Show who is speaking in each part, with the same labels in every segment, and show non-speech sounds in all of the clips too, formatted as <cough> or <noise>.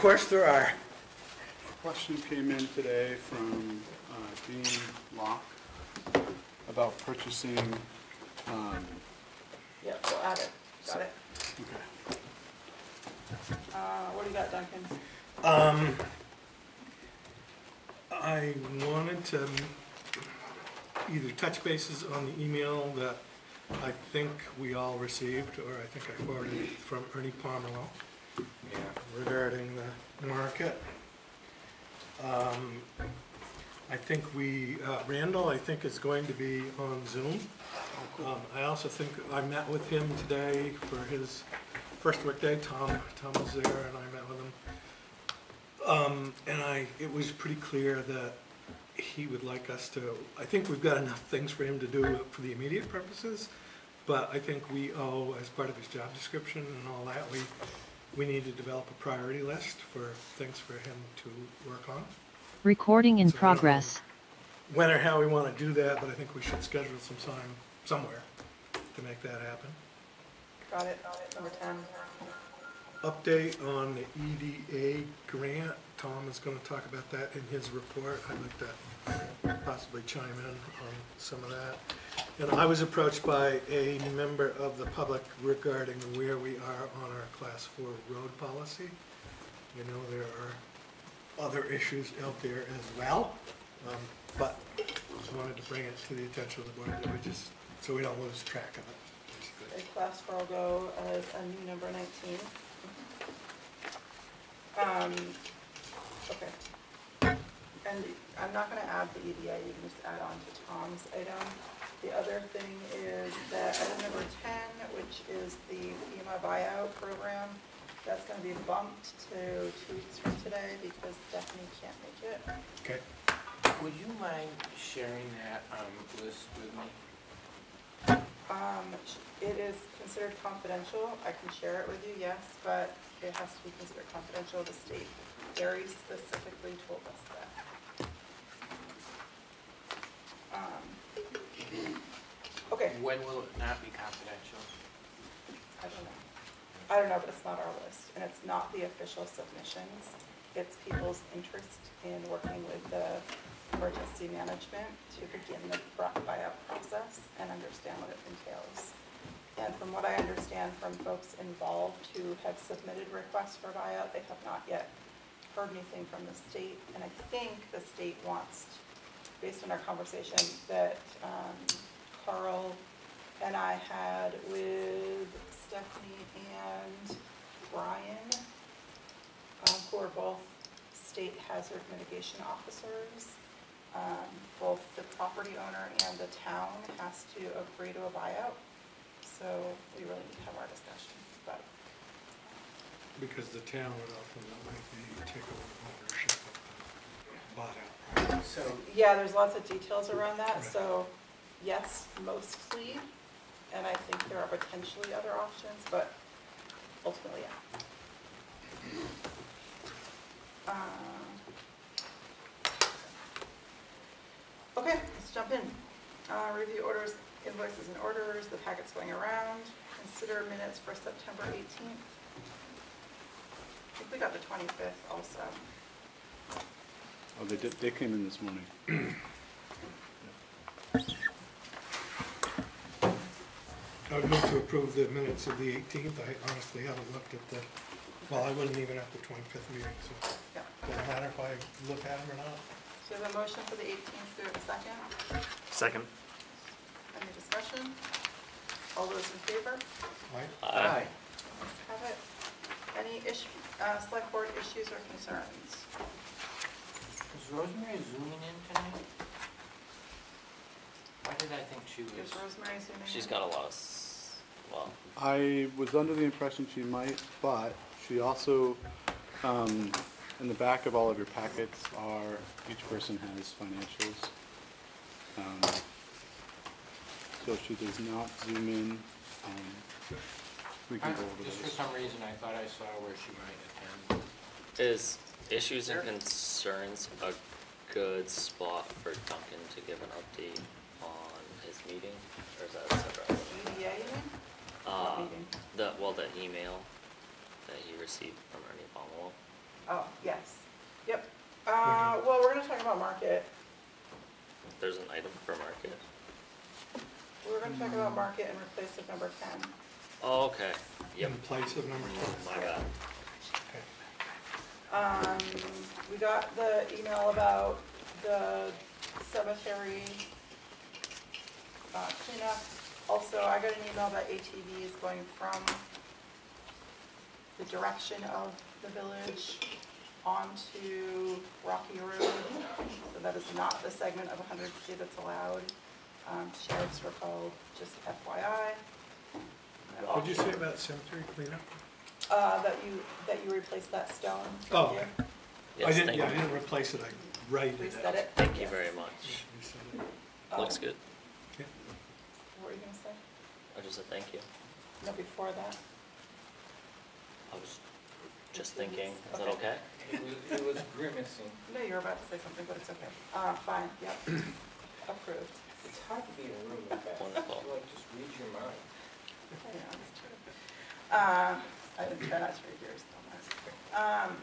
Speaker 1: course there are.
Speaker 2: Question came in today from uh, Dean Locke about purchasing, um,
Speaker 3: Yeah, we'll add it. Got it.
Speaker 2: okay,
Speaker 3: Uh, what do you got, Duncan?
Speaker 1: Um, I wanted to either touch bases on the email that I think we all received, or I think I forwarded from Ernie Pomerlo regarding the market. Um, I think we, uh, Randall, I think is going to be on Zoom. Um, I also think, I met with him today for his first workday, Tom, Tom was there and I met with him. Um, and I, it was pretty clear that he would like us to, I think we've got enough things for him to do for the immediate purposes, but I think we owe, as part of his job description and all that, we, we need to develop a priority list for things for him to work on.
Speaker 4: Recording in
Speaker 1: So I don't know
Speaker 4: progress.
Speaker 1: When or how we want to do that, but I think we should schedule some time somewhere to make that happen.
Speaker 3: Got it. Got it, number ten.
Speaker 1: Update on the EDA grant, Tom is gonna talk about that in his report, I'd like to possibly chime in on some of that. And I was approached by a member of the public regarding where we are on our class four road policy. You know, there are other issues out there as well, um, but just wanted to bring it to the attention of the board, that we just, so we don't lose track of it, basically.
Speaker 3: A class four will go as a new number nineteen. Um, okay. And I'm not gonna add the EDA, you can just add on to Tom's item. The other thing is that item number ten, which is the FEMA buyout program, that's gonna be bumped to two weeks from today because Stephanie can't make it.
Speaker 1: Okay,
Speaker 5: Would you mind sharing that um, list with me?
Speaker 3: Um, it is considered confidential, I can share it with you, yes, but it has to be considered confidential, the state very specifically told us that. Um, Okay,
Speaker 5: When will it not be confidential?
Speaker 3: I don't know, I don't know, but it's not our list, and it's not the official submissions, it's people's interest in working with the emergency management to begin the buyout process and understand what it entails. And from what I understand from folks involved who have submitted requests for buyout, they have not yet heard anything from the state. And I think the state wants, based on our conversation that um, Carl and I had with Stephanie and Brian, um, who are both state hazard mitigation officers. Um, Both the property owner and the town has to agree to a buyout. So we really need to have our discussion, but
Speaker 1: because the town would often ultimately take over ownership of the bought out.
Speaker 5: So,
Speaker 3: Yeah, there's lots of details around that, so yes, mostly. And I think there are potentially other options, but ultimately, yeah. Um, Okay, let's jump in. Uh, Review orders, invoices and orders, the packets going around. Consider minutes for September 18th. I think we got the 25th also.
Speaker 2: Oh, they did, they came in this morning.
Speaker 1: I would move to approve the minutes of the 18th. I honestly haven't looked at the, well, I wasn't even at the 25th meeting, so
Speaker 3: Yeah.
Speaker 1: doesn't matter if I look at them or not.
Speaker 3: So we have a motion for the 18th, do we have a second?
Speaker 6: Second.
Speaker 3: Any discussion? All those in favor?
Speaker 1: Right?
Speaker 5: aye.
Speaker 3: Let's have it. Any issue, uh, select board issues or concerns?
Speaker 5: Is Rosemary zooming in tonight? Why did I think she
Speaker 3: Is
Speaker 5: was?
Speaker 3: Rosemary zooming in?
Speaker 6: She's got a lot of, s- well,
Speaker 2: I was under the impression she might, but she also, um, in the back of all of your packets are, each person has financials. Um, So if she does not zoom in, um, we can
Speaker 5: I-
Speaker 2: go over
Speaker 5: Just for
Speaker 2: those.
Speaker 5: some reason, I thought I saw where she might attend.
Speaker 6: is issues and concerns a good spot for Duncan to give an update on his meeting, or is that separate?
Speaker 3: EDA, you mean?
Speaker 6: Uh,
Speaker 3: meeting?
Speaker 6: the, well, the email that he received from Ernie Pomeroy.
Speaker 3: Oh, yes, yep. Uh, well, we're gonna talk about market.
Speaker 6: There's an item for market.
Speaker 3: We're gonna talk about market in replace of number ten.
Speaker 6: Oh, okay, yep,
Speaker 1: In place of number two.
Speaker 6: my bad.
Speaker 1: Okay.
Speaker 3: Um, we got the email about the cemetery, uh, cleanup. Also, I got an email about ATVs going from the direction of the village onto Rocky Road. So that is not the segment of 100 C that's allowed. Um, Sheriffs were called, just FYI.
Speaker 1: What'd you say about cemetery cleanup?
Speaker 3: Uh, that you, that you replaced that stone.
Speaker 1: Oh.
Speaker 3: here.
Speaker 1: I
Speaker 6: Yes,
Speaker 1: didn't,
Speaker 6: thank
Speaker 1: yeah, I
Speaker 6: you.
Speaker 1: didn't replace it, I righted it.
Speaker 3: Reset it.
Speaker 6: Thank you
Speaker 3: Yes.
Speaker 6: very much.
Speaker 1: Reset it.
Speaker 6: Looks
Speaker 3: Um,
Speaker 6: good.
Speaker 1: Yeah.
Speaker 3: What were you gonna say?
Speaker 6: I just said thank you.
Speaker 3: No, before that?
Speaker 6: I was just thinking, is that
Speaker 3: Okay.
Speaker 6: okay?
Speaker 5: It was, it was grimacing.
Speaker 3: No, you were about to say something, but it's okay. Uh, fine, yep. <clears throat> Approved.
Speaker 5: It's hard to be in a room like that.
Speaker 6: Wonderful.
Speaker 5: You like just read your mind.
Speaker 3: I know, it's true. Uh, I try not to read yours. Um,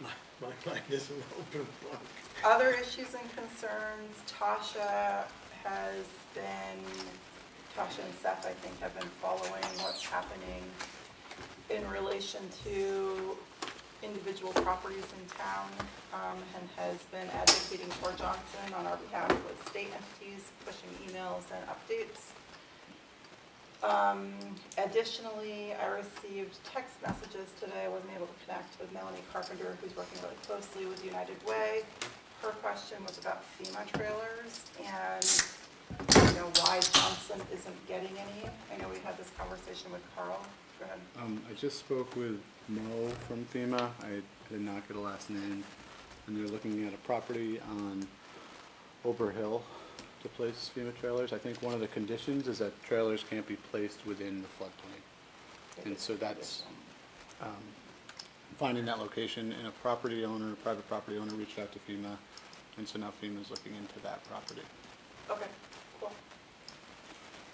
Speaker 1: My my mind is an open book.
Speaker 3: Other issues and concerns, Tasha has been, Tasha and Seth, I think, have been following what's happening in relation to individual properties in town, um, and has been advocating for Johnson on our behalf with state entities, pushing emails and updates. Um, Additionally, I received text messages today, I wasn't able to connect with Melanie Carpenter, who's working really closely with United Way. Her question was about FEMA trailers and, you know, why Johnson isn't getting any. I know we had this conversation with Carl, go ahead.
Speaker 2: Um, I just spoke with Mo from FEMA, I did not get a last name, and they're looking at a property on Ober Hill to place FEMA trailers. I think one of the conditions is that trailers can't be placed within the floodplain. And so that's, um, finding that location, and a property owner, a private property owner reached out to FEMA, and so now FEMA is looking into that property.
Speaker 3: Okay, cool.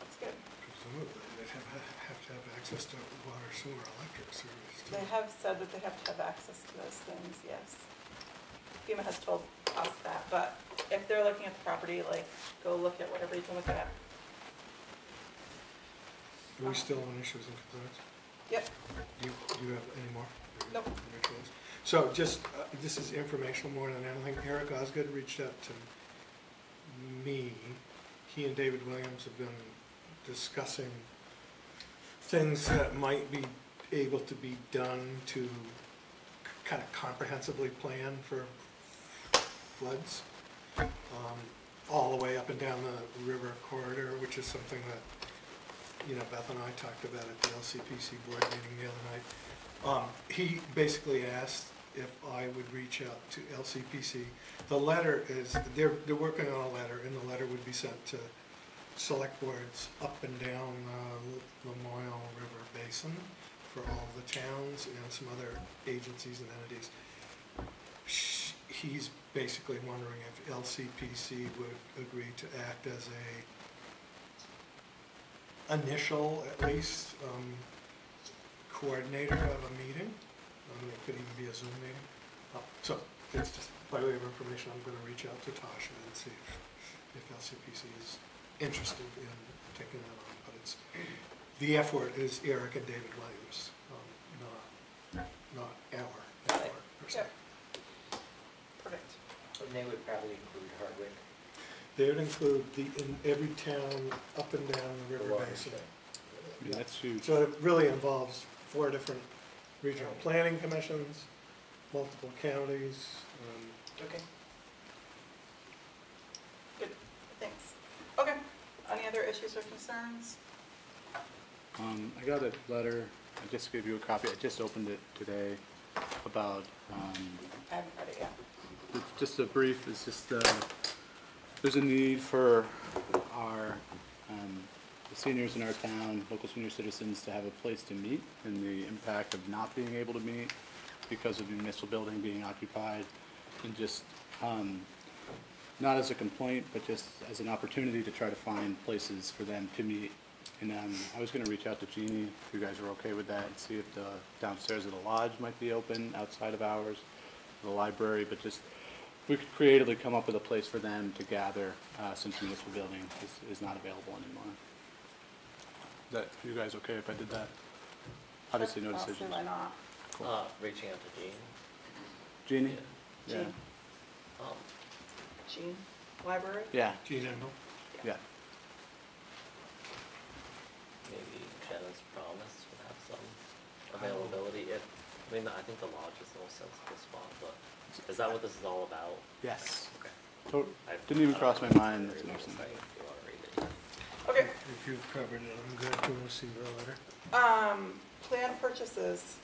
Speaker 3: That's good.
Speaker 1: Presumably, they'd have, have to have access to water, sewer, electric service. too.
Speaker 3: They have said that they have to have access to those things, yes. FEMA has told us that, but if they're looking at the property, like, go look at whatever you can look at.
Speaker 1: Are we still on issues and concerns?
Speaker 3: Yep,
Speaker 1: Do you, do you have any more?
Speaker 3: Nope.
Speaker 1: Rituals? So just, uh, this is informational more than anything. Eric Osgood reached out to me. He and David Williams have been discussing things that might be able to be done to kind of comprehensively plan for floods. um, All the way up and down the river corridor, which is something that you know, Beth and I talked about at the LCPC board meeting the other night. Um, he basically asked if I would reach out to LCPC. The letter is, they're, they're working on a letter, and the letter would be sent to select boards up and down the Lamoille River Basin for all the towns and some other agencies and entities. He's basically wondering if LCPC would agree to act as a initial, at least, um, coordinator of a meeting. It could even be a Zoom meeting. Uh, So, it's just by way of information, I'm gonna reach out to Tasha and see if, if LCPC is interested in taking that on, but it's, the effort is Eric and David Williams, um, not, not our effort per se.
Speaker 3: Perfect.
Speaker 5: And they would probably include Hardwick.
Speaker 1: They would include the, in every town up and down the
Speaker 5: the
Speaker 1: river
Speaker 5: water
Speaker 1: basin.
Speaker 5: side.
Speaker 2: I mean, that's huge.
Speaker 1: So it really involves four different regional planning commissions, multiple counties. um,
Speaker 5: Okay.
Speaker 3: Good, thanks. Okay, any other issues or concerns?
Speaker 2: Um, I got a letter, I just gave you a copy, I just opened it today, about, um,
Speaker 3: I haven't read it yet.
Speaker 2: Just a brief, it's just, uh, there's a need for our, um, seniors in our town, local senior citizens to have a place to meet, and the impact of not being able to meet because of the municipal building being occupied, and just, um, not as a complaint, but just as an opportunity to try to find places for them to meet. And um, I was gonna reach out to Jeannie, if you guys are okay with that, and see if the downstairs of the lodge might be open outside of hours, the library, but just, we could creatively come up with a place for them to gather, uh, since municipal building is, is not available anymore. Is that, are you guys okay if I did that? Obviously, no
Speaker 3: I don't see
Speaker 2: decisions.
Speaker 3: Why not?
Speaker 6: Uh, reaching out to Jean.
Speaker 2: Jeannie? Yeah.
Speaker 3: Jean,
Speaker 6: Um,
Speaker 3: Jean, library?
Speaker 2: Yeah,
Speaker 1: Gene Engel?
Speaker 2: yeah.
Speaker 6: maybe Jenna's promise would have some availability if, I mean, I think the lodge is the most sensible spot, but is that what this is all about?
Speaker 2: Yes.
Speaker 6: Okay.
Speaker 2: To-
Speaker 6: I-
Speaker 2: Didn't even
Speaker 6: I
Speaker 2: cross
Speaker 6: don't
Speaker 2: my mind,
Speaker 6: Read
Speaker 2: that's an
Speaker 6: whole
Speaker 2: interesting.
Speaker 6: if you wanna read it.
Speaker 3: Okay,
Speaker 1: If you've covered it, I'm good. Do you want to see the letter?
Speaker 3: um, plan purchases.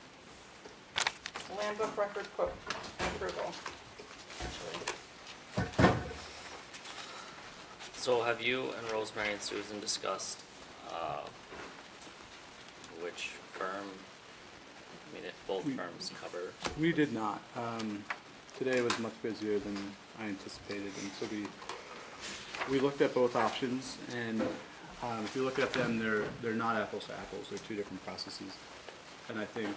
Speaker 3: Land book record quote and approval, actually.
Speaker 6: So have you and Rosemary and Susan discussed, uh, which firm, I mean, if both
Speaker 2: We-
Speaker 6: firms cover,
Speaker 2: We did not. Um, Today was much busier than I anticipated, and so we, we looked at both options, and um, if you look at them, they're, they're not apples to apples, they're two different processes. And I think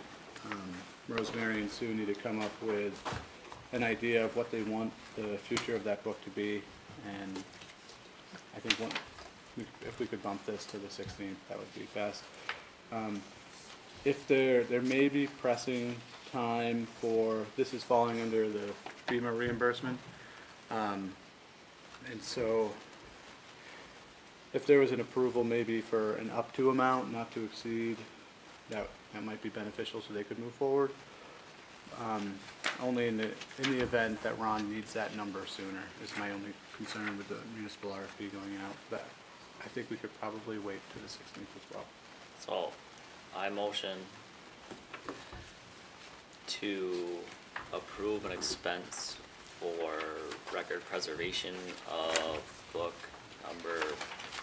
Speaker 2: um, Rosemary and Sue need to come up with an idea of what they want the future of that book to be, and I think one, if we could bump this to the sixteenth, that would be best. Um, if there, there may be pressing time for, this is falling under the FEMA reimbursement. Um, and so if there was an approval maybe for an up to amount, not to exceed, that, that might be beneficial so they could move forward. Um, only in the, in the event that Ron needs that number sooner is my only concern with the municipal RFP going out. But I think we could probably wait to the sixteenth as well.
Speaker 6: so I motion to approve an expense for record preservation of book number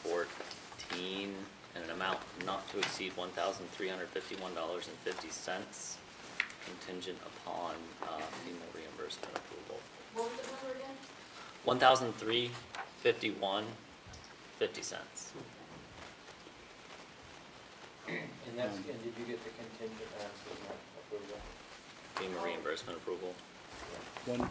Speaker 6: fourteen in an amount not to exceed one thousand three hundred fifty-one dollars and fifty cents contingent upon, uh, FEMA reimbursement approval.
Speaker 4: What was the number again?
Speaker 6: One thousand three fifty-one fifty cents.
Speaker 5: And that's, and did you get the contingent on approval?
Speaker 6: FEMA reimbursement approval.
Speaker 2: One,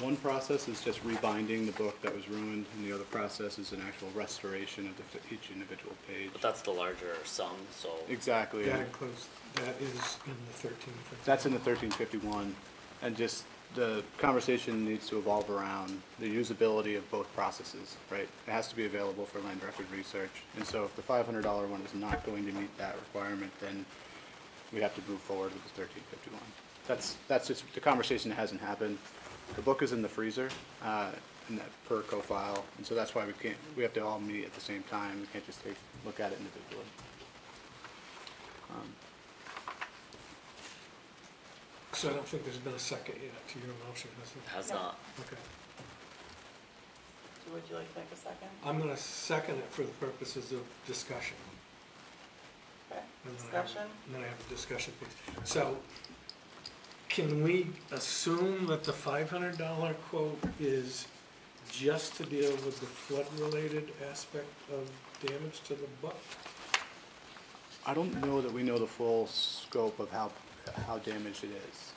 Speaker 2: one process is just rebinding the book that was ruined, and the other process is an actual restoration of the, fi- each individual page.
Speaker 6: But that's the larger sum, so.
Speaker 2: Exactly,
Speaker 1: That includes, that is in the thirteen fifty.
Speaker 2: That's in the thirteen fifty-one, and just, the conversation needs to evolve around the usability of both processes, right? It has to be available for land record research, and so if the five hundred dollar one is not going to meet that requirement, then we have to move forward with the thirteen fifty-one. That's, that's just, the conversation that hasn't happened. The book is in the freezer, uh, in that per co-file, and so that's why we can't, we have to all meet at the same time, we can't just take, look at it individually. Um,
Speaker 1: So I don't think there's been a second yet to your motion, has there?
Speaker 6: Has not.
Speaker 1: Okay.
Speaker 3: Would you like to make a second?
Speaker 1: I'm gonna second it for the purposes of discussion.
Speaker 3: Okay,
Speaker 1: And then I have-
Speaker 3: discussion?
Speaker 1: And then I have a discussion piece. So, can we assume that the five hundred dollar quote is just to deal with the flood-related aspect of damage to the buck?
Speaker 2: I don't know that we know the full scope of how, how damaged it is.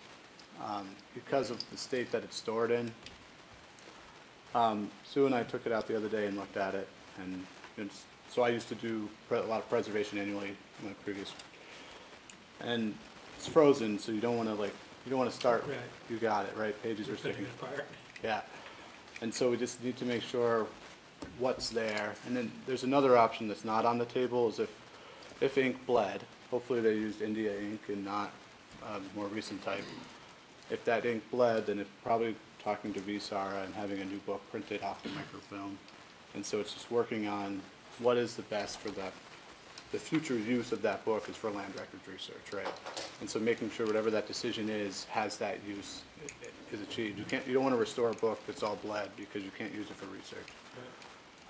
Speaker 2: Um, because of the state that it's stored in. Um, Sue and I took it out the other day and looked at it, and it's, so I used to do a lot of preservation annually in my previous. And it's frozen, so you don't wanna like, you don't wanna start,
Speaker 1: Right.
Speaker 2: you got it, right, pages are sticking.
Speaker 1: apart?
Speaker 2: Yeah, and so we just need to make sure what's there. And then there's another option that's not on the table, is if, if ink bled, hopefully they used India ink and not um, more recent type. If that ink bled, then it's probably talking to Visara and having a new book printed off the microfilm. And so it's just working on what is the best for the, the future use of that book is for land records research, right? And so making sure whatever that decision is, has that use, is achieved. You can't, you don't want to restore a book that's all bled because you can't use it for research.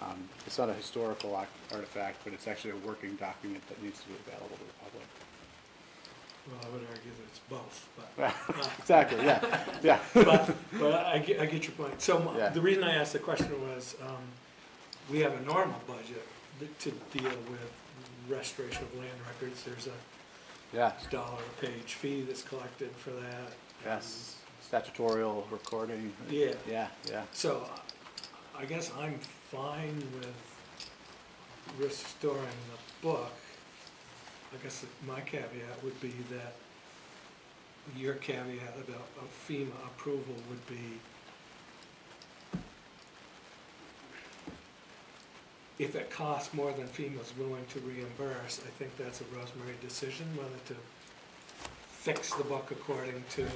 Speaker 2: Um, It's not a historical artifact, but it's actually a working document that needs to be available to the public.
Speaker 1: Well, I would argue that it's both, but. <laughs> <laughs>
Speaker 2: Exactly, yeah, yeah.
Speaker 1: But, but I get, I get your point. So my-
Speaker 2: Yeah.
Speaker 1: the reason I asked the question was, um, we have a normal budget th- to deal with restoration of land records, there's a
Speaker 2: Yeah,
Speaker 1: dollar a page fee that's collected for that.
Speaker 2: yes, statutorial recording.
Speaker 1: Yeah.
Speaker 2: Yeah, yeah.
Speaker 1: So I guess I'm fine with restoring the book. I guess my caveat would be that your caveat about a FEMA approval would be if it costs more than FEMA's willing to reimburse, I think that's a Rosemary decision, whether to fix the book according to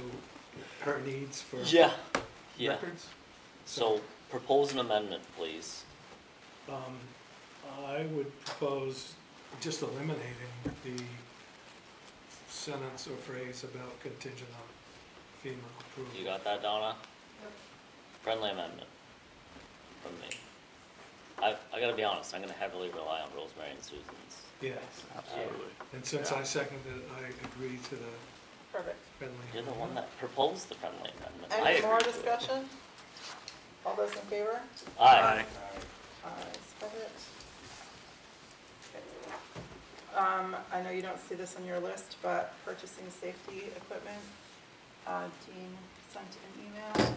Speaker 1: her needs for
Speaker 6: Yeah, yeah.
Speaker 1: records.
Speaker 6: So propose an amendment, please.
Speaker 1: Um, I would propose just eliminating the sentence or phrase about contingent on FEMA approval.
Speaker 6: You got that, Donna? Friendly amendment from me. I, I gotta be honest, I'm gonna heavily rely on Rosemary and Susan's.
Speaker 1: Yes,
Speaker 2: Absolutely.
Speaker 1: and since I seconded it, I agree to the
Speaker 3: Perfect.
Speaker 1: friendly.
Speaker 6: You're the one that proposed the friendly amendment. I
Speaker 3: Any
Speaker 6: agree
Speaker 3: more
Speaker 6: to it.
Speaker 3: discussion? All those in favor?
Speaker 6: Aye.
Speaker 3: Ayes have it. Um, I know you don't see this on your list, but purchasing safety equipment, uh, Dean sent an email.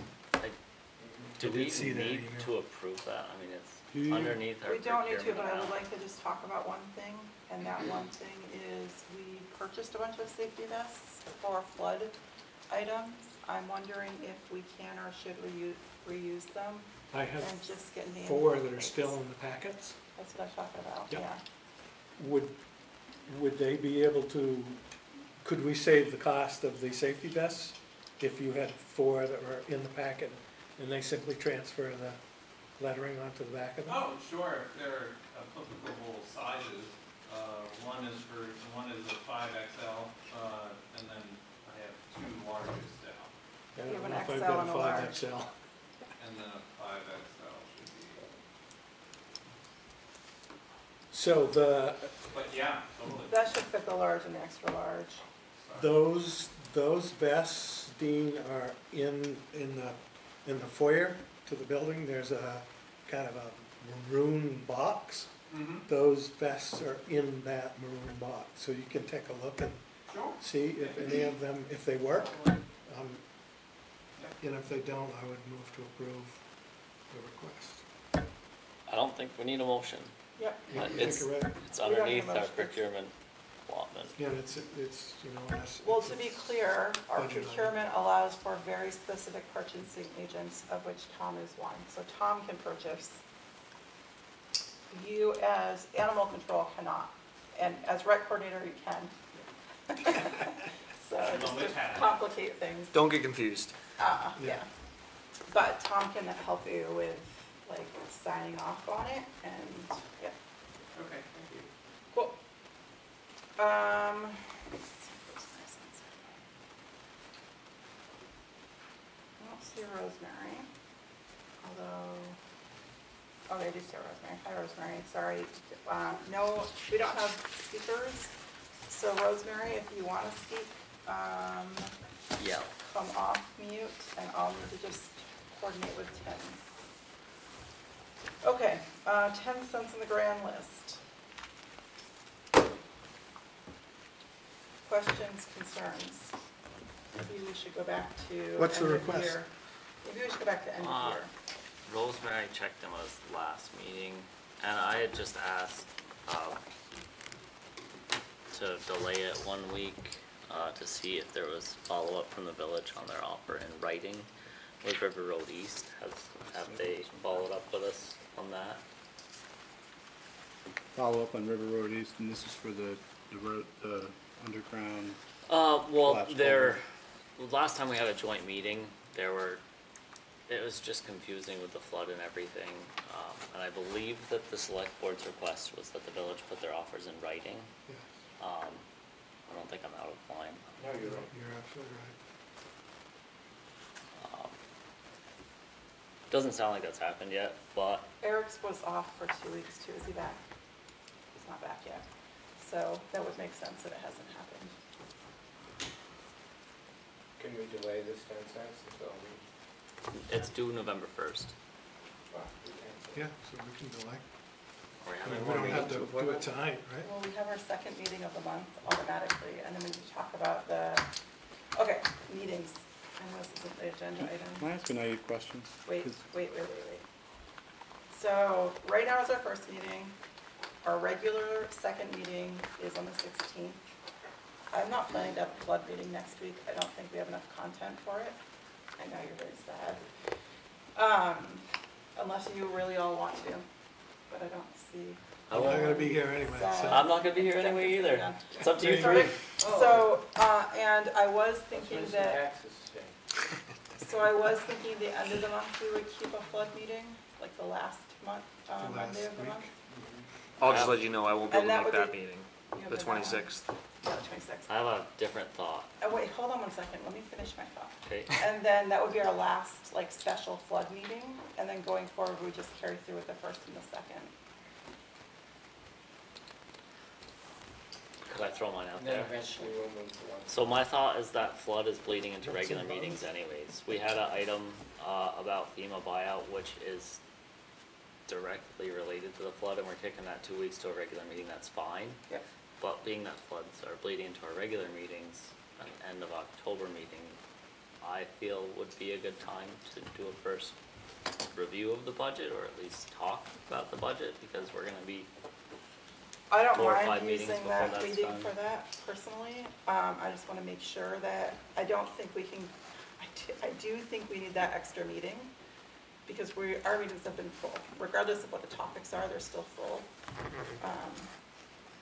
Speaker 6: I- Do
Speaker 1: I
Speaker 6: we
Speaker 1: did see that
Speaker 6: need
Speaker 1: email.
Speaker 6: to approve that? I mean, it's underneath our
Speaker 3: We don't need to, but I would
Speaker 6: amount.
Speaker 3: like to just talk about one thing, and that one thing is we purchased a bunch of safety vests for flood items. I'm wondering if we can or should reuse, reuse them
Speaker 1: I have
Speaker 3: and just get named.
Speaker 1: four that are still in the packets.
Speaker 3: That's what I'm talking about,
Speaker 1: Yep.
Speaker 3: yeah.
Speaker 1: Would, would they be able to, could we save the cost of the safety vests if you had four that were in the packet and they simply transfer the lettering onto the back of them?
Speaker 4: Oh, sure, if they're applicable sizes. Uh, One is for, one is a five XL, uh, and then I have two larges now,
Speaker 1: I
Speaker 3: You have
Speaker 1: don't
Speaker 3: an
Speaker 1: know if I've
Speaker 3: XL
Speaker 1: got
Speaker 3: and a
Speaker 1: a five
Speaker 3: large.
Speaker 1: XL.
Speaker 4: and then a five XL should be,
Speaker 1: So the,
Speaker 4: but yeah, totally.
Speaker 3: That should fit the large and the extra large.
Speaker 4: Sorry.
Speaker 1: those, those vests, Dean, are in, in the, in the foyer to the building. There's a kind of a maroon box.
Speaker 4: Mhm,
Speaker 1: Those vests are in that maroon box, so you can take a look and
Speaker 4: Sure.
Speaker 1: see if any of them, if they work. Um, And if they don't, I would move to approve the request.
Speaker 6: I don't think we need a motion.
Speaker 3: Yep.
Speaker 1: You
Speaker 6: Uh,
Speaker 1: think
Speaker 6: it's- It's
Speaker 3: We don't need a
Speaker 6: underneath our procurement allotment.
Speaker 1: Yeah, it's, it's, you know, it's.
Speaker 3: Well, to be clear, our
Speaker 1: Budget item.
Speaker 3: procurement allows for very specific purchasing agents, of which Tom is one. So Tom can purchase. You as animal control cannot, and as rec coordinator, you can. <laughs> So
Speaker 4: No,
Speaker 3: just to complicate things,
Speaker 7: Don't get confused.
Speaker 3: uh,
Speaker 1: Yeah.
Speaker 3: yeah. But Tom can help you with like signing off on it and, yeah.
Speaker 4: Okay, thank you.
Speaker 3: Cool. Um. let's see if there's license. I don't see Rosemary, although, oh, I do see Rosemary. Hi, Rosemary, sorry. Um, no, we don't have speakers, so Rosemary, if you want to speak, um,
Speaker 6: Yeah.
Speaker 3: come off mute, and I'll need to just coordinate with Tim. Okay, uh, ten cents on the grand list. Questions, concerns? Maybe we should go back to.
Speaker 1: What's the
Speaker 3: end of
Speaker 1: request?
Speaker 3: year. Maybe we should go back to end
Speaker 6: Uh,
Speaker 3: of year.
Speaker 6: Rosemary checked in with us last meeting, and I had just asked, uh, to delay it one week, uh, to see if there was follow-up from the village on their offer in writing with River Road East. Have, have they followed up with us on that?
Speaker 2: Follow up on River Road East, and this is for the, the road, the underground.
Speaker 6: Uh, well,
Speaker 2: Last
Speaker 6: there, last time we had a joint meeting, there were, it was just confusing with the flood and everything. Um, and I believe that the select board's request was that the village put their offers in writing. Um, I don't think I'm out of line.
Speaker 5: No, you're right.
Speaker 1: You're absolutely right.
Speaker 6: Um, Doesn't sound like that's happened yet, but
Speaker 3: Eric's was off for two weeks too, is he back? He's not back yet, so that would make sense that it hasn't happened.
Speaker 5: Can we delay this ten cents until we,
Speaker 6: it's due November first.
Speaker 5: well, we can.
Speaker 1: Yeah, so we can delay. I mean, we don't have to do it tonight, right?
Speaker 3: Well, we have our second meeting of the month automatically, and then we need to talk about the, okay, meetings. I know this isn't the agenda item.
Speaker 2: Can I ask a naive question?
Speaker 3: Wait,
Speaker 2: 'Cause-
Speaker 3: wait, wait, wait, wait. So, right now is our first meeting. Our regular second meeting is on the sixteenth. I'm not planning to have a flood meeting next week. I don't think we have enough content for it. I know you're very sad. Um, unless you really all want to, but I don't see.
Speaker 6: I
Speaker 1: I'm not gonna be here anyway, so.
Speaker 6: I'm not gonna be here anyway either. It's up to you three.
Speaker 3: So, uh, and I was thinking that. So I was thinking the end of the month, we would keep a flood meeting, like the last month, uh,
Speaker 1: The
Speaker 3: Monday
Speaker 1: last
Speaker 3: of the
Speaker 1: week.
Speaker 3: month.
Speaker 7: I'll just let you know, I won't be
Speaker 3: And
Speaker 7: able
Speaker 3: that
Speaker 7: to make
Speaker 3: would
Speaker 7: that
Speaker 3: be-
Speaker 7: meeting,
Speaker 3: You have
Speaker 7: the
Speaker 3: one.
Speaker 7: twenty-sixth.
Speaker 3: Yeah, the twenty-sixth.
Speaker 6: I have a different thought,
Speaker 3: Oh, wait, hold on one second, let me finish my thought.
Speaker 6: okay?
Speaker 3: And then that would be our last, like, special flood meeting, and then going forward, we just carry through with the first and the second.
Speaker 6: Could I throw mine out
Speaker 5: And then
Speaker 6: there?
Speaker 5: eventually we'll move to one.
Speaker 6: So my thought is that flood is bleeding into regular meetings anyways. We had an item, uh, about FEMA buyout, which is directly related to the flood, and we're kicking that two weeks to a regular meeting, that's fine.
Speaker 3: Yep.
Speaker 6: But being that floods are bleeding into our regular meetings, an end of October meeting, I feel would be a good time to do a first review of the budget, or at least talk about the budget, because we're gonna be,
Speaker 3: I don't
Speaker 6: Four or
Speaker 3: mind
Speaker 6: five meetings
Speaker 3: using
Speaker 6: before
Speaker 3: that
Speaker 6: that's
Speaker 3: meeting
Speaker 6: done.
Speaker 3: for that personally. Um, I just wanna make sure that, I don't think we can, I do, I do think we need that extra meeting. Because we, our meetings have been full, regardless of what the topics are, they're still full. Um,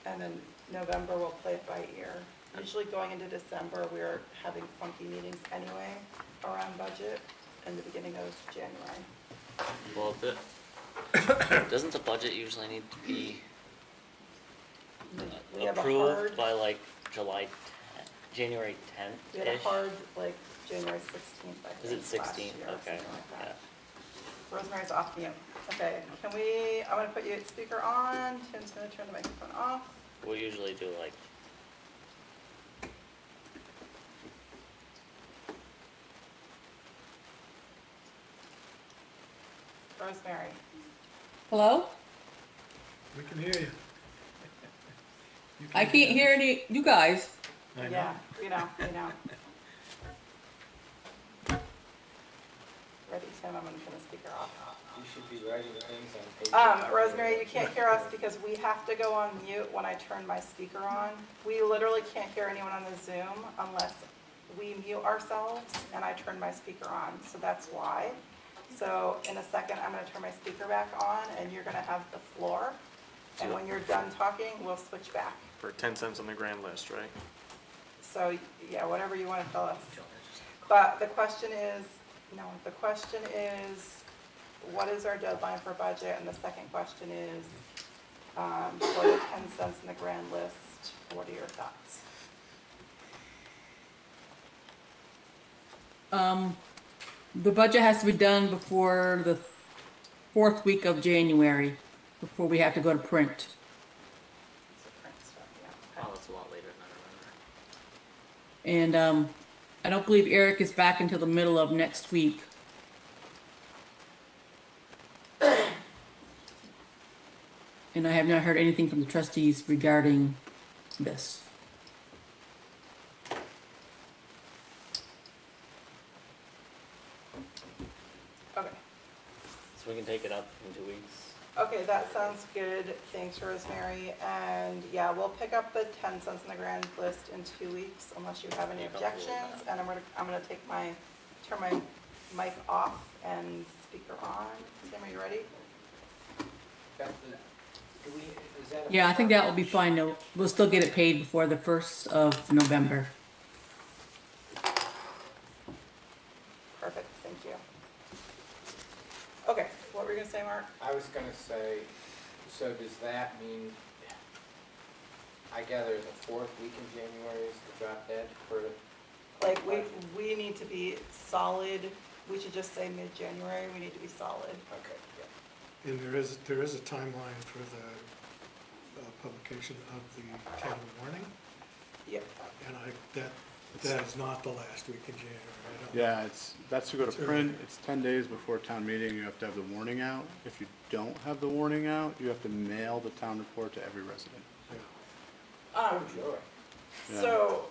Speaker 3: and then November, we'll play it by ear. Usually going into December, we're having funky meetings anyway around budget in the beginning of January.
Speaker 6: well, the, <coughs> doesn't the budget usually need to be
Speaker 3: We have a
Speaker 6: approved
Speaker 3: hard,
Speaker 6: by like July tenth, January
Speaker 3: we had a
Speaker 6: tenth-ish?
Speaker 3: hard, like, January sixteenth, I
Speaker 6: Is it
Speaker 3: last
Speaker 6: sixteen?
Speaker 3: year or
Speaker 6: Okay,
Speaker 3: something like
Speaker 6: yeah.
Speaker 3: that. Rosemary's off mute. Okay, can we, I'm gonna put you at speaker on, Tim's gonna turn the microphone off.
Speaker 6: We usually do like,
Speaker 3: Rosemary,
Speaker 8: Hello?
Speaker 1: We can hear you. You
Speaker 8: I
Speaker 1: can
Speaker 8: can't hear any, you guys.
Speaker 1: I know.
Speaker 3: yeah, we know, we know. Ready, Tim, I'm gonna turn the speaker off.
Speaker 5: You should be writing things on paper.
Speaker 3: Um, Rosemary, you can't hear us because we have to go on mute when I turn my speaker on. We literally can't hear anyone on the Zoom unless we mute ourselves and I turn my speaker on, so that's why. So in a second, I'm gonna turn my speaker back on and you're gonna have the floor. And when you're done talking, we'll switch back.
Speaker 7: For ten cents on the grand list, right?
Speaker 3: So, yeah, whatever you wanna tell us. But the question is, no, the question is, what is our deadline for budget? And the second question is, um, for the ten cents in the grand list, what are your thoughts?
Speaker 8: Um, the budget has to be done before the fourth week of January, before we have to go to print.
Speaker 3: It's a print stuff, yeah,
Speaker 6: oh,
Speaker 3: okay.
Speaker 6: that's a lot later than I remember.
Speaker 8: And, um, I don't believe Eric is back until the middle of next week. <clears throat> And I have not heard anything from the trustees regarding this.
Speaker 3: Okay,
Speaker 6: So we can take it up in two weeks.
Speaker 3: Okay, that sounds good, thanks Rosemary, and yeah, we'll pick up the ten cents in the grand list in two weeks unless you have any
Speaker 6: Yeah, don't rule
Speaker 3: objections, and I'm gonna, I'm gonna take my, turn my mic off and speaker on. Tim, are you ready?
Speaker 5: Got Do we, is that? a-
Speaker 8: Yeah, I think that will be fine, though. We'll still get it paid before the first of November.
Speaker 3: Perfect, thank you. Okay, what were you gonna say, Mark?
Speaker 5: I was gonna say, so does that mean, I gather the fourth week in January is the drop dead for,
Speaker 3: Like, we, we need to be solid, we should just say mid-January, we need to be solid.
Speaker 5: okay, yeah.
Speaker 1: And there is, there is a timeline for the uh, publication of the town warning,
Speaker 3: Yep,
Speaker 1: and I, that That is not the last week in January, I don't.
Speaker 2: Yeah, it's, that's to go to
Speaker 1: It's early.
Speaker 2: print, it's ten days before town meeting, you have to have the warning out. If you don't have the warning out, you have to mail the town report to every resident.
Speaker 3: Um,
Speaker 5: Oh, joy.
Speaker 2: Yeah.
Speaker 3: so,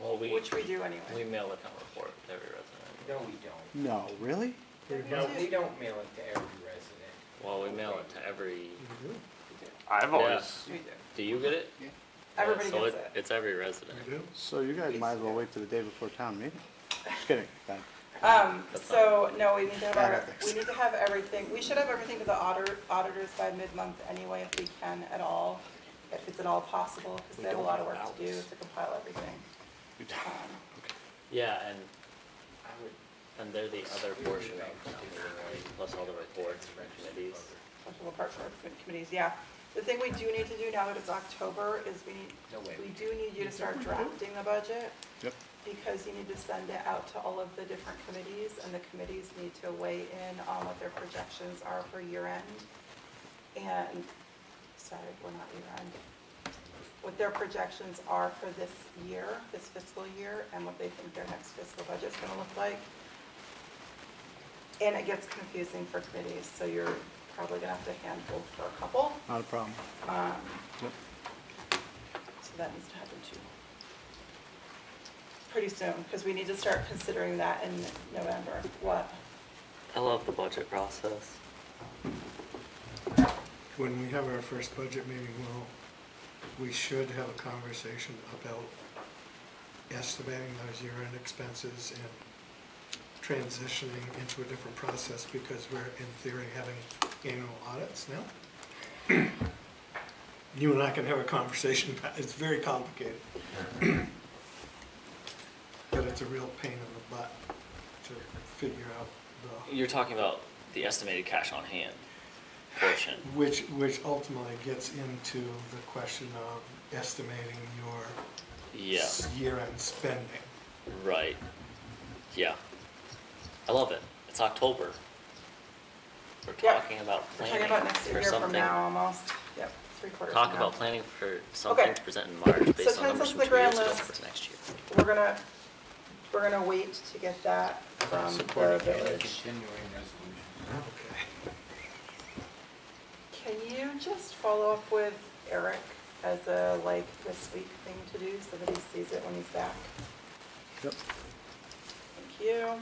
Speaker 6: Well, we,
Speaker 3: which we do anyway.
Speaker 6: we
Speaker 3: anyway.
Speaker 6: mail the town report to every resident.
Speaker 5: No, we don't.
Speaker 2: No, really?
Speaker 5: No, we don't mail it to every resident.
Speaker 6: Well, we mail it to every,
Speaker 7: I've always,
Speaker 3: We do.
Speaker 6: do you get it? Yeah,
Speaker 3: Everybody
Speaker 6: so
Speaker 3: gets it.
Speaker 6: It's every resident.
Speaker 1: We do?
Speaker 2: So you guys might as well wait till the day before town meeting. Just kidding, Bad.
Speaker 3: Um, so, no, we need to have our, we need to have everything, we should have everything to the auditor, auditors by mid-month anyway, if we can at all, if it's at all possible, because they have a lot of work to do to compile everything.
Speaker 2: You don't.
Speaker 3: Um,
Speaker 6: Yeah, and,
Speaker 5: I would,
Speaker 6: and they're the other portion of the meeting, right, plus all the reports from committees.
Speaker 3: Special parts for committees, yeah. The thing we do need to do now that it's October is we need,
Speaker 5: no way.
Speaker 3: we do need you to start drafting the budget.
Speaker 2: Yep.
Speaker 3: Because you need to send it out to all of the different committees, and the committees need to weigh in on what their projections are for year end. And, sorry, we're not year end. What their projections are for this year, this fiscal year, and what they think their next fiscal budget's gonna look like. And it gets confusing for committees, so you're probably gonna have to handhold for a couple.
Speaker 2: Not a problem.
Speaker 3: Um,
Speaker 2: Yep.
Speaker 3: So that needs to happen too. Pretty soon, because we need to start considering that in November. What?
Speaker 6: I love the budget process.
Speaker 1: When we have our first budget meeting, well, we should have a conversation about estimating those year-end expenses and transitioning into a different process because we're in theory having annual audits now. <clears throat> You and I can have a conversation, about it's very complicated. <clears throat> But it's a real pain in the butt to figure out the.
Speaker 6: You're talking about the estimated cash on hand portion. <sighs>
Speaker 1: Which, which ultimately gets into the question of estimating your
Speaker 6: Yeah,
Speaker 1: year-end spending.
Speaker 6: right. Yeah. I love it. It's October. We're
Speaker 3: Yeah.
Speaker 6: talking about
Speaker 3: We're
Speaker 6: planning
Speaker 3: about next
Speaker 6: for
Speaker 3: year from
Speaker 6: something.
Speaker 3: now, almost. Yep, three quarters
Speaker 6: Talk
Speaker 3: from now.
Speaker 6: about planning for something to present in March based on numbers
Speaker 3: consensus
Speaker 6: from
Speaker 3: the
Speaker 6: two
Speaker 3: grand
Speaker 6: years ago
Speaker 3: list.
Speaker 6: for next year.
Speaker 3: We're gonna, we're gonna wait to get that from the
Speaker 2: Support
Speaker 3: village.
Speaker 5: Continuing resolution.
Speaker 3: Can you just follow up with Eric as a like this week thing to do so that he sees it when he's back?
Speaker 2: Yep.
Speaker 3: Thank you.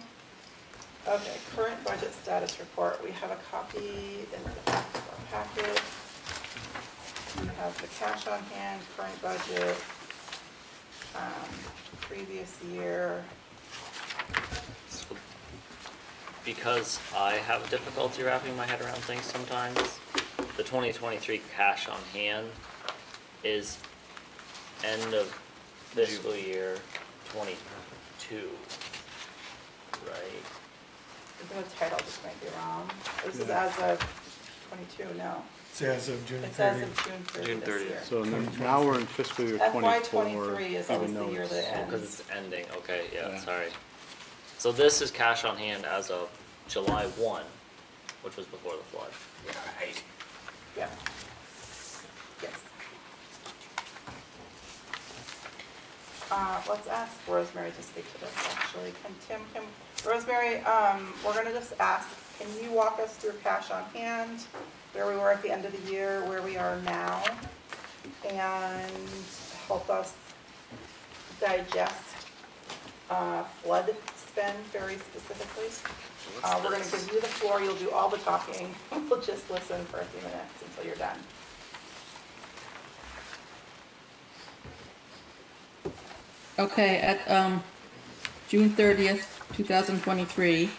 Speaker 3: Okay, current budget status report. We have a copy in the back of our packet. We have the cash on hand, current budget, um, previous year.
Speaker 6: Because I have difficulty wrapping my head around things sometimes, the twenty twenty-three cash on hand is end of fiscal year twenty-two, right?
Speaker 3: The title just might be wrong. This is
Speaker 1: Yeah.
Speaker 3: as of twenty-two, no.
Speaker 1: It's as of June
Speaker 3: It's as
Speaker 1: 30th.
Speaker 3: of June thirty
Speaker 7: June
Speaker 3: this
Speaker 7: 30th.
Speaker 3: year.
Speaker 2: So n- now we're in fiscal year
Speaker 3: FY
Speaker 2: twenty-four,
Speaker 3: twenty-three is always the
Speaker 2: though
Speaker 3: year that
Speaker 2: oh,
Speaker 3: it's.
Speaker 6: Because
Speaker 3: ends.
Speaker 6: it's ending, okay, yeah,
Speaker 2: Yeah.
Speaker 6: sorry. So this is cash on hand as of July one, which was before the flood.
Speaker 5: Right.
Speaker 3: Yeah. Yes. Uh, let's ask Rosemary to speak to this, actually. Can Tim, can, Rosemary, um, we're gonna just ask, can you walk us through cash on hand? Where we were at the end of the year, where we are now, and help us digest, uh, flood spend very specifically? Uh, we're gonna give you the floor, you'll do all the talking, <laughs> we'll just listen for a few minutes until you're done.
Speaker 8: Okay, at, um, June thirtieth, two thousand twenty-three,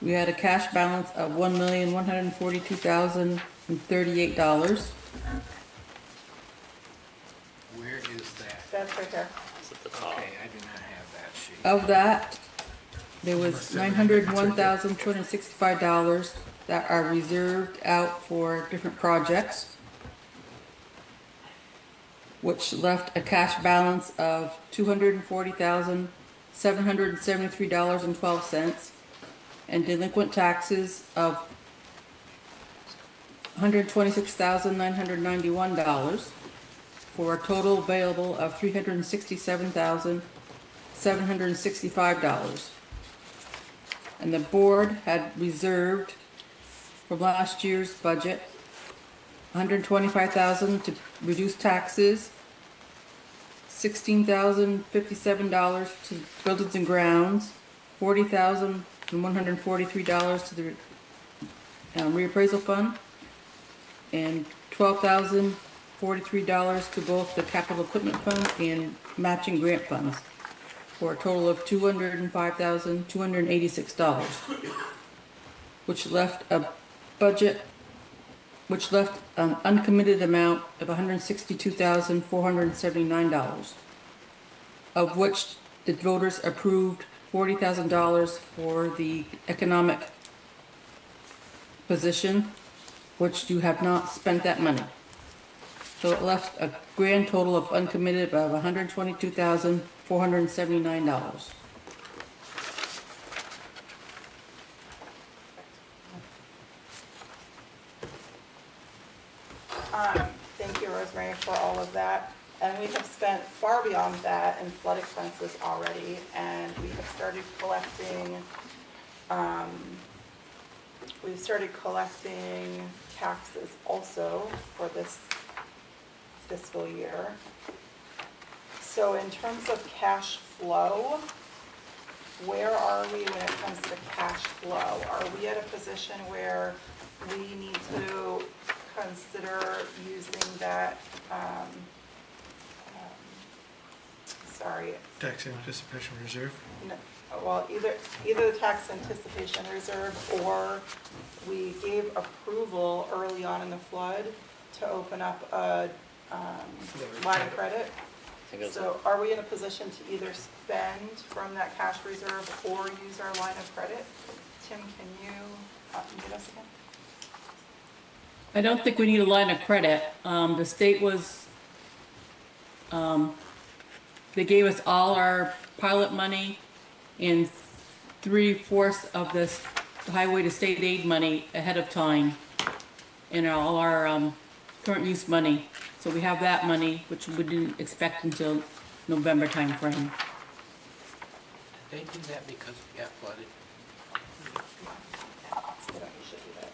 Speaker 8: we had a cash balance of one million, one hundred and forty-two thousand and thirty-eight dollars.
Speaker 5: Where is that?
Speaker 3: That's right there.
Speaker 6: It's at the top.
Speaker 5: Okay, I do not have that sheet.
Speaker 8: Of that, there was nine hundred one thousand two hundred sixty-five dollars that are reserved out for different projects, which left a cash balance of two hundred and delinquent taxes of one hundred twenty-six thousand nine hundred ninety-one dollars for a total available of three hundred and sixty-seven thousand, seven hundred and sixty-five dollars. And the board had reserved from last year's budget, hundred twenty-five thousand to reduce taxes, sixteen thousand fifty-seven dollars to buildings and grounds, forty thousand and one hundred and forty-three dollars to the um, reappraisal fund, and twelve thousand forty-three dollars to both the capital equipment fund and matching grant funds, for a total of two hundred and five thousand two hundred and eighty-six dollars, which left a budget, which left an uncommitted amount of $162,479, of which the voters approved $40,000 for the economic position, which you have not spent that money. So it left a grand total of uncommitted of $122,479.
Speaker 3: Um, thank you, Rosemary, for all of that. And we have spent far beyond that in flood expenses already, and we have started collecting, um, we've started collecting taxes also for this fiscal year. So in terms of cash flow, where are we when it comes to cash flow? Are we at a position where we need to consider using that, um, um, sorry,
Speaker 1: Tax anticipation reserve.
Speaker 3: no, well, either, either the tax anticipation reserve or we gave approval early on in the flood to open up a, um, line of credit.
Speaker 6: Think it
Speaker 3: So are we in a position to either spend from that cash reserve or use our line of credit? Tim, can you, uh, mute us again?
Speaker 8: I don't think we need a line of credit. Um, the state was, um, they gave us all our pilot money and three-fourths of this highway to state aid money ahead of time. And all our, um, current use money. So we have that money, which we didn't expect until November timeframe.
Speaker 5: They do that because we got flooded?
Speaker 3: You don't usually do that.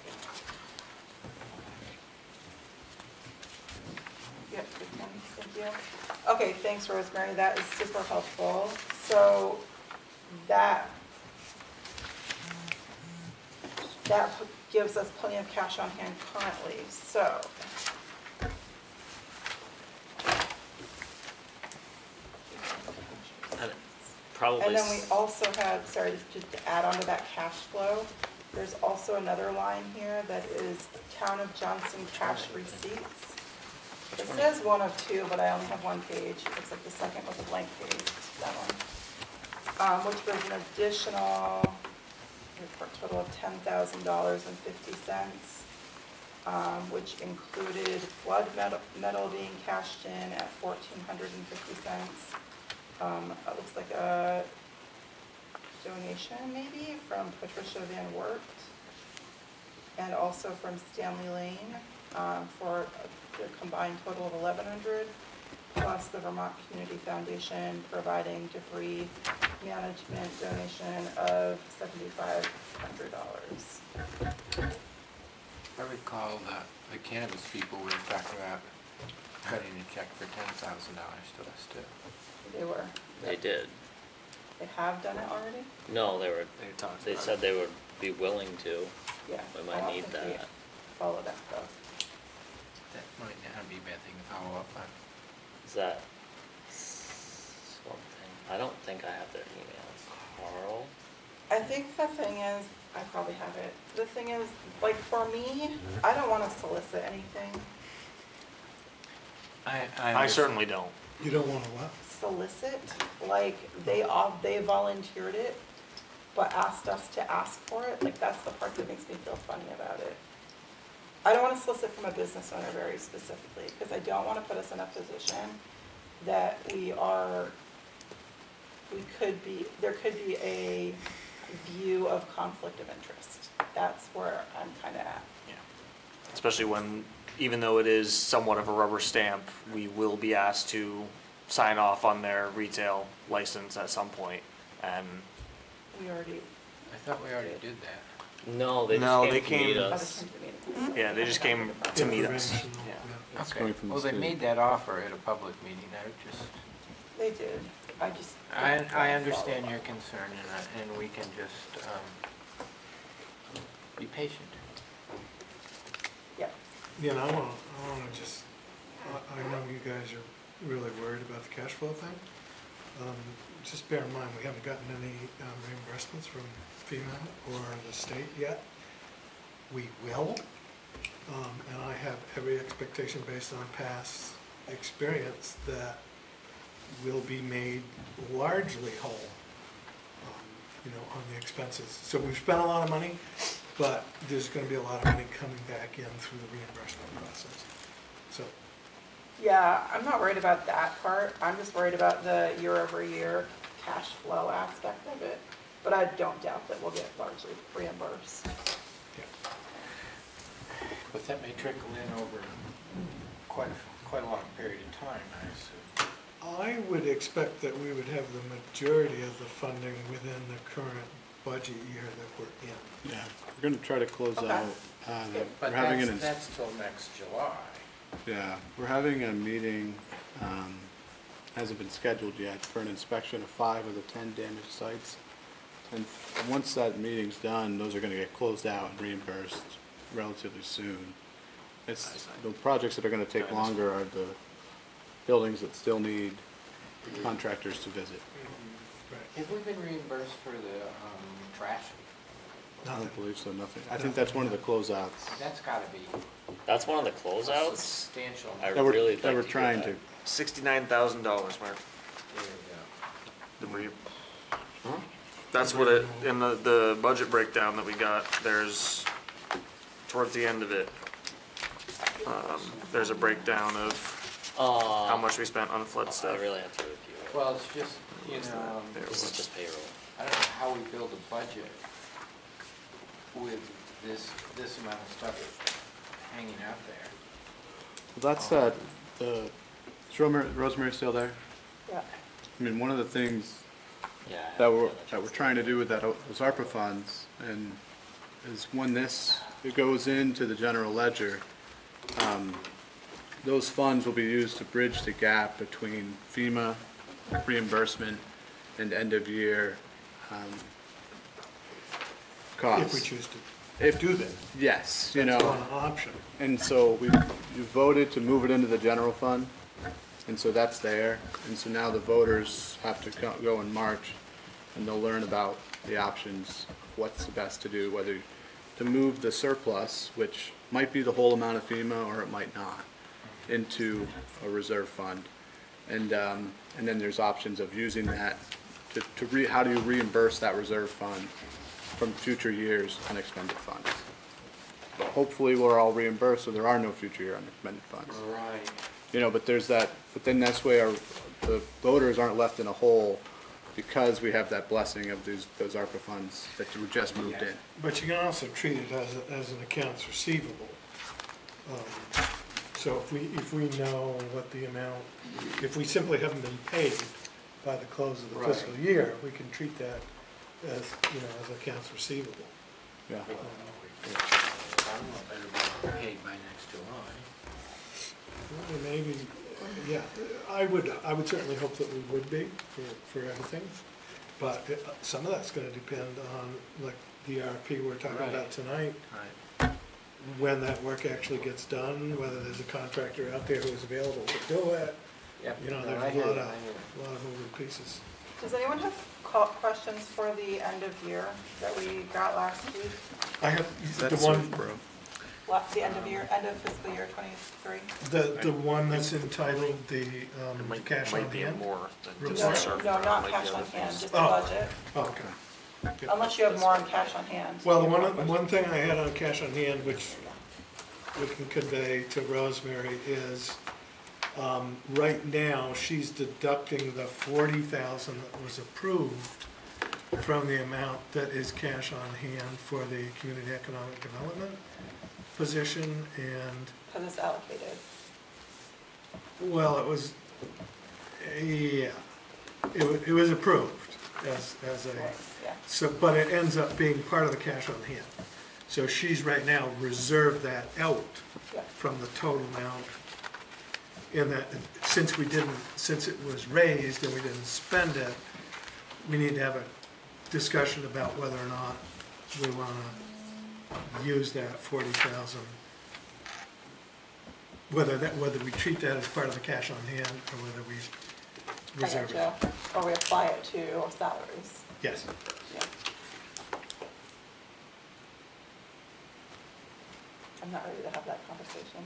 Speaker 3: Yep, good one, thank you. Okay, thanks Rosemary, that is super helpful. So that, that gives us plenty of cash on hand currently, so.
Speaker 6: probably,
Speaker 3: And then we also have, sorry, just to add on to that cash flow, there's also another line here that is Town of Johnson cash receipts. It says one of two, but I only have one page. Looks like the second was a blank page, that one. Um, which was an additional, report total of ten thousand dollars and fifty cents. Um, which included flood metal, metal being cashed in at fourteen hundred and fifty cents. Um, it looks like a donation maybe from Patricia Van Wert. And also from Stanley Lane, um, for a combined total of eleven hundred. Plus the Vermont Community Foundation providing debris management donation of seventy-five hundred dollars.
Speaker 5: I recall that the cannabis people were talking about cutting a check for ten thousand dollars to us too.
Speaker 3: They were,
Speaker 6: they did.
Speaker 3: they have done it already?
Speaker 6: No, they were,
Speaker 7: They talked
Speaker 6: they
Speaker 7: about
Speaker 6: said they would be willing to.
Speaker 3: Yeah.
Speaker 6: We
Speaker 3: I
Speaker 6: might
Speaker 3: don't
Speaker 6: need
Speaker 3: think we
Speaker 6: that.
Speaker 3: Followed up though.
Speaker 5: That might not be a bad thing to follow up on.
Speaker 6: Is that something? I don't think I have their emails. Carl?
Speaker 3: I think the thing is, I probably have it. The thing is, like for me, mm-hmm. I don't wanna solicit anything.
Speaker 5: I,
Speaker 7: I certainly don't.
Speaker 1: You don't wanna what?
Speaker 3: Solicit, like they mm-hmm. all, they volunteered it, but asked us to ask for it. Like that's the part that makes me feel funny about it. I don't wanna solicit from a business owner very specifically, because I don't wanna put us in a position that we are, we could be, there could be a view of conflict of interest. That's where I'm kinda at.
Speaker 7: Yeah. Especially when even though it is somewhat of a rubber stamp, we will be asked to sign off on their retail license at some point. And
Speaker 3: We already,
Speaker 5: I thought we already did that.
Speaker 6: No, they
Speaker 7: No,
Speaker 6: just
Speaker 7: they
Speaker 6: came to meet
Speaker 7: came-
Speaker 3: by
Speaker 6: us.
Speaker 3: time we
Speaker 7: yeah, they just came to meet us.
Speaker 1: Informational,
Speaker 7: Yeah.
Speaker 1: yeah.
Speaker 2: It's
Speaker 5: Okay.
Speaker 2: coming from the
Speaker 5: Well, they
Speaker 2: state.
Speaker 5: made that offer at a public meeting, I just,
Speaker 3: They did, I just.
Speaker 5: I, I understand your concern and I, and we can just, um, be patient.
Speaker 3: Yep,
Speaker 1: You know, I wanna, I wanna just, I, I know you guys are really worried about the cash flow thing. Um, just bear in mind, we haven't gotten any um, reimbursements from FEMA or the state yet. We will, um, and I have every expectation based on past experience that we'll be made largely whole, um, you know, on the expenses. So we've spent a lot of money, but there's gonna be a lot of money coming back in through the reimbursement process. So,
Speaker 3: yeah, I'm not worried about that part, I'm just worried about the year-over-year cash flow aspect of it. But I don't doubt that we'll get largely reimbursed.
Speaker 1: yeah.
Speaker 5: But that may trickle in over quite, a- quite a long period of time, I assume.
Speaker 1: I would expect that we would have the majority of the funding within the current budget year that we're in.
Speaker 2: Yeah, we're gonna try to close
Speaker 3: Okay.
Speaker 2: out, uh,
Speaker 5: But
Speaker 2: we're having
Speaker 5: that's,
Speaker 2: an, ins-
Speaker 5: that's till next July.
Speaker 2: yeah, we're having a meeting, um, hasn't been scheduled yet, for an inspection of five of the ten damaged sites. And once that meeting's done, those are gonna get closed out and reimbursed relatively soon. It's, the projects that are gonna take longer are the buildings that still need contractors to visit.
Speaker 5: Have we been reimbursed for the, um, trash?
Speaker 2: I don't believe so, nothing. I think that's one of the closeouts.
Speaker 5: That's gotta be
Speaker 6: That's one of the
Speaker 5: a
Speaker 6: closeouts.
Speaker 5: substantial.
Speaker 6: I
Speaker 2: That we're,
Speaker 6: really
Speaker 2: that
Speaker 6: like
Speaker 2: we're
Speaker 6: to hear
Speaker 2: trying
Speaker 6: that.
Speaker 2: to,
Speaker 7: Sixty-nine thousand dollars, Mark.
Speaker 5: There you
Speaker 7: The re- That's what it, in the, the budget breakdown that we got, there's, towards the end of it, um, there's a breakdown of
Speaker 6: Uh,
Speaker 7: how much we spent on flood
Speaker 6: I
Speaker 7: stuff.
Speaker 6: really have to review it.
Speaker 5: Well, it's just, you know,
Speaker 7: There
Speaker 6: This is
Speaker 7: was.
Speaker 6: just payroll.
Speaker 5: I don't know how we build a budget with this, this amount of stuff hanging out there.
Speaker 2: that's that, the, is Rosemary, Rosemary still there?
Speaker 3: Yeah,
Speaker 2: I mean, one of the things
Speaker 6: Yeah.
Speaker 2: That we're, that we're trying to do with that, those ARPA funds, and is when this, it goes into the general ledger, um, those funds will be used to bridge the gap between FEMA reimbursement and end-of-year, um, costs.
Speaker 1: If we choose to
Speaker 2: If-
Speaker 1: do that.
Speaker 2: Yes, you know.
Speaker 1: That's one option.
Speaker 2: And so we, you voted to move it into the general fund, and so that's there. And so now the voters have to co- go in March, and they'll learn about the options, what's the best to do, whether to move the surplus, which might be the whole amount of FEMA, or it might not, into a reserve fund. And, um, and then there's options of using that to, to re, how do you reimburse that reserve fund from future years' unexpended funds? Hopefully we're all reimbursed, so there are no future year unexpended funds.
Speaker 5: Right.
Speaker 2: You know, but there's that, but then that's where the voters aren't left in a hole because we have that blessing of these, those ARPA funds that were just moved in.
Speaker 1: But you can also treat it as, a- as an accounts receivable. Um, So if we, if we know what the amount, if we simply haven't been paid by the close of the
Speaker 5: Right.
Speaker 1: fiscal year, we can treat that as, you know, as accounts receivable.
Speaker 2: Yeah.
Speaker 1: Um,
Speaker 5: I don't know, better be paid by next July.
Speaker 1: Well, Maybe, yeah, I would, I would certainly hope that we would be for, for everything. But it- some of that's gonna depend on, like, the RFP we're talking about
Speaker 5: Right.
Speaker 1: tonight,
Speaker 5: Right.
Speaker 1: when that work actually gets done, whether there's a contractor out there who's available to do it.
Speaker 5: Yep.
Speaker 1: You know,
Speaker 5: No,
Speaker 1: there's
Speaker 5: I
Speaker 1: a
Speaker 5: hear
Speaker 1: lot
Speaker 5: you,
Speaker 1: of,
Speaker 5: I hear you.
Speaker 1: lot of moving pieces.
Speaker 3: does anyone have co- questions for the end of year that we got last week?
Speaker 1: I have, the
Speaker 2: That's
Speaker 1: one,
Speaker 2: bro.
Speaker 3: La- The end of year, end of fiscal year twenty-three?
Speaker 1: the, the one that's entitled the,
Speaker 7: It
Speaker 1: um,
Speaker 7: might,
Speaker 1: cash on
Speaker 7: might be
Speaker 1: hand.
Speaker 7: more than
Speaker 1: Report.
Speaker 7: just
Speaker 3: No,
Speaker 7: the surf.
Speaker 3: no, not
Speaker 7: might be
Speaker 3: cash on hand, just the
Speaker 1: Oh.
Speaker 3: budget,
Speaker 1: Oh, Okay. Yep.
Speaker 3: unless you have more on cash on hand.
Speaker 1: Well, the one,
Speaker 3: have
Speaker 1: one thing I had on cash on hand, which we can convey to Rosemary, is, um, right now, she's deducting the forty thousand that was approved from the amount that is cash on hand for the community economic development. Position and,
Speaker 3: Because it's allocated.
Speaker 1: well, it was, yeah, it was, it was approved as, as a,
Speaker 3: Yeah,
Speaker 1: so, but it ends up being part of the cash on hand. So she's right now reserved that out
Speaker 3: yeah,
Speaker 1: from the total amount. In that, since we didn't, since it was raised and we didn't spend it, we need to have a discussion about whether or not we wanna use that forty thousand. Whether that, whether we treat that as part of the cash on hand or whether we reserve it.
Speaker 3: Or we apply it to our salaries,
Speaker 1: Yes,
Speaker 3: yeah. I'm not ready to have that conversation.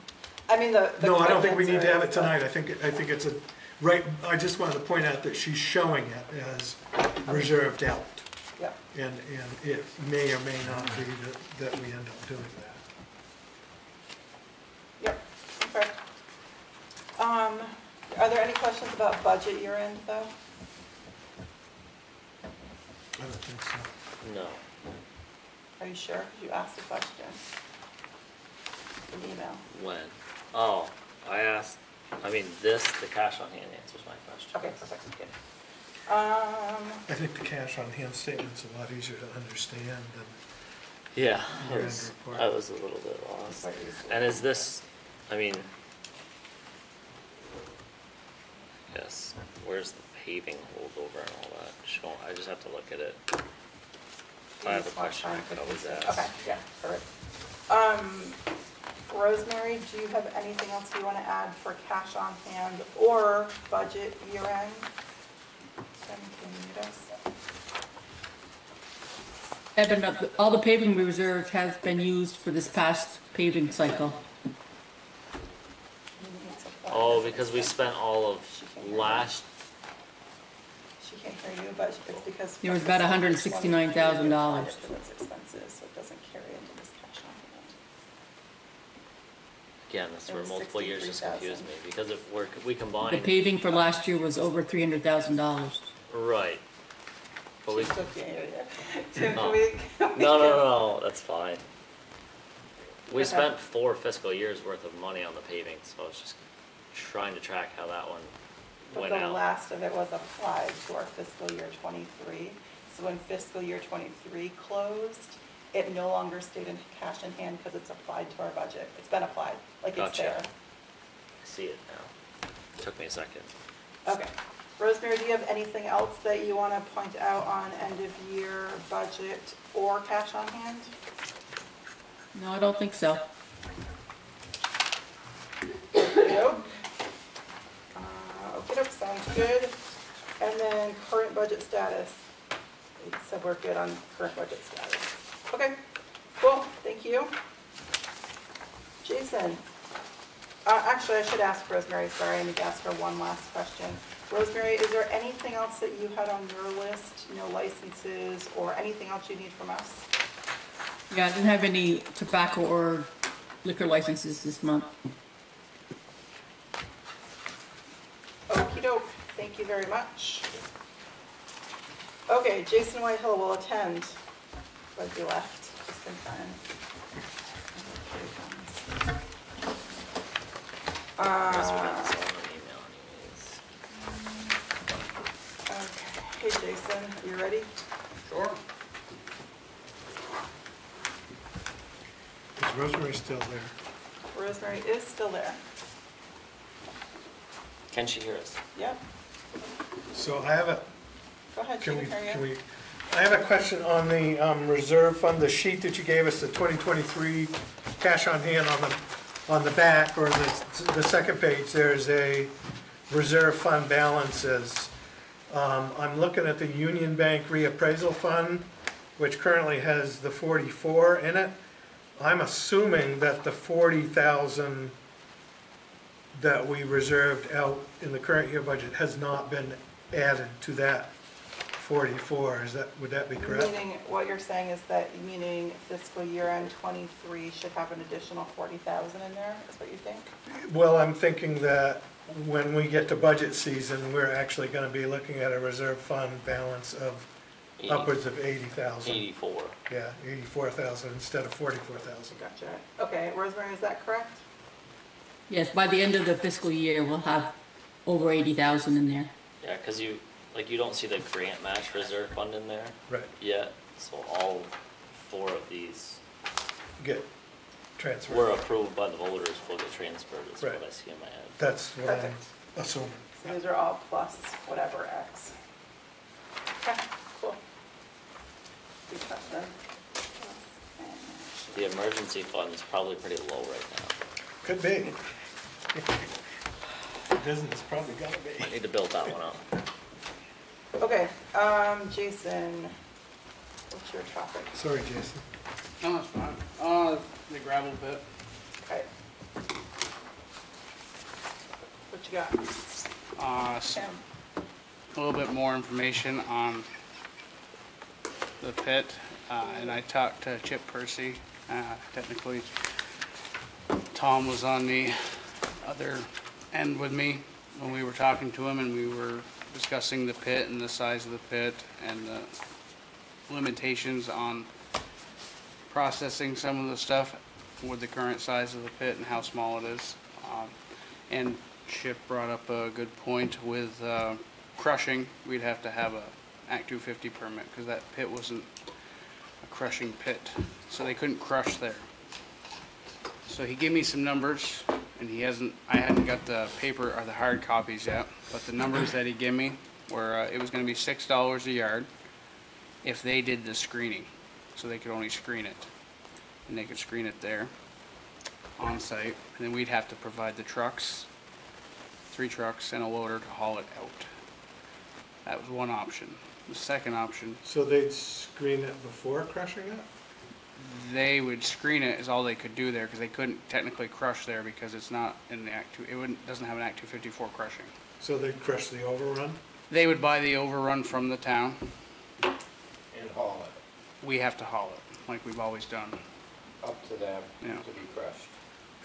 Speaker 3: I mean, the. the
Speaker 1: no, I don't think we need to have it tonight, I think, I think it's a, right, I just wanted to point out that she's showing it as reserved out.
Speaker 3: That- Yeah,
Speaker 1: And, and it may or may not be that, that we end up doing that.
Speaker 3: yep, okay. Um, are there any questions about budget year end though?
Speaker 1: I don't think so.
Speaker 6: No.
Speaker 3: Are you sure? 'Cause You asked a question. An email.
Speaker 6: When? Oh, I asked, I mean, this, the cash on hand answers my question.
Speaker 3: Okay, perfect, good. Um,
Speaker 1: I think the cash on hand statement's a lot easier to understand than,
Speaker 6: Yeah, I
Speaker 1: Year-end
Speaker 6: was,
Speaker 1: report.
Speaker 6: I was a little bit lost. And is this, I mean, yes, where's the paving holdover and all that? Show, I just have to look at it. If I have a question, I could always
Speaker 3: this.
Speaker 6: ask.
Speaker 3: Okay, yeah, perfect. Um, Rosemary, do you have anything else you want to add for cash on hand or budget year end? Jen, can you read us?
Speaker 8: Evan, uh, all the paving we reserved has been used for this past paving cycle.
Speaker 3: You need supply.
Speaker 6: Oh, because we spent all of
Speaker 3: She can't hear you.
Speaker 6: last,
Speaker 3: She can't hear you, but it's because.
Speaker 8: There was about $169,000.
Speaker 3: Because it's expenses, so it doesn't carry into this cash on
Speaker 6: again, that's
Speaker 3: It
Speaker 6: where
Speaker 3: was
Speaker 6: multiple years just confused me, because if we're, we
Speaker 8: The
Speaker 6: combined,
Speaker 8: paving for last year was over three hundred thousand dollars.
Speaker 6: Right. But we,
Speaker 3: She still can't hear. Tim,
Speaker 6: No.
Speaker 3: can oh. we? can we
Speaker 6: no, no,
Speaker 3: get-
Speaker 6: no, no, that's fine. We
Speaker 3: Okay.
Speaker 6: spent four fiscal years worth of money on the paving, so I was just trying to track how that one
Speaker 3: But
Speaker 6: went
Speaker 3: the
Speaker 6: out.
Speaker 3: last of it was applied to our fiscal year twenty-three. So when fiscal year twenty-three closed, it no longer stayed in cash in hand because it's applied to our budget. It's been applied, like it's
Speaker 6: Gotcha.
Speaker 3: there.
Speaker 6: I see it now. Took me a second.
Speaker 3: Okay. Rosemary, do you have anything else that you want to point out on end of year budget or cash on hand?
Speaker 8: No, I don't think so.
Speaker 3: Nope. Uh, okay, nope, sounds good. And then current budget status. We said we're good on current budget status. Okay, cool, thank you. Jason, uh, actually, I should ask Rosemary, sorry, I need to ask her one last question. Rosemary, is there anything else that you had on your list, no licenses or anything else you need from us?
Speaker 8: Yeah, I didn't have any tobacco or liquor licenses this month.
Speaker 3: Okey doke, thank you very much. Okay, Jason Whitehill will attend, but he left just in time. Here he comes.
Speaker 6: I guess we're
Speaker 3: Uh,
Speaker 6: gonna send an email anyways.
Speaker 3: Okay. Hey Jason, you ready?
Speaker 4: Sure.
Speaker 1: Is Rosemary still there?
Speaker 3: Rosemary is still there.
Speaker 6: Can she hear us?
Speaker 3: Yep,
Speaker 1: So I have a,
Speaker 3: go ahead, she
Speaker 1: can we,
Speaker 3: can hear
Speaker 1: can
Speaker 3: you.
Speaker 1: we, I have a question on the um, reserve fund, the sheet that you gave us, the 2023 cash on hand on the, on the back, or the, the second page, there's a reserve fund balances. Um, I'm looking at the Union Bank reappraisal fund, which currently has the 44 in it. I'm assuming that the 40,000 that we reserved out in the current year budget has not been added to that 44, is that, would that be correct?
Speaker 3: Meaning, what you're saying is that, meaning fiscal year end twenty-three should have an additional forty thousand in there, is what you think?
Speaker 1: Well, I'm thinking that when we get to budget season, we're actually gonna be looking at a reserve fund balance of
Speaker 6: Eighty-
Speaker 1: upwards of eighty thousand.
Speaker 6: Eighty-four.
Speaker 1: Yeah, eighty-four thousand instead of forty-four thousand.
Speaker 3: Gotcha. Okay, Rosemary, is that correct?
Speaker 8: Yes, by the end of the fiscal year, we'll have over eighty thousand in there.
Speaker 6: Yeah, cause you, like, you don't see the grant match reserve fund in there
Speaker 1: Right,
Speaker 6: yet, so all four of these
Speaker 1: get transferred.
Speaker 6: were approved by the voters for the transfer, is what
Speaker 1: Right.
Speaker 6: I see in my head.
Speaker 1: That's what I'm
Speaker 3: Perfect.
Speaker 1: assuming.
Speaker 3: So these are all plus whatever X. Okay, cool. Good question.
Speaker 6: The emergency fund is probably pretty low right now.
Speaker 1: Could be. It isn't, it's probably gotta
Speaker 6: I
Speaker 1: be.
Speaker 6: need to build that one up.
Speaker 3: Okay, um, Jason, what's your topic?
Speaker 1: Sorry, Jason.
Speaker 9: No, that's fine. Uh, the gravel pit.
Speaker 3: Okay. You got?
Speaker 9: Uh, s-
Speaker 3: Tim?
Speaker 9: a little bit more information on the pit. Uh, and I talked to Chip Percy. Uh, technically, Tom was on the other end with me when we were talking to him and we were discussing the pit and the size of the pit and the limitations on processing some of the stuff with the current size of the pit and how small it is. Um, And Chip brought up a good point with uh, crushing. We'd have to have a Act 250 permit because that pit wasn't a crushing pit, so they couldn't crush there. So he gave me some numbers, and he hasn't, I hadn't got the paper or the hard copies yet, but the numbers that he gave me were, uh, it was gonna be six dollars a yard if they did the screening, so they could only screen it. And they could screen it there, on site, and then we'd have to provide the trucks, three trucks and a loader to haul it out. That was one option. The second option,
Speaker 1: So they'd screen it before crushing it?
Speaker 9: they would screen it is all they could do there, because they couldn't technically crush there because it's not in the Act two, it wouldn't, doesn't have an Act two fifty-four crushing.
Speaker 1: So they'd crush the overrun?
Speaker 9: They would buy the overrun from the town,
Speaker 5: And haul it
Speaker 9: we have to haul it, like we've always done.
Speaker 5: up to them
Speaker 9: Yeah.
Speaker 5: to be crushed.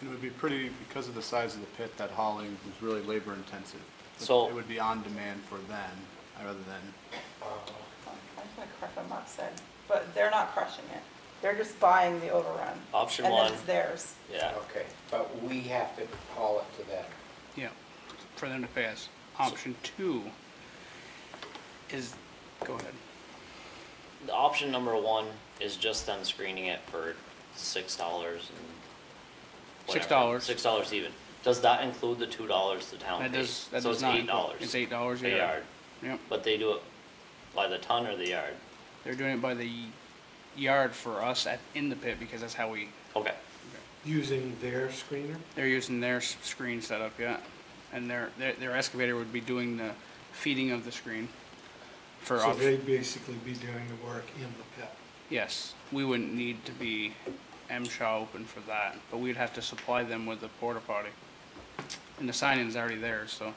Speaker 2: And it would be pretty, because of the size of the pit, that hauling was really labor intensive. It-
Speaker 6: So-
Speaker 2: It would be on demand for them, rather than,
Speaker 3: I'm gonna correct what Mark said, but they're not crushing it. They're just buying the overrun.
Speaker 6: Option
Speaker 3: And
Speaker 6: one,
Speaker 3: then it's theirs.
Speaker 6: yeah,
Speaker 5: Okay, but we have to haul it to them.
Speaker 9: Yeah, for them to pass. Option two is, go ahead.
Speaker 6: the option number one is just them screening it for six dollars and
Speaker 9: Six
Speaker 6: whatever.
Speaker 9: dollars.
Speaker 6: Six dollars even. Does that include the two dollars the town
Speaker 9: That
Speaker 6: pays?
Speaker 9: does, that
Speaker 6: So
Speaker 9: does
Speaker 6: it's
Speaker 9: not.
Speaker 6: eight
Speaker 9: include-
Speaker 6: dollars
Speaker 9: It's eight dollars
Speaker 6: a
Speaker 9: a
Speaker 6: yard,
Speaker 9: yard. Yep,
Speaker 6: but they do it by the ton or the yard?
Speaker 9: they're doing it by the yard for us at, in the pit because that's how we,
Speaker 6: Okay,
Speaker 1: Using their screener?
Speaker 9: they're using their s- screen setup, yeah. And their, their, their excavator would be doing the feeding of the screen for
Speaker 1: So
Speaker 9: option.
Speaker 1: they'd basically be doing the work in the pit.
Speaker 9: Yes, we wouldn't need to be MSHA open for that, but we'd have to supply them with the porta potty. And the sign-in's already there, so.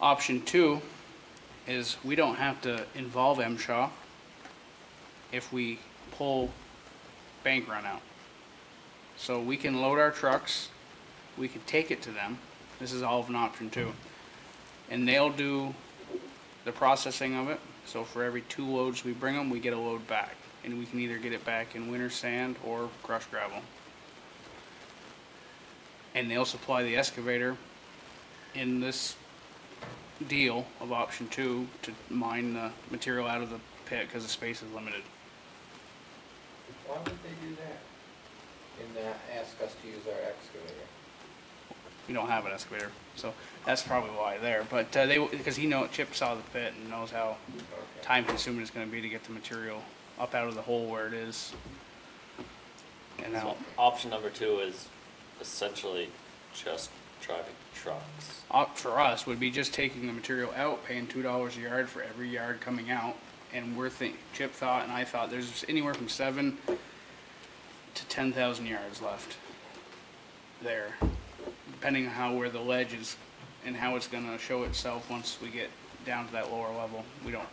Speaker 9: Option two is we don't have to involve MSHA if we pull bank run out. So we can load our trucks, we can take it to them, this is all of an option two. And they'll do the processing of it, so for every two loads we bring them, we get a load back. And we can either get it back in winter sand or crushed gravel. And they'll supply the excavator in this deal of option two to mine the material out of the pit because the space is limited.
Speaker 5: Why would they do that? And ask us to use our excavator?
Speaker 9: We don't have an excavator, so that's probably why there. But uh, they, because he know, Chip saw the pit and knows how
Speaker 5: Okay.
Speaker 9: time consuming it's gonna be to get the material up out of the hole where it is. And
Speaker 6: so
Speaker 9: out.
Speaker 6: option number two is essentially just driving trucks.
Speaker 9: Op for us would be just taking the material out, paying two dollars a yard for every yard coming out. And we're think, Chip thought and I thought there's anywhere from seven to ten thousand yards left there. Depending on how, where the ledge is and how it's gonna show itself once we get down to that lower level. We don't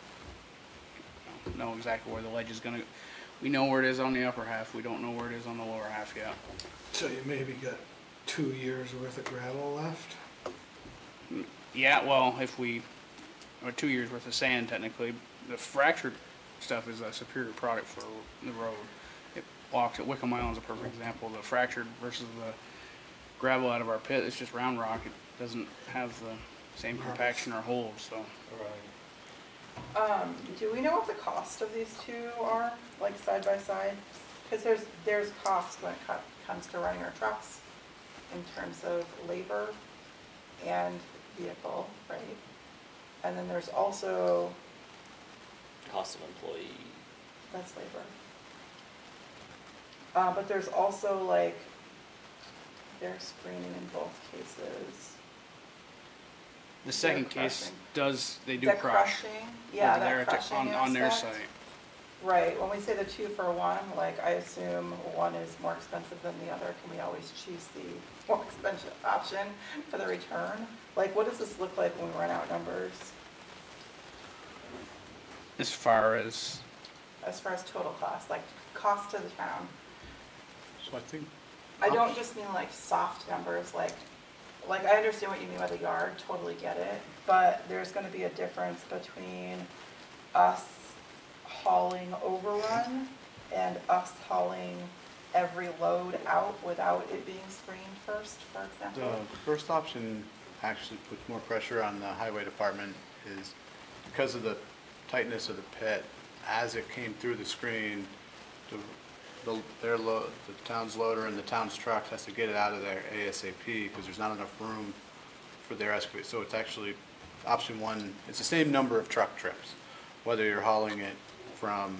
Speaker 9: know exactly where the ledge is gonna, we know where it is on the upper half, we don't know where it is on the lower half yet.
Speaker 1: So you maybe got two years' worth of gravel left?
Speaker 9: Yeah, well, if we, or two years worth of sand technically, the fractured stuff is a superior product for the road. It walks, at Wickham Island's a perfect example, the fractured versus the gravel out of our pit, it's just round rock, it doesn't have the same compaction or hold, so.
Speaker 3: Um, do we know what the cost of these two are, like side by side? Because there's, there's cost when it co- comes to running our trucks in terms of labor and vehicle, right? And then there's also,
Speaker 6: Cost of employee,
Speaker 3: that's labor. Uh, but there's also like, they're screening in both cases.
Speaker 9: The second case
Speaker 3: crushing.
Speaker 9: does, they do
Speaker 3: The
Speaker 9: crush.
Speaker 3: crushing, yeah,
Speaker 9: over there
Speaker 3: that
Speaker 9: at the-
Speaker 3: crushing
Speaker 9: On, on their
Speaker 3: aspect.
Speaker 9: site.
Speaker 3: Right, when we say the two for one, like, I assume one is more expensive than the other, can we always choose the <laughs> more expensive option for the return? Like, what does this look like when we run out numbers,
Speaker 9: As far as,
Speaker 3: as far as total cost, like, cost to the town?
Speaker 2: So I think,
Speaker 3: I don't just mean like soft numbers, like, like, I understand what you mean by the yard, totally get it, but there's gonna be a difference between us hauling overrun and us hauling every load out without it being screened first, for
Speaker 2: the
Speaker 3: example.
Speaker 2: first option actually puts more pressure on the highway department is because of the tightness of the pit, as it came through the screen, the, the, their load, the town's loader and the town's truck has to get it out of there ASAP because there's not enough room for their excavator. So it's actually, option one, it's the same number of truck trips, whether you're hauling it from,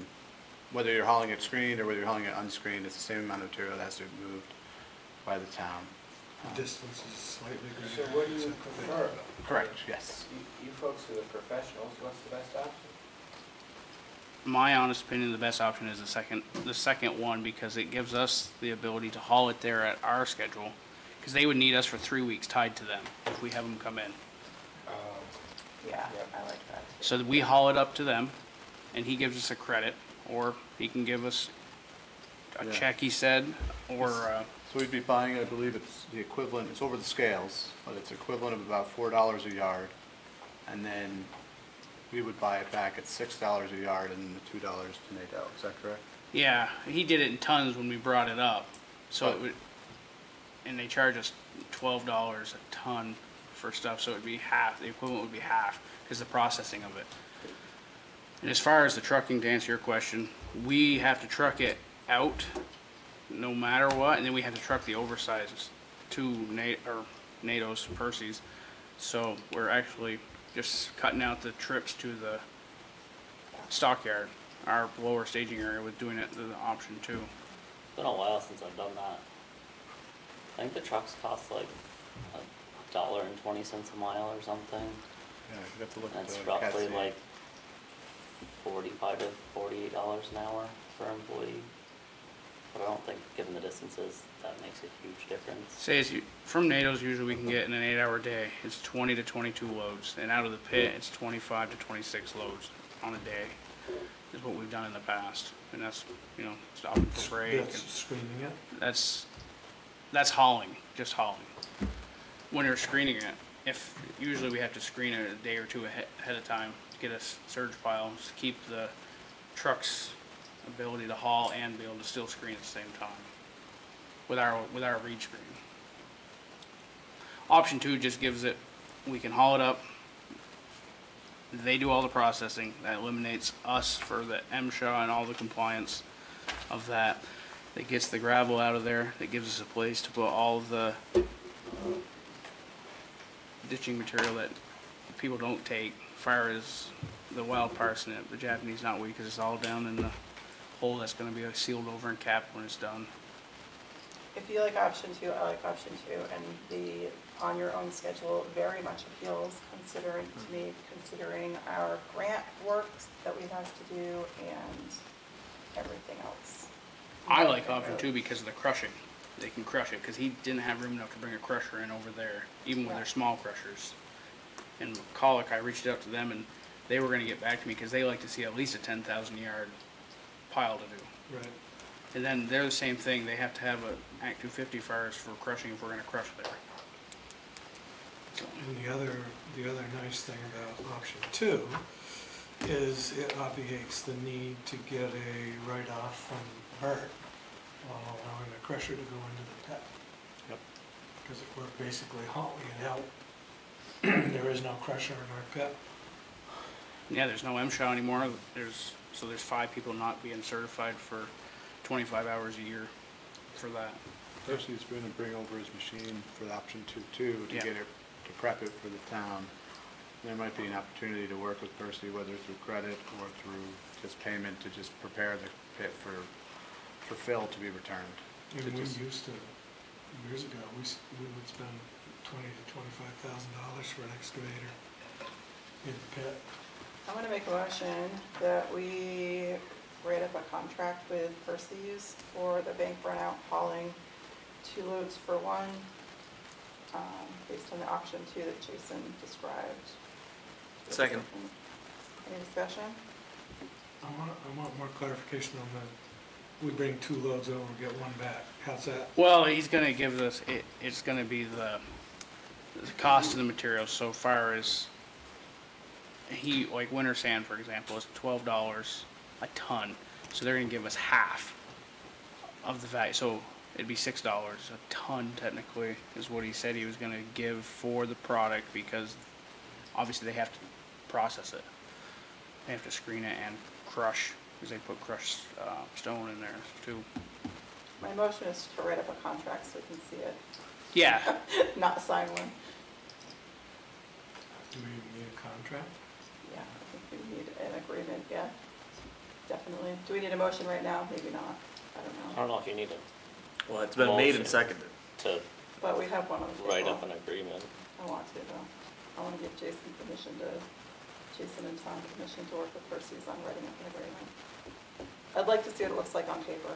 Speaker 2: whether you're hauling it screened or whether you're hauling it unscreened, it's the same amount of material that has to be moved by the town.
Speaker 1: The distance is slightly
Speaker 5: So what do you prefer?
Speaker 2: Correct, yes.
Speaker 5: You, you folks are the professionals, what's the best option?
Speaker 9: My honest opinion, the best option is the second, the second one, because it gives us the ability to haul it there at our schedule. Because they would need us for three weeks tied to them if we have them come in.
Speaker 5: Um,
Speaker 3: Yeah,
Speaker 5: Yep.
Speaker 3: I like that.
Speaker 9: So that we haul it up to them, and he gives us a credit, or he can give us a
Speaker 2: Yeah.
Speaker 9: check, he said, or, uh,
Speaker 2: So we'd be buying, I believe it's the equivalent, it's over the scales, but it's equivalent of about four dollars a yard. And then we would buy it back at six dollars a yard and the two dollars to NATO, is that correct?
Speaker 9: yeah, he did it in tons when we brought it up. So it would, and they charge us twelve dollars a ton for stuff, so it'd be half, the equivalent would be half, because the processing of it. And as far as the trucking, to answer your question, we have to truck it out no matter what, and then we have to truck the oversizes to Na- or NATO's Percy's. So we're actually just cutting out the trips to the stockyard, our lower staging area with doing it the option too.
Speaker 6: it's been a while since I've done that. I think the trucks cost like a dollar and twenty cents a mile or something.
Speaker 2: Yeah, you have to look at
Speaker 6: That's
Speaker 2: the
Speaker 6: roughly
Speaker 2: CAT
Speaker 6: like forty-five to forty-eight dollars an hour per employee. But I don't think, given the distances, that makes a huge difference.
Speaker 9: Say it's, u- from NATO's usually we can get in an eight-hour day, it's twenty to twenty-two loads, and out of the pit, it's twenty-five to twenty-six loads on a day, is what we've done in the past, and that's, you know, stopping for break, and
Speaker 1: That's screening it.
Speaker 9: that's, that's hauling, just hauling. When you're screening it, if, usually we have to screen it a day or two ahead, ahead of time, to get a surge pile, to keep the truck's ability to haul and be able to still screen at the same time with our, with our reed screen. Option two just gives it, we can haul it up. They do all the processing. That eliminates us for the MSHA and all the compliance of that. That gets the gravel out of there. That gives us a place to put all the ditching material that people don't take. Fire is the wild parsnip, the Japanese knotweed, because it's all down in the hole that's gonna be sealed over and capped when it's done.
Speaker 3: If you like option two, I like option two, and the on your own schedule very much appeals considering, to me, considering our grant works that we have to do and everything else.
Speaker 9: I like option two because of the crushing. They can crush it, because he didn't have room enough to bring a crusher in over there, even with their small crushers. And Colic, I reached out to them and they were gonna get back to me, because they like to see at least a ten thousand yard pile to do.
Speaker 1: Right.
Speaker 9: And then they're the same thing, they have to have a Act two fifty fires for crushing if we're gonna crush there. So,
Speaker 1: And the other, the other nice thing about option two is it obviates the need to get a write-off from Bert while allowing the crusher to go into the pit.
Speaker 7: Yep.
Speaker 1: Because if we're basically hauling it out, <clears throat> there is no crusher in our pit.
Speaker 9: Yeah, there's no MSHA anymore. There's, so there's five people not being certified for twenty-five hours a year for that.
Speaker 2: Percy's gonna bring over his machine for the option two, two, to
Speaker 9: Yeah.
Speaker 2: get it, to prep it for the town. There might be an opportunity to work with Percy, whether through credit or through just payment, to just prepare the pit for, for fill to be returned.
Speaker 1: And
Speaker 2: To
Speaker 1: we
Speaker 2: just-
Speaker 1: used to, years ago, we, s- we would spend twenty to twenty-five thousand dollars for an excavator in the pit.
Speaker 3: I'm gonna make a motion that we write up a contract with Percy's for the bank run out hauling two loads for one, um, based on the option two that Jason described.
Speaker 7: Second.
Speaker 3: Any discussion?
Speaker 1: I want, I want more clarification on the, we bring two loads over, get one back. How's that?
Speaker 9: Well, he's gonna give us, it, it's gonna be the, the cost of the materials so far as he, like winter sand, for example, is twelve dollars a ton, so they're gonna give us half of the value, so it'd be six dollars a ton technically, is what he said he was gonna give for the product, because obviously they have to process it. They have to screen it and crush, because they put crushed, uh, stone in there too.
Speaker 3: My motion is to write up a contract so we can see it,
Speaker 9: Yeah, <laughs>
Speaker 3: not sign one.
Speaker 1: Do we need a contract?
Speaker 3: Yeah, I think we need an agreement, yeah, definitely. Do we need a motion right now? Maybe not, I don't know.
Speaker 6: I
Speaker 3: know.
Speaker 6: don't know if you need to,
Speaker 7: Well, it's been made and seconded.
Speaker 6: to
Speaker 3: But we have one on the table.
Speaker 6: write up an agreement.
Speaker 3: I want to though. I want to give Jason permission to, Jason and Tom permission to work with Percy's on writing up an agreement. I'd like to see what it looks like on paper.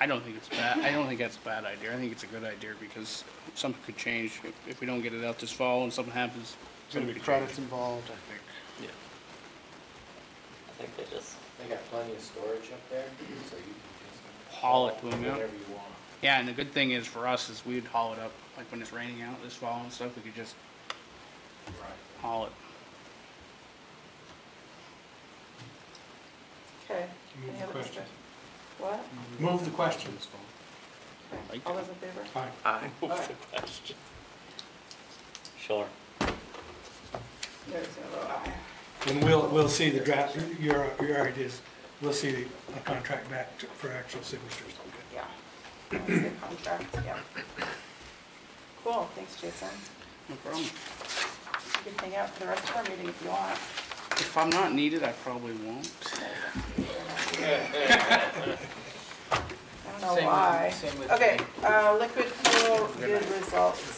Speaker 9: I don't think it's bad, I don't think that's a bad idea, I think it's a good idea, because something could change, if, if we don't get it out this fall and something happens.
Speaker 2: There's gonna be
Speaker 9: something could change.
Speaker 2: credits involved, I think.
Speaker 6: Yeah. I think they just,
Speaker 5: They got plenty of storage up there, so you can just.
Speaker 9: Haul it to 'em, yeah.
Speaker 5: Whatever you want.
Speaker 9: Yeah, and the good thing is for us is we'd haul it up, like when it's raining out this fall and stuff, we could just
Speaker 5: Right.
Speaker 9: haul it.
Speaker 3: Okay.
Speaker 1: Move
Speaker 3: Any
Speaker 1: the
Speaker 3: other
Speaker 1: question.
Speaker 3: discussion? What?
Speaker 1: Move the question.
Speaker 3: Okay.
Speaker 9: Like
Speaker 3: All
Speaker 9: it.
Speaker 3: those in favor?
Speaker 1: Fine.
Speaker 7: Aye.
Speaker 6: move the question. Sure.
Speaker 3: Nobody's gonna vote aye.
Speaker 1: And we'll, we'll see the draft, your, your ideas, we'll see a contract back to- for actual signatures.
Speaker 3: Yeah. That's the contract, yeah. Cool, thanks, Jason.
Speaker 9: No problem.
Speaker 3: You can hang out for the rest of our meeting if you want.
Speaker 9: If I'm not needed, I probably won't.
Speaker 3: I don't know
Speaker 5: Same with-
Speaker 3: why.
Speaker 5: same with
Speaker 3: Okay, uh, liquid fuel bid results.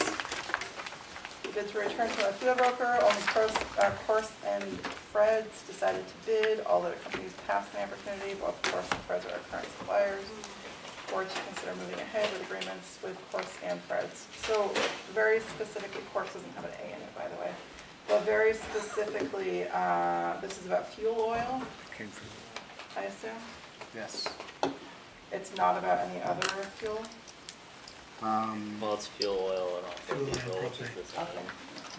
Speaker 3: Bids were return to a fuel broker, only Course, uh, Course and Fred's decided to bid, all other companies passed the opportunity, both Course and Fred's are our current suppliers. Or to consider moving ahead with agreements with Course and Fred's. So very specifically, Course doesn't have an A in it, by the way. But very specifically, uh, this is about fuel oil,
Speaker 2: Came from,
Speaker 3: I assume?
Speaker 2: yes.
Speaker 3: It's not about any other fuel?
Speaker 2: Um,
Speaker 6: Well, it's fuel oil and all
Speaker 1: Fuel and
Speaker 6: diesel, which is
Speaker 1: propane.
Speaker 6: the same.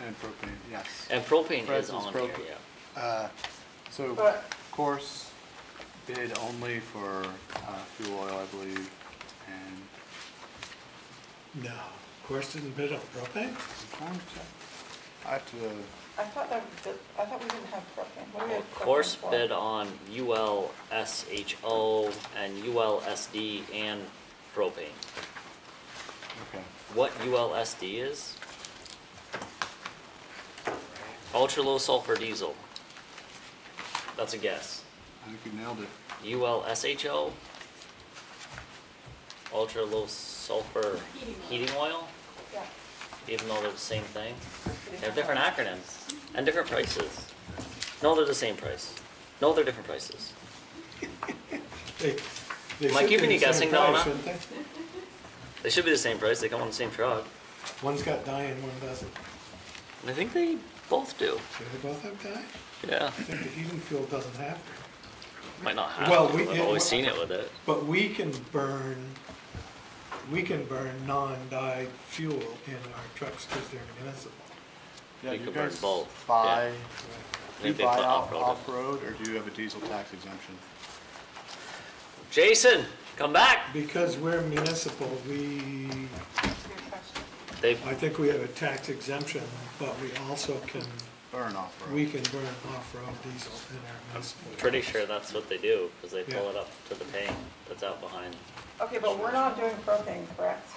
Speaker 2: And propane, yes.
Speaker 6: And propane
Speaker 2: Price
Speaker 6: is
Speaker 2: is
Speaker 6: on here,
Speaker 2: propane.
Speaker 6: yeah.
Speaker 2: Uh, so,
Speaker 3: But
Speaker 2: course bid only for, uh, fuel oil, I believe, and
Speaker 1: No, of course didn't bid on propane?
Speaker 2: I have to,
Speaker 3: I thought that, that- I thought we didn't have propane. What do we have
Speaker 6: Of
Speaker 3: propane
Speaker 6: course,
Speaker 3: for?
Speaker 6: bid on ULSHO and ULSD and propane.
Speaker 2: Okay.
Speaker 6: What ULSD is? Ultra low sulfur diesel. That's a guess.
Speaker 2: I think you nailed it.
Speaker 6: ULSHO? Ultra low sulfur heating oil,
Speaker 3: Yeah.
Speaker 6: even though they're the same thing. They have different acronyms and different prices. No, they're the same price. No, they're different prices.
Speaker 1: They, they
Speaker 6: Am I keeping you
Speaker 1: same
Speaker 6: guessing,
Speaker 1: price,
Speaker 6: Donna?
Speaker 1: shouldn't they?
Speaker 6: They should be the same price. They come on the same truck.
Speaker 1: One's got dye and one doesn't.
Speaker 6: I think they both do.
Speaker 1: Do they both have dye?
Speaker 6: Yeah.
Speaker 1: I think the heating fuel doesn't have to.
Speaker 6: Might not have.
Speaker 1: Well,
Speaker 6: to,
Speaker 1: we-
Speaker 6: but I've
Speaker 1: yeah,
Speaker 6: always seen it with it.
Speaker 1: But we can burn, we can burn non-dyed fuel in our trucks because they're municipal.
Speaker 2: Yeah,
Speaker 6: We
Speaker 2: you
Speaker 6: could burn
Speaker 2: guys
Speaker 6: both,
Speaker 2: Buy,
Speaker 6: yeah.
Speaker 2: do you
Speaker 6: If they
Speaker 2: buy
Speaker 6: put
Speaker 2: off,
Speaker 6: off-road in.
Speaker 2: off-road, or do you have a diesel tax exemption?
Speaker 6: Jason, come back.
Speaker 1: Because we're municipal, we,
Speaker 3: Good.
Speaker 6: They,
Speaker 1: I think we have a tax exemption, but we also can,
Speaker 2: Burn off-road.
Speaker 1: we can burn off-road diesel in our municipal.
Speaker 6: pretty sure that's what they do, cause they pull
Speaker 1: Yeah.
Speaker 6: it up to the tank that's out behind.
Speaker 3: Okay, but we're not doing propane, correct?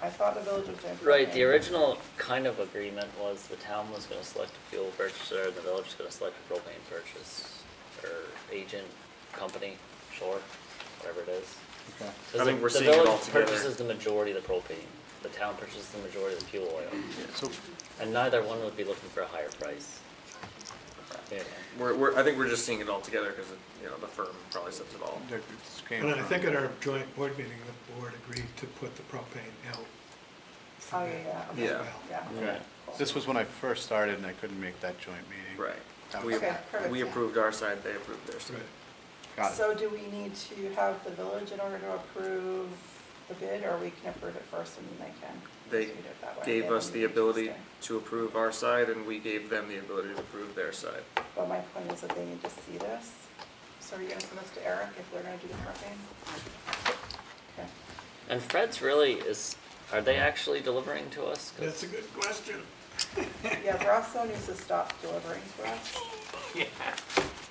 Speaker 3: I thought the village was doing propane.
Speaker 6: Right, the original kind of agreement was the town was gonna select a fuel purchaser, and the village was gonna select a propane purchase, or agent, company, shore, whatever it is.
Speaker 2: Okay.
Speaker 6: 'Cause
Speaker 7: I think
Speaker 6: the-
Speaker 7: we're seeing it all together.
Speaker 6: The village purchases the majority of the propane, the town purchases the majority of the fuel oil,
Speaker 2: So,
Speaker 6: and neither one would be looking for a higher price. Yeah.
Speaker 7: We're, we're, I think we're just seeing it all together because, you know, the firm probably sets it all.
Speaker 2: there- this came
Speaker 1: And I
Speaker 2: from-
Speaker 1: think at our joint board meeting, the board agreed to put the propane out. for
Speaker 3: Oh, yeah, yeah, okay.
Speaker 7: Yeah.
Speaker 3: Yeah.
Speaker 2: Okay. This was when I first started and I couldn't make that joint meeting.
Speaker 7: Right. We,
Speaker 3: Okay, perfect.
Speaker 7: we approved our side, they approved their side.
Speaker 1: Right.
Speaker 2: Got it.
Speaker 3: So do we need to have the village in order to approve the bid, or we can approve it first and then they can?
Speaker 7: They
Speaker 3: just read it that way?
Speaker 7: Gave
Speaker 3: They
Speaker 7: us
Speaker 3: don't
Speaker 7: the
Speaker 3: need to
Speaker 7: ability
Speaker 3: stay.
Speaker 7: to approve our side and we gave them the ability to approve their side.
Speaker 3: But my point is that they need to see this. So are you gonna send this to Eric if they're gonna do the propane? Okay.
Speaker 6: And Fred's really is, are they actually delivering to us? 'Cause-
Speaker 1: That's a good question.
Speaker 3: Yeah, Brasso needs to stop delivering to us. <laughs> Yeah.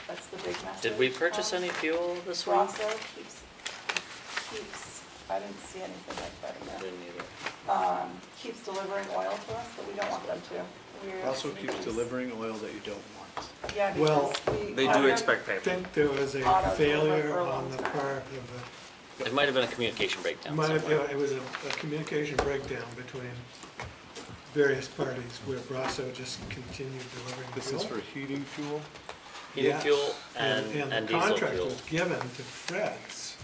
Speaker 3: That's the big message.
Speaker 6: Did we purchase
Speaker 3: Um,
Speaker 6: any fuel this week?
Speaker 3: Brasso keeps, keeps, I didn't see anything like that in there.
Speaker 6: Didn't either.
Speaker 3: Um, keeps delivering oil to us, but we don't want them to. We're-
Speaker 2: Also keeps delivering oil that you don't want.
Speaker 3: Yeah,
Speaker 1: Well,
Speaker 3: because we.
Speaker 7: They do
Speaker 3: auto-
Speaker 7: expect
Speaker 1: I
Speaker 7: payment.
Speaker 1: think there was a
Speaker 3: Auto
Speaker 1: failure
Speaker 3: for a
Speaker 1: on
Speaker 3: long
Speaker 1: the
Speaker 3: time.
Speaker 1: part of the
Speaker 6: It might have been a communication
Speaker 1: It
Speaker 6: breakdown
Speaker 1: might have,
Speaker 6: somewhere.
Speaker 1: yeah, it was a, a communication breakdown between various parties where Brasso just continued delivering
Speaker 2: This
Speaker 1: fuel.
Speaker 2: is for heating fuel?
Speaker 6: Heating
Speaker 1: Yes.
Speaker 6: fuel and,
Speaker 1: And
Speaker 6: and
Speaker 1: the
Speaker 6: diesel
Speaker 1: contract
Speaker 6: fuel.
Speaker 1: was given to Fred's,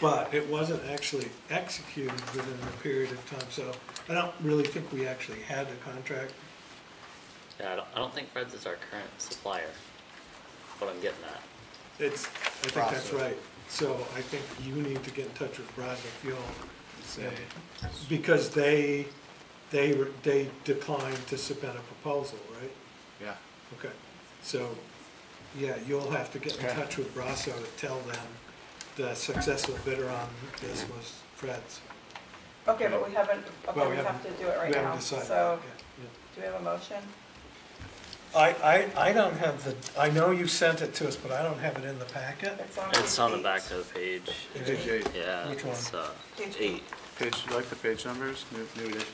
Speaker 1: but it wasn't actually executed within the period of time, so I don't really think we actually had the contract.
Speaker 6: Yeah, I don't, I don't think Fred's is our current supplier. What I'm getting at.
Speaker 1: It's, I think that's
Speaker 2: Brasso.
Speaker 1: right. So I think you need to get in touch with Brasso Fuel and say, because they, they, were- they declined to submit a proposal, right?
Speaker 2: Yeah.
Speaker 1: Okay, so, yeah, you'll have to get in
Speaker 2: Okay.
Speaker 1: touch with Brasso to tell them the successful bidder on this was Fred's.
Speaker 3: Okay, but we haven't,
Speaker 1: Well,
Speaker 3: okay,
Speaker 1: we
Speaker 3: we have
Speaker 1: haven't-
Speaker 3: to do it right
Speaker 1: We
Speaker 3: now.
Speaker 1: haven't decided
Speaker 3: So,
Speaker 1: that
Speaker 3: do we have a motion?
Speaker 1: I, I, I don't have the, I know you sent it to us, but I don't have it in the packet.
Speaker 3: It's on.
Speaker 6: It's on the
Speaker 3: page
Speaker 6: back
Speaker 3: eight.
Speaker 6: of the page.
Speaker 2: Page eight.
Speaker 6: Yeah,
Speaker 1: Which
Speaker 6: it's, uh,
Speaker 3: Page
Speaker 6: eight.
Speaker 2: Page, you like the page numbers, new, new edition?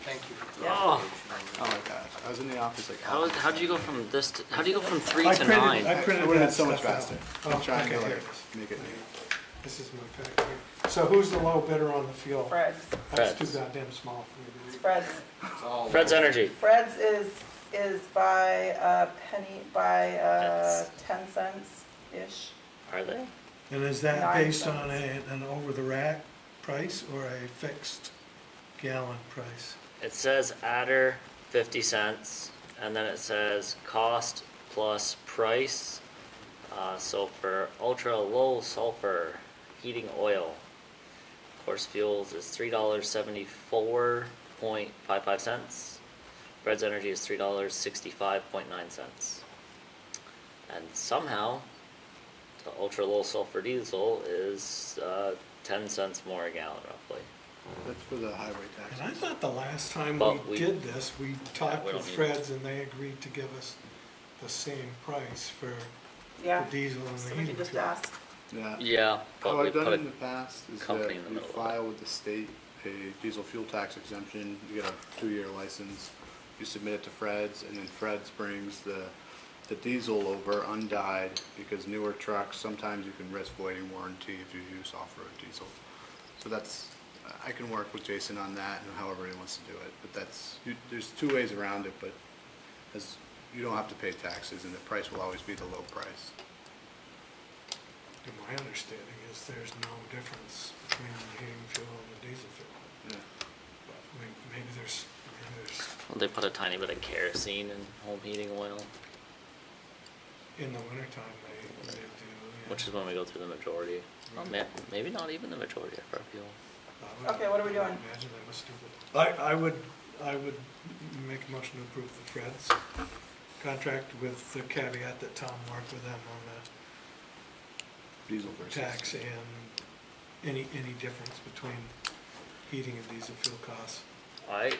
Speaker 5: Thank you for
Speaker 3: Yeah.
Speaker 6: Oh.
Speaker 2: Oh my gosh, I was in the office like.
Speaker 6: How, how'd you go from this to, how'd you go from three
Speaker 1: I
Speaker 6: to
Speaker 1: printed-
Speaker 6: nine?
Speaker 1: I printed
Speaker 2: would've been
Speaker 1: that
Speaker 2: so much
Speaker 1: stuff out.
Speaker 2: faster.
Speaker 1: Oh,
Speaker 2: I'm trying to
Speaker 1: okay, here
Speaker 2: like,
Speaker 1: it is.
Speaker 2: make it neat.
Speaker 1: This is my packet here. So who's the low bidder on the fuel?
Speaker 3: Fred's,
Speaker 1: That's too
Speaker 6: Fred's.
Speaker 1: goddamn small for me to
Speaker 3: it's
Speaker 1: read.
Speaker 3: Fred's.
Speaker 5: It's all.
Speaker 6: Fred's Energy.
Speaker 3: Fred's is, is by a penny, by, uh,
Speaker 6: That's-
Speaker 3: ten cents-ish.
Speaker 6: Are they?
Speaker 1: And is that
Speaker 3: Nine
Speaker 1: based on a, an over-the-rack price or a fixed gallon price?
Speaker 6: It says adder fifty cents, and then it says cost plus price. Uh, so for ultra low sulfur heating oil, course fuels is three dollars seventy four point five five cents. Fred's Energy is three dollars sixty five point nine cents. And somehow, the ultra low sulfur diesel is uh, ten cents more a gallon roughly.
Speaker 2: That's for the highway tax.
Speaker 1: And I thought the last time
Speaker 6: But
Speaker 1: we
Speaker 6: we-
Speaker 1: did this, we talked
Speaker 6: we
Speaker 1: with
Speaker 6: don't need-
Speaker 1: Fred's and they agreed to give us the same price for
Speaker 3: Yeah,
Speaker 1: the diesel and the
Speaker 3: so we
Speaker 1: heating
Speaker 3: could just
Speaker 1: fuel.
Speaker 3: ask.
Speaker 2: Yeah.
Speaker 6: Yeah, but
Speaker 2: How
Speaker 6: we
Speaker 2: I've done
Speaker 6: put
Speaker 2: it in the past is that
Speaker 6: company in the
Speaker 2: you
Speaker 6: middle of it.
Speaker 2: file with the state a diesel fuel tax exemption, you get a two-year license, you submit it to Fred's, and then Fred's brings the, the diesel over undyed, because newer trucks, sometimes you can risk voiding warranty if you use off-road diesel. So that's, I can work with Jason on that, and however he wants to do it, but that's, you, there's two ways around it, but as, you don't have to pay taxes, and the price will always be the low price.
Speaker 1: And my understanding is there's no difference between the heating fuel and the diesel fuel.
Speaker 2: Yeah.
Speaker 1: But may- maybe there's, maybe there's,
Speaker 6: Well, they put a tiny bit of kerosene in home heating oil,
Speaker 1: in the wintertime, they, they do. yeah.
Speaker 6: which is when we go through the majority. Well, ma- maybe not even the majority of our fuel.
Speaker 1: I would-
Speaker 3: Okay, what are we doing?
Speaker 1: Imagine they must do. I, I would, I would make a motion to approve the Fred's contract with the caveat that Tom worked with them on the
Speaker 2: Diesel
Speaker 1: the
Speaker 2: versus.
Speaker 1: tax and any, any difference between heating and diesel fuel costs.
Speaker 6: I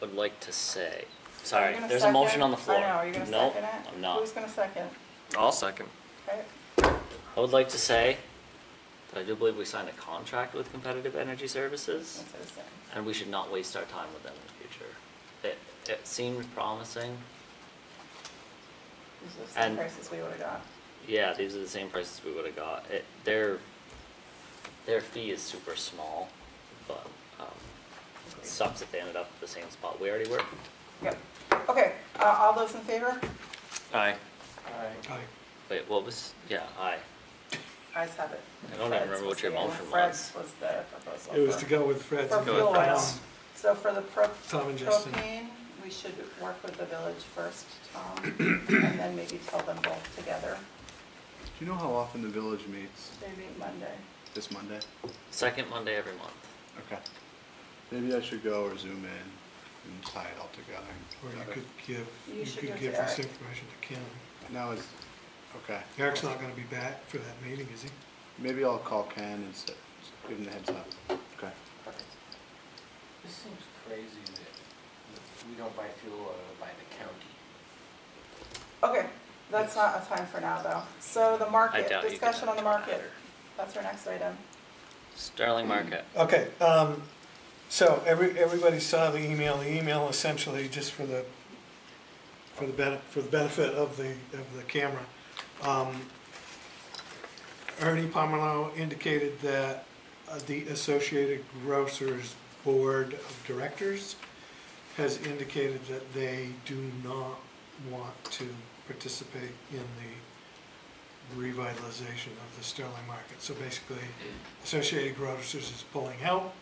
Speaker 6: would like to say,
Speaker 3: Are you
Speaker 6: sorry,
Speaker 3: gonna
Speaker 6: there's a motion
Speaker 3: second?
Speaker 6: on the floor.
Speaker 3: I know, are you gonna
Speaker 6: No,
Speaker 3: second it?
Speaker 6: I'm not.
Speaker 3: Who's gonna second?
Speaker 7: I'll second.
Speaker 3: Okay,
Speaker 6: I would like to say that I do believe we signed a contract with Competitive Energy Services,
Speaker 3: that's what I'm
Speaker 6: and we should not waste our time with them in the future. It, it seemed promising.
Speaker 3: These are the same
Speaker 6: And-
Speaker 3: prices we would've got.
Speaker 6: Yeah, these are the same prices we would've got. It, their, their fee is super small, but, um, it sucks if they ended up at the same spot we already were.
Speaker 3: Yep, okay, uh, all those in favor?
Speaker 6: Aye.
Speaker 5: Alright,
Speaker 1: Aye.
Speaker 6: Wait, what was, yeah, aye.
Speaker 3: Ayes have it.
Speaker 6: I don't even
Speaker 3: Fred's
Speaker 6: remember
Speaker 3: was
Speaker 6: what your
Speaker 3: the-
Speaker 6: motion
Speaker 3: Fred's was the proposal.
Speaker 1: It was
Speaker 3: for-
Speaker 1: to go with Fred's.
Speaker 3: For
Speaker 1: and
Speaker 3: fuel
Speaker 1: Tom-
Speaker 3: oil. So for the pro-
Speaker 1: Tom and Justin.
Speaker 3: propane, we should work with the village first, Tom, <coughs> and then maybe tell them both together,
Speaker 2: Do you know how often the village meets
Speaker 3: maybe Monday.
Speaker 2: this Monday?
Speaker 6: Second Monday every month.
Speaker 2: Okay. Maybe I should go or zoom in and tie it all together.
Speaker 1: Or you could give,
Speaker 3: You
Speaker 1: you
Speaker 3: should
Speaker 1: could
Speaker 3: give
Speaker 1: give this
Speaker 3: Eric.
Speaker 1: information to Kim.
Speaker 2: Now it's, okay.
Speaker 1: Eric's not gonna be back for that meeting, is he?
Speaker 2: Maybe I'll call Ken and s- give him the heads up. Okay.
Speaker 3: Perfect.
Speaker 5: this seems crazy that we don't buy fuel oil by the county.
Speaker 3: Okay, that's not a time for now, though. So the market,
Speaker 6: doubt you could
Speaker 3: discussion on the
Speaker 6: have
Speaker 3: market,
Speaker 6: that.
Speaker 3: that's our next item.
Speaker 6: Sterling Market.
Speaker 1: Okay, um, so every, everybody saw the email, the email essentially, just for the, for the benefit, for the benefit of the, of the camera. Um, Ernie Pomerleau indicated that uh, the Associated Grocers Board of Directors has indicated that they do not want to participate in the revitalization of the Sterling market. So basically, Associated Grocers is pulling out.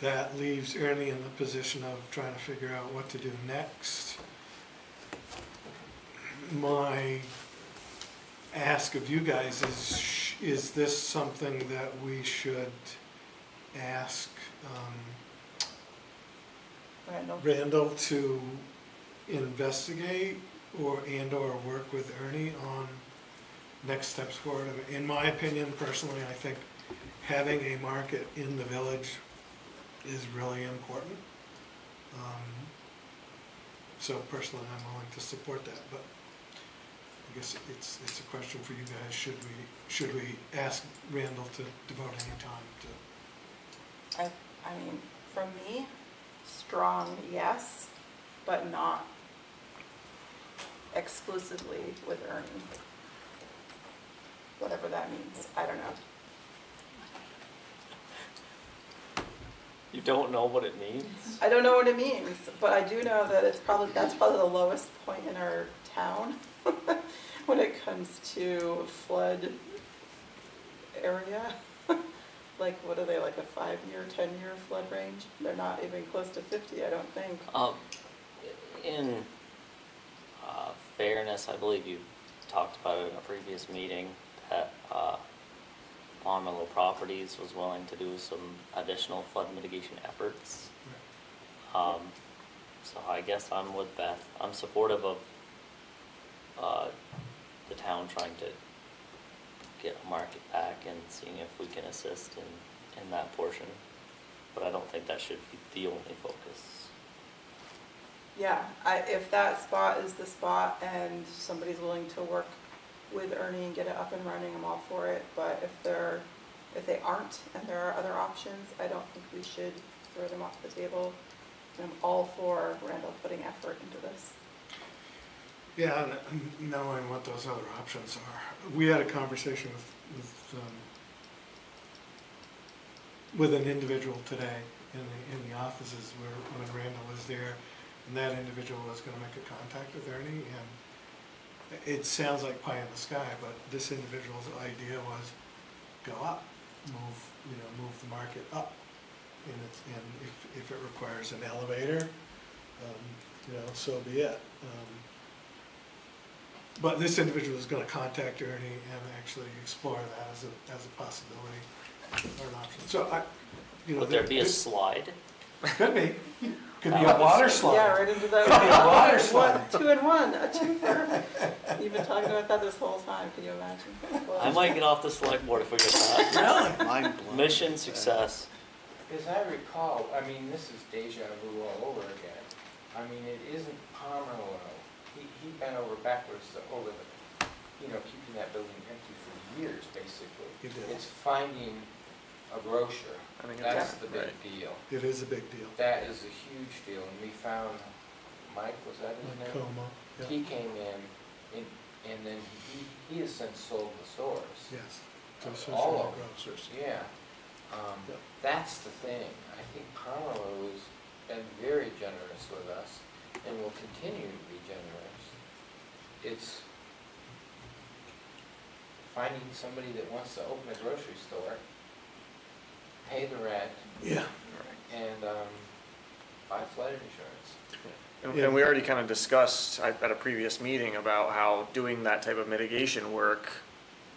Speaker 1: That leaves Ernie in the position of trying to figure out what to do next. My ask of you guys is, sh- is this something that we should ask um,
Speaker 3: Randall?
Speaker 1: Randall to investigate or, and/or work with Ernie on next steps forward? In my opinion, personally, I think having a market in the village is really important. Um, So personally, I'm willing to support that, but I guess it's, it's a question for you guys. Should we, should we ask Randall to devote any time to?
Speaker 3: I, I mean, for me, strong yes, but not exclusively with Ernie. Whatever that means, I don't know.
Speaker 6: You don't know what it means?
Speaker 3: I don't know what it means, but I do know that it's probably, that's probably the lowest point in our town <laughs> when it comes to flood area. <laughs> Like, what are they, like a five-year, ten-year flood range? They're not even close to fifty, I don't think.
Speaker 6: Um, in, uh, fairness, I believe you talked about it in a previous meeting, that, uh, Pomerleau Properties was willing to do some additional flood mitigation efforts. Um, so I guess I'm with Beth, I'm supportive of, uh, the town trying to get a market back and seeing if we can assist in, in that portion. But I don't think that should be the only focus.
Speaker 3: Yeah, I, if that spot is the spot and somebody's willing to work with Ernie and get it up and running, I'm all for it. But if they're, if they aren't and there are other options, I don't think we should throw them off the table. And I'm all for Randall putting effort into this.
Speaker 1: Yeah, and knowing what those other options are. We had a conversation with, with, um, with an individual today in the, in the offices where, when Randall was there, and that individual was gonna make a contact with Ernie, and it sounds like pie in the sky, but this individual's idea was go up, move, you know, move the market up. And it's, and if, if it requires an elevator, um, you know, so be it. Um, but this individual is gonna contact Ernie and actually explore that as a, as a possibility or an option. So I, you know.
Speaker 6: Would there be a slide?
Speaker 1: Could be. Could be a water slide.
Speaker 3: Yeah, right into that.
Speaker 1: Could be a <laughs> water
Speaker 3: One-
Speaker 1: slide.
Speaker 3: Two and one, a twofer. You've <laughs> been talking about that this whole time, can you imagine?
Speaker 6: I might get off the select board if we get that. <laughs>
Speaker 1: Really?
Speaker 2: Mind blown.
Speaker 6: Mission success.
Speaker 5: As I recall, I mean, this is deja vu all over again. I mean, it isn't Pomerleau. He, he bent over backwards to- over the, you know, keeping that building empty for years, basically.
Speaker 1: He did.
Speaker 5: It's finding a grocer.
Speaker 7: I think it's-
Speaker 5: That's the big
Speaker 7: right.
Speaker 5: deal.
Speaker 1: It is a big deal.
Speaker 5: That is a huge deal, and we found, Mike, was that his name?
Speaker 1: Como, yeah.
Speaker 5: He came in, and, and then he, he has since sold the stores.
Speaker 1: yes. To
Speaker 5: All of
Speaker 1: Associated
Speaker 5: them.
Speaker 1: Grocers.
Speaker 5: Yeah, um,
Speaker 1: Yep.
Speaker 5: that's the thing. I think Pomerleau has been very generous with us and will continue to be generous. It's finding somebody that wants to open a grocery store, pay the rent,
Speaker 1: Yeah.
Speaker 5: and, um, buy flood insurance.
Speaker 7: And,
Speaker 1: Yeah.
Speaker 7: and we already kind of discussed at, at a previous meeting about how doing that type of mitigation work,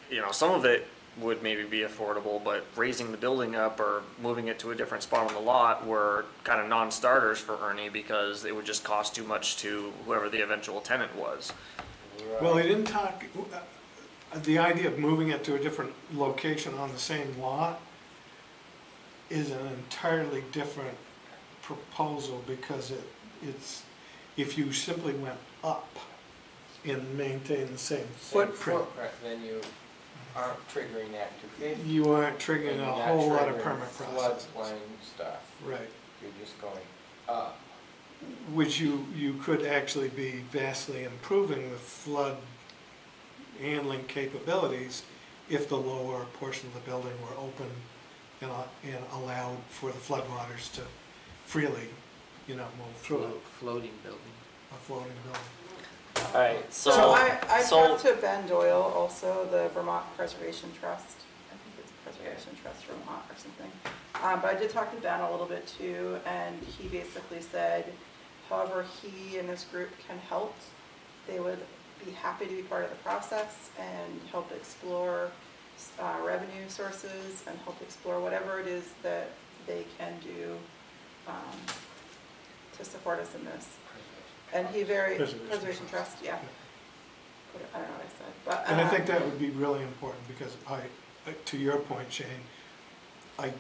Speaker 7: you know, some of it would maybe be affordable, but raising the building up or moving it to a different spot on the lot were kind of non-starters for Ernie because it would just cost too much to whoever the eventual tenant was.
Speaker 1: Well, he didn't talk, uh, the idea of moving it to a different location on the same lot is an entirely different proposal because it, it's, if you simply went up and maintained the same
Speaker 5: Same
Speaker 1: footprint,
Speaker 5: footprint, Then you aren't triggering Act two fifty.
Speaker 1: you aren't triggering a whole lot of permit.
Speaker 5: Floodplain stuff.
Speaker 1: Right,
Speaker 5: You're just going up.
Speaker 1: Which you, you could actually be vastly improving the flood handling capabilities if the lower portion of the building were open and, a- and allowed for the floodwaters to freely, you know, move through it,
Speaker 5: Floating building.
Speaker 1: a floating building.
Speaker 6: Alright,
Speaker 3: So
Speaker 6: so,
Speaker 3: I, I
Speaker 6: so-
Speaker 3: talked to Ben Doyle, also the Vermont Preservation Trust. I think it's Preservation Trust Vermont or something. Um, but I did talk to Ben a little bit too, and he basically said, however he and this group can help, they would be happy to be part of the process and help explore, uh, revenue sources and help explore whatever it is that they can do, um, to support us in this. And he very,
Speaker 1: Preservation
Speaker 3: Preservation
Speaker 1: Trust.
Speaker 3: Trust, yeah. I don't know what I said, but.
Speaker 1: And I think
Speaker 3: um,
Speaker 1: that would be really important because I, to your point, Shane, I,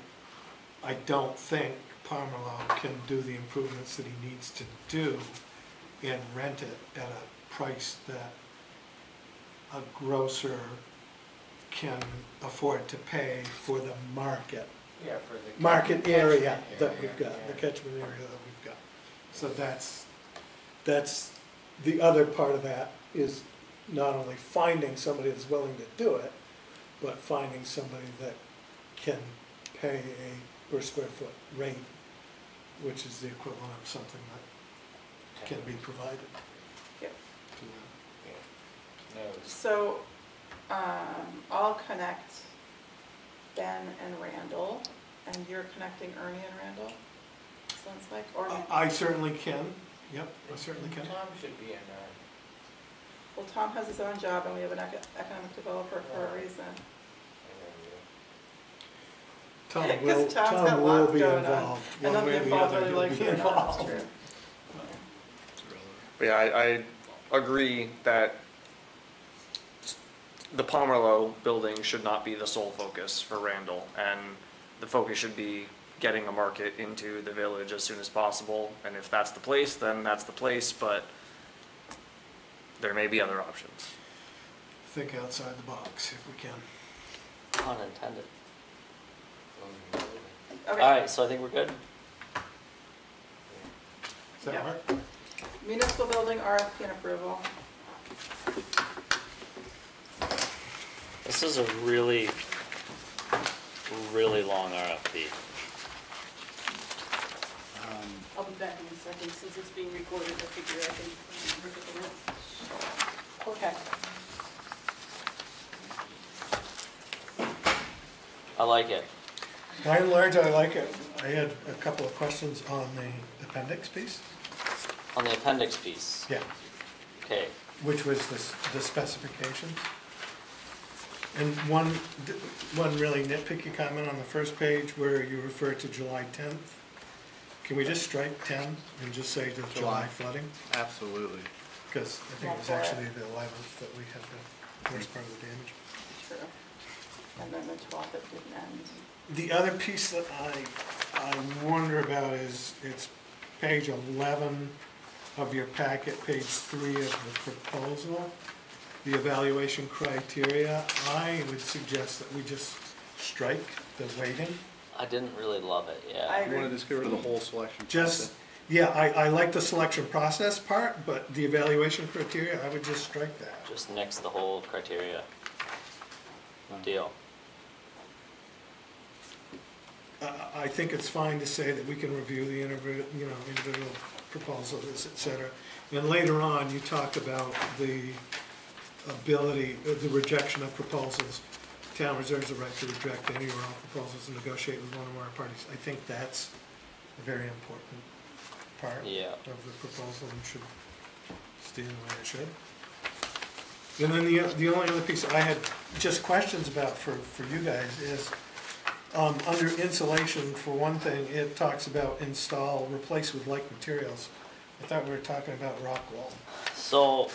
Speaker 1: I don't think Pomerleau can do the improvements that he needs to do and rent it at a price that a grocer can afford to pay for the market,
Speaker 5: Yeah, for the.
Speaker 1: market area
Speaker 5: catchment
Speaker 1: that we've got, the
Speaker 5: yeah.
Speaker 1: catchment area that we've got. So that's, that's, the other part of that is not only finding somebody that's willing to do it, but finding somebody that can pay a per square foot rate, which is the equivalent of something that can be provided
Speaker 3: Yep.
Speaker 1: to them.
Speaker 5: Yeah. No, it's-
Speaker 3: So, um, I'll connect Ben and Randall, and you're connecting Ernie and Randall, sounds like, or,
Speaker 1: I I certainly can, yep, I certainly can.
Speaker 5: Tom should be in there.
Speaker 3: well, Tom has his own job and we have an eco- economic developer for a reason.
Speaker 1: Tom <laughs>
Speaker 3: 'Cause
Speaker 1: will,
Speaker 3: Tom's got
Speaker 1: Tom will
Speaker 3: lots
Speaker 1: be
Speaker 3: going on.
Speaker 1: involved,
Speaker 3: And
Speaker 1: one
Speaker 3: I'm
Speaker 1: way or the
Speaker 3: involved
Speaker 1: other,
Speaker 3: whether he
Speaker 1: he'll
Speaker 3: likes
Speaker 1: be
Speaker 3: it or not, it's
Speaker 1: involved.
Speaker 3: true.
Speaker 7: But yeah, I, I agree that the Pomerleau building should not be the sole focus for Randall, and the focus should be getting a market into the village as soon as possible, and if that's the place, then that's the place, but there may be other options.
Speaker 1: Think outside the box if we can.
Speaker 6: pun intended.
Speaker 3: Okay,
Speaker 6: Alright, so I think we're good.
Speaker 1: Does that
Speaker 3: Yeah.
Speaker 1: work?
Speaker 3: municipal building RFP and approval.
Speaker 6: This is a really, really long RFP.
Speaker 2: Um,
Speaker 10: I'll be back in a second, since it's being recorded, I figure I can um, look at the minutes.
Speaker 3: Okay.
Speaker 6: I like it.
Speaker 1: By and large, I like it. I had a couple of questions on the appendix piece.
Speaker 6: On the appendix piece,
Speaker 1: Yeah.
Speaker 6: okay,
Speaker 1: which was the, the specifications. And one, one really nitpicky comment on the first page where you refer to July tenth. Can we just strike ten and just say the July
Speaker 2: July.
Speaker 1: flooding?
Speaker 2: Absolutely.
Speaker 1: Because I think it was
Speaker 3: Yeah, it.
Speaker 1: actually the eleventh that we had the worst part of the damage.
Speaker 3: True. And then the twelfth, it didn't end.
Speaker 1: The other piece that I, I wonder about is, it's page eleven of your packet, page three of the proposal, the evaluation criteria. I would suggest that we just strike the weighting.
Speaker 6: I didn't really love it,
Speaker 3: I
Speaker 6: yeah.
Speaker 2: You
Speaker 3: agree.
Speaker 2: wanna just get rid of the whole selection
Speaker 1: Just,
Speaker 2: process?
Speaker 1: yeah, I, I like the selection process part, but the evaluation criteria, I would just strike that.
Speaker 6: Just nix the whole criteria. Deal.
Speaker 1: I, I think it's fine to say that we can review the individual, you know, individual proposals, et cetera. And later on, you talk about the ability, uh, the rejection of proposals. Town reserves the right to reject any or all proposals and negotiate with one or more parties. I think that's a very important part
Speaker 6: Yeah.
Speaker 1: of the proposal and should stand the way it should. And then the, the only other piece I had just questions about for, for you guys is, um, under insulation, for one thing, it talks about install, replace with like materials. I thought we were talking about rock wool.
Speaker 6: So,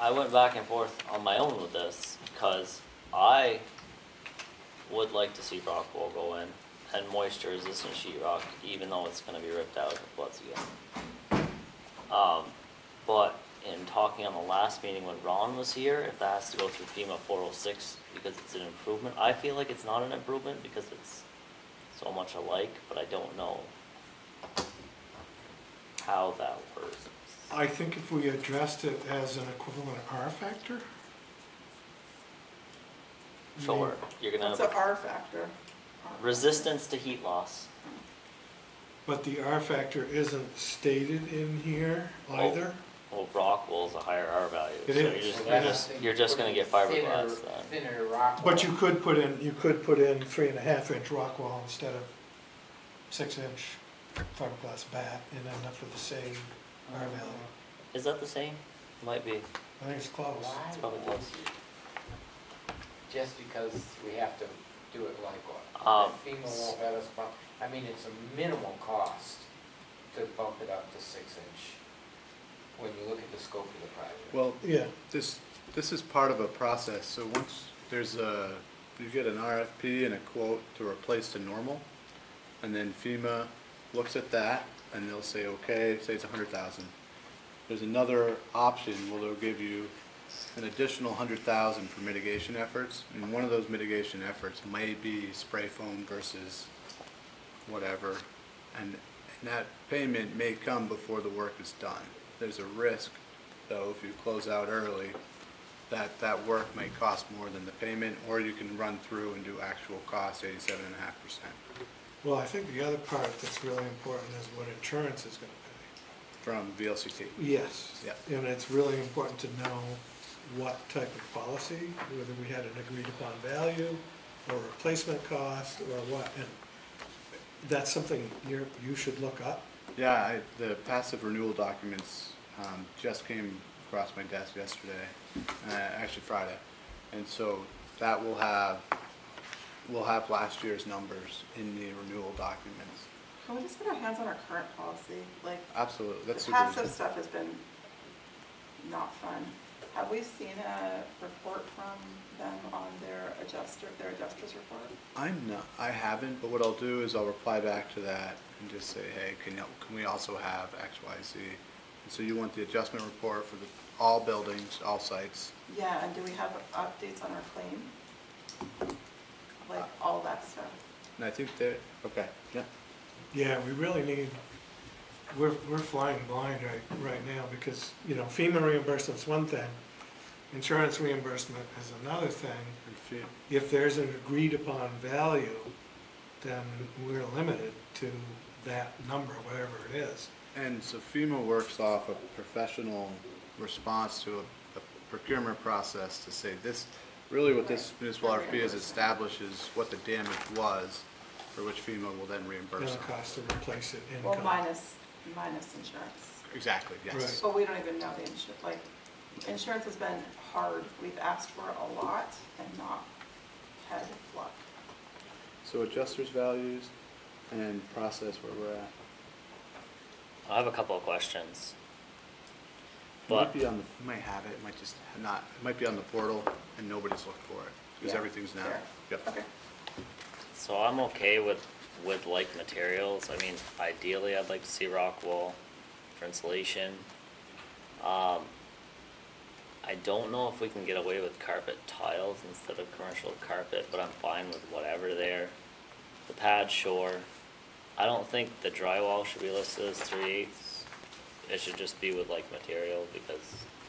Speaker 6: I went back and forth on my own with this, because I would like to see rock wool go in, and moisture resistant sheetrock, even though it's gonna be ripped out floods again. Um, but in talking on the last meeting when Ron was here, if that has to go through FEMA four oh six, because it's an improvement, I feel like it's not an improvement, because it's so much alike, but I don't know how that works.
Speaker 1: I think if we addressed it as an equivalent R factor.
Speaker 6: Sure, you're gonna
Speaker 3: What's the R factor?
Speaker 6: Resistance to heat loss.
Speaker 1: But the R factor isn't stated in here oh. either.
Speaker 6: Well, rock wool's a higher R value,
Speaker 1: It
Speaker 6: so you're just, you're just, you're just gonna get
Speaker 5: Thinner-
Speaker 6: fiberglass then.
Speaker 5: Thinner rock.
Speaker 1: But you could put in, you could put in three and a half inch rock wool instead of six inch fiberglass bat and end up with the same R value.
Speaker 6: Is that the same? Might be,
Speaker 1: I think it's close.
Speaker 6: it's probably close.
Speaker 5: Just because we have to do it like what?
Speaker 6: Um,
Speaker 5: FEMA won't let us bump, I mean, it's a minimal cost to bump it up to six inch when you look at the scope of the project.
Speaker 2: Well,
Speaker 1: Yeah,
Speaker 2: this, this is part of a process, so once there's a, you get an RFP and a quote to replace the normal, and then FEMA looks at that, and they'll say, okay, say it's a hundred thousand. There's another option where they'll give you an additional hundred thousand for mitigation efforts, and one of those mitigation efforts may be spray foam versus whatever, and, and that payment may come before the work is done. There's a risk, though, if you close out early, that that work may cost more than the payment, or you can run through and do actual cost, eighty-seven and a half percent,
Speaker 1: well, I think the other part that's really important is what insurance is gonna pay.
Speaker 2: from VLCT.
Speaker 1: pay. Yes.
Speaker 2: Yeah.
Speaker 1: And it's really important to know what type of policy, whether we had an agreed upon value or replacement cost or what. And that's something you're, you should look up.
Speaker 2: Yeah, I, the PACIF renewal documents, um, just came across my desk yesterday, uh, actually Friday. And so that will have, we'll have last year's numbers in the renewal documents.
Speaker 3: Can we just get our hands on our current policy? Like,
Speaker 2: Absolutely,
Speaker 3: the
Speaker 2: that's super.
Speaker 3: PACIF stuff has been not fun. Have we seen a report from them on their adjuster, their adjuster's report?
Speaker 2: I'm not, I haven't, but what I'll do is I'll reply back to that and just say, hey, can you, can we also have X, Y, Z? And so you want the adjustment report for the, all buildings, all sites?
Speaker 3: Yeah, and do we have updates on our claim? Like, all that stuff?
Speaker 2: And I think that, okay, yeah.
Speaker 1: Yeah, we really need, we're, we're flying blind right, right now because, you know, FEMA reimbursement's one thing, insurance reimbursement is another thing. If there's an agreed upon value, then we're limited to that number, whatever it is.
Speaker 2: And so FEMA works off a professional response to a a procurement process to say this, really what this municipal RFP is establishes what the damage was, for which FEMA will then
Speaker 1: And
Speaker 2: reimburse.
Speaker 1: the cost to replace it in
Speaker 3: Well, minus, minus insurance.
Speaker 2: Exactly, yes.
Speaker 1: Right.
Speaker 3: But we don't even know the insurance, like, insurance has been hard. We've asked for a lot and not had luck.
Speaker 2: So adjusters values and process where we're at.
Speaker 6: I have a couple of questions.
Speaker 2: It might be on, the might have it, it might just not, it might be on the portal and nobody's looked for it, because
Speaker 3: Yeah,
Speaker 2: everything's now.
Speaker 3: there.
Speaker 2: Yep.
Speaker 3: Okay.
Speaker 6: so I'm okay with, with like materials, I mean, ideally, I'd like to see rock wool for insulation. Um, I don't know if we can get away with carpet tiles instead of commercial carpet, but I'm fine with whatever there. The pad, sure. I don't think the drywall should be listed as three eighths. It should just be with like material because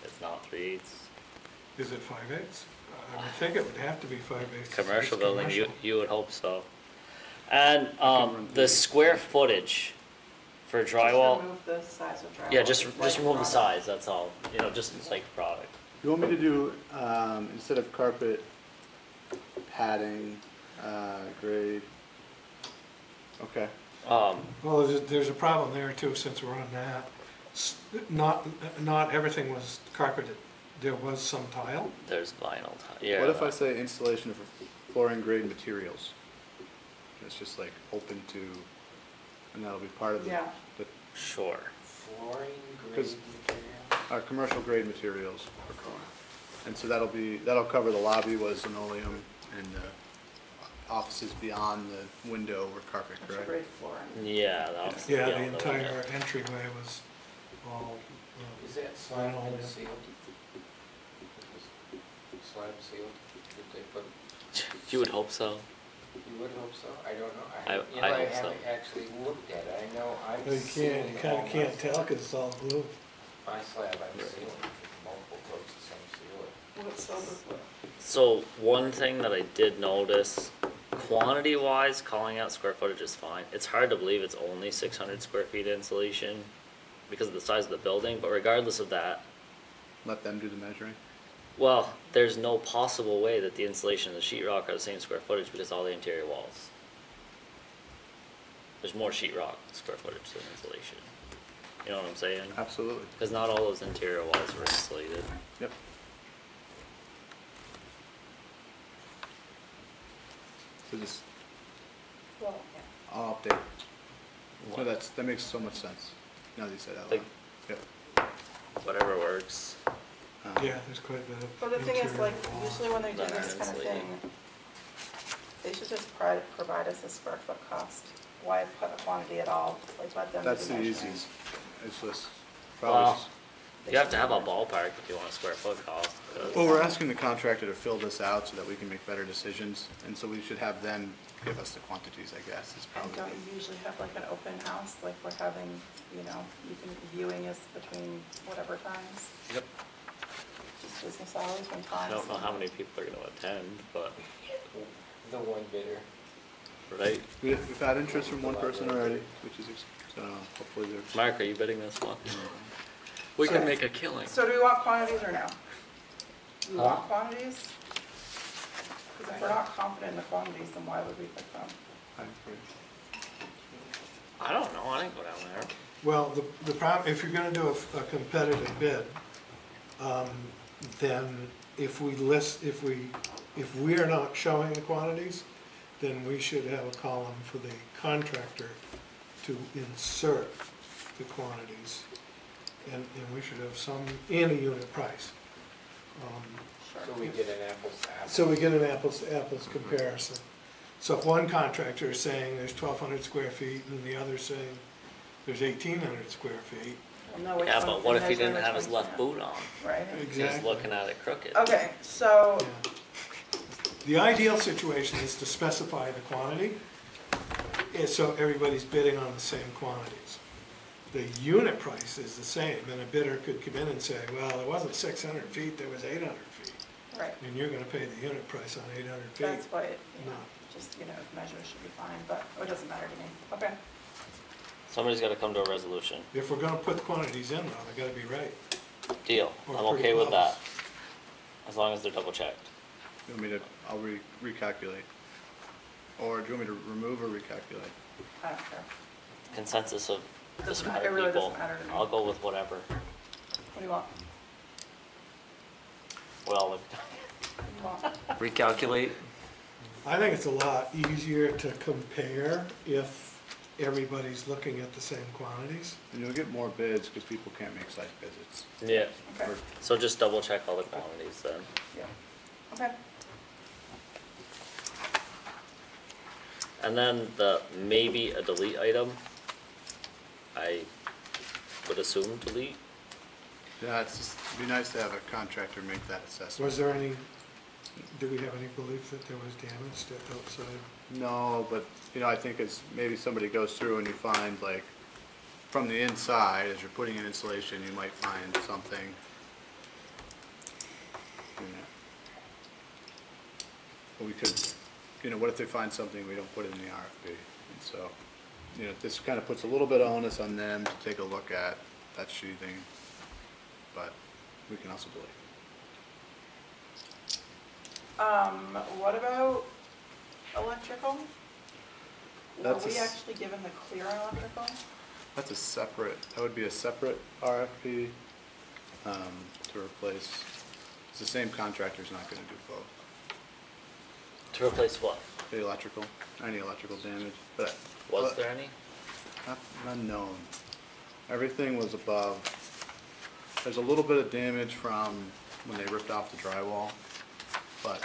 Speaker 6: it's not three eighths.
Speaker 1: Is it five eighths? I would think it would have to be five eighths.
Speaker 6: Commercial
Speaker 1: It's
Speaker 6: building, you,
Speaker 1: commercial.
Speaker 6: you would hope so. And, um, the square footage for drywall,
Speaker 3: Just remove the size of drywall.
Speaker 6: yeah, just,
Speaker 3: like
Speaker 6: just remove the
Speaker 3: product.
Speaker 6: size, that's all, you know, just like product.
Speaker 2: You want me to do, um, instead of carpet, padding, uh, grade? Okay,
Speaker 6: Um,
Speaker 1: Well, there's, there's a problem there too, since we're on that. S- Not, not everything was carpeted. There was some tile.
Speaker 6: there's vinyl, ti- yeah.
Speaker 2: what if I say installation of flooring grade materials? It's just like open to, and that'll be part of the,
Speaker 3: Yeah.
Speaker 2: the,
Speaker 6: Sure,
Speaker 5: Flooring grade
Speaker 2: 'Cause-
Speaker 5: material?
Speaker 2: our commercial grade materials for flooring. And so that'll be, that'll cover the lobby was linoleum and the offices beyond the window were carpet, correct?
Speaker 3: Grade flooring.
Speaker 6: yeah, that was.
Speaker 1: Yeah, the
Speaker 6: that was it.
Speaker 1: entire entryway was all, uh,
Speaker 5: Is that slab
Speaker 1: Linoleum.
Speaker 5: and sealed? Slab sealed, did they put, <laughs>
Speaker 6: You would hope so.
Speaker 5: you would hope so, I don't know.
Speaker 6: I-
Speaker 5: You know, I
Speaker 6: hope so.
Speaker 5: haven't actually looked at it, I know I've
Speaker 1: you
Speaker 5: seen.
Speaker 1: can't, you kinda
Speaker 5: all
Speaker 1: can't
Speaker 5: my-
Speaker 1: tell because it's all blue.
Speaker 5: My slab, I've seen multiple coats of some seal
Speaker 3: What's silver?
Speaker 6: So one thing that I did notice, quantity wise, calling out square footage is fine. It's hard to believe it's only six hundred square feet of insulation because of the size of the building, but regardless of that,
Speaker 2: Let them do the measuring?
Speaker 6: well, there's no possible way that the insulation and the sheetrock are the same square footage because all the interior walls. There's more sheetrock square footage than insulation. You know what I'm saying?
Speaker 2: Absolutely.
Speaker 6: Because not all those interior walls were insulated.
Speaker 2: Yep. So just,
Speaker 3: Well,
Speaker 2: I'll update. No, that's, that makes so much sense, now that you said that.
Speaker 6: Like-
Speaker 2: Yep.
Speaker 6: Whatever works.
Speaker 2: Um,
Speaker 1: Yeah, there's quite a bit of.
Speaker 3: But the thing is,
Speaker 1: interior
Speaker 3: like,
Speaker 1: walls.
Speaker 3: usually when they do
Speaker 6: That
Speaker 3: this kind of
Speaker 6: insulated.
Speaker 3: thing, they should just provide, provide us a square foot cost. Why put a quantity at all? Like, let them do
Speaker 2: That's the
Speaker 3: measuring.
Speaker 2: easiest, it's just,
Speaker 6: Well,
Speaker 2: probably just,
Speaker 6: You have to have a ballpark if you want a square foot cost. 'cause-
Speaker 2: well, we're asking the contractor to fill this out so that we can make better decisions, and so we should have them give us the quantities, I guess, is
Speaker 3: And
Speaker 2: probably.
Speaker 3: don't you usually have like an open house, like we're having, you know, you can, viewing is between whatever times?
Speaker 6: Yep.
Speaker 3: Just business hours when
Speaker 6: I
Speaker 3: times.
Speaker 6: don't know how many people are gonna attend, but, <laughs>
Speaker 5: The one bidder.
Speaker 6: right?
Speaker 2: We- We've had interest from one person already, which is, ex- so hopefully there's.
Speaker 6: Mark, are you bidding this one? We can make a killing.
Speaker 3: So do we want quantities or no? Do we want quantities? Because if we're not confident in the quantities, then why would we pick them?
Speaker 2: I agree.
Speaker 6: I don't know, I didn't go down there.
Speaker 1: Well, the, the problem, if you're gonna do a, a competitive bid, um, then if we list, if we, if we are not showing the quantities, then we should have a column for the contractor to insert the quantities. And, and we should have some, in a unit price. Um,
Speaker 5: So we get an apples to apples.
Speaker 1: So we get an apples to apples comparison. So if one contractor is saying there's twelve hundred square feet and the other's saying there's eighteen hundred square feet,
Speaker 3: We'll which
Speaker 6: Yeah,
Speaker 3: one
Speaker 6: but what if he didn't have his left boot on?
Speaker 3: Right?
Speaker 6: He's
Speaker 1: exactly.
Speaker 6: looking at it crooked.
Speaker 3: Okay, so,
Speaker 1: Yeah. The ideal situation is to specify the quantity, eh, so everybody's bidding on the same quantities. The unit price is the same, and a bidder could come in and say, well, it wasn't six hundred feet, there was eight hundred feet.
Speaker 3: right,
Speaker 1: And you're gonna pay the unit price on eight hundred feet.
Speaker 3: that's why, it, you know,
Speaker 1: No.
Speaker 3: just, you know, measures should be fine, but it doesn't matter to me. Okay,
Speaker 6: Somebody's gotta come to a resolution.
Speaker 1: If we're gonna put quantities in, though, they gotta be right.
Speaker 6: Deal,
Speaker 1: Or
Speaker 6: I'm
Speaker 1: pretty
Speaker 6: okay with
Speaker 1: close.
Speaker 6: that. As long as they're double checked.
Speaker 2: You want me to, I'll re, recalculate. Or do you want me to remove or recalculate?
Speaker 3: I don't care.
Speaker 6: Consensus of the
Speaker 3: Doesn't matter- it really
Speaker 6: people.
Speaker 3: doesn't matter to me.
Speaker 6: I'll go with whatever.
Speaker 3: What do you want?
Speaker 6: Well,
Speaker 3: What do you want? <laughs>
Speaker 7: Recalculate.
Speaker 1: I think it's a lot easier to compare if everybody's looking at the same quantities.
Speaker 2: And you'll get more bids because people can't make site visits.
Speaker 6: Yeah,
Speaker 3: Okay,
Speaker 6: so just double check all the quantities then.
Speaker 3: yeah, okay.
Speaker 6: And then the maybe a delete item, I would assume delete.
Speaker 2: Yeah, it's just, it'd be nice to have a contractor make that assessment.
Speaker 1: Was there any, do we have any belief that there was damage to outside?
Speaker 2: No, but, you know, I think as maybe somebody goes through and you find like, from the inside, as you're putting in insulation, you might find something. you know. But we could, you know, what if they find something, we don't put it in the RFP? And so, you know, this kind of puts a little bit of onus on them to take a look at that sheathing, but we can also delete.
Speaker 3: Um, what about electrical? Were
Speaker 2: That's a
Speaker 3: we
Speaker 2: s-
Speaker 3: actually given the clear on electrical?
Speaker 2: That's a separate, that would be a separate RFP um, to replace, it's the same contractor's not gonna do both.
Speaker 6: To replace what?
Speaker 2: The electrical, any electrical damage, but.
Speaker 6: Was
Speaker 2: but
Speaker 6: there any?
Speaker 2: not- Unknown. Everything was above. There's a little bit of damage from when they ripped off the drywall, but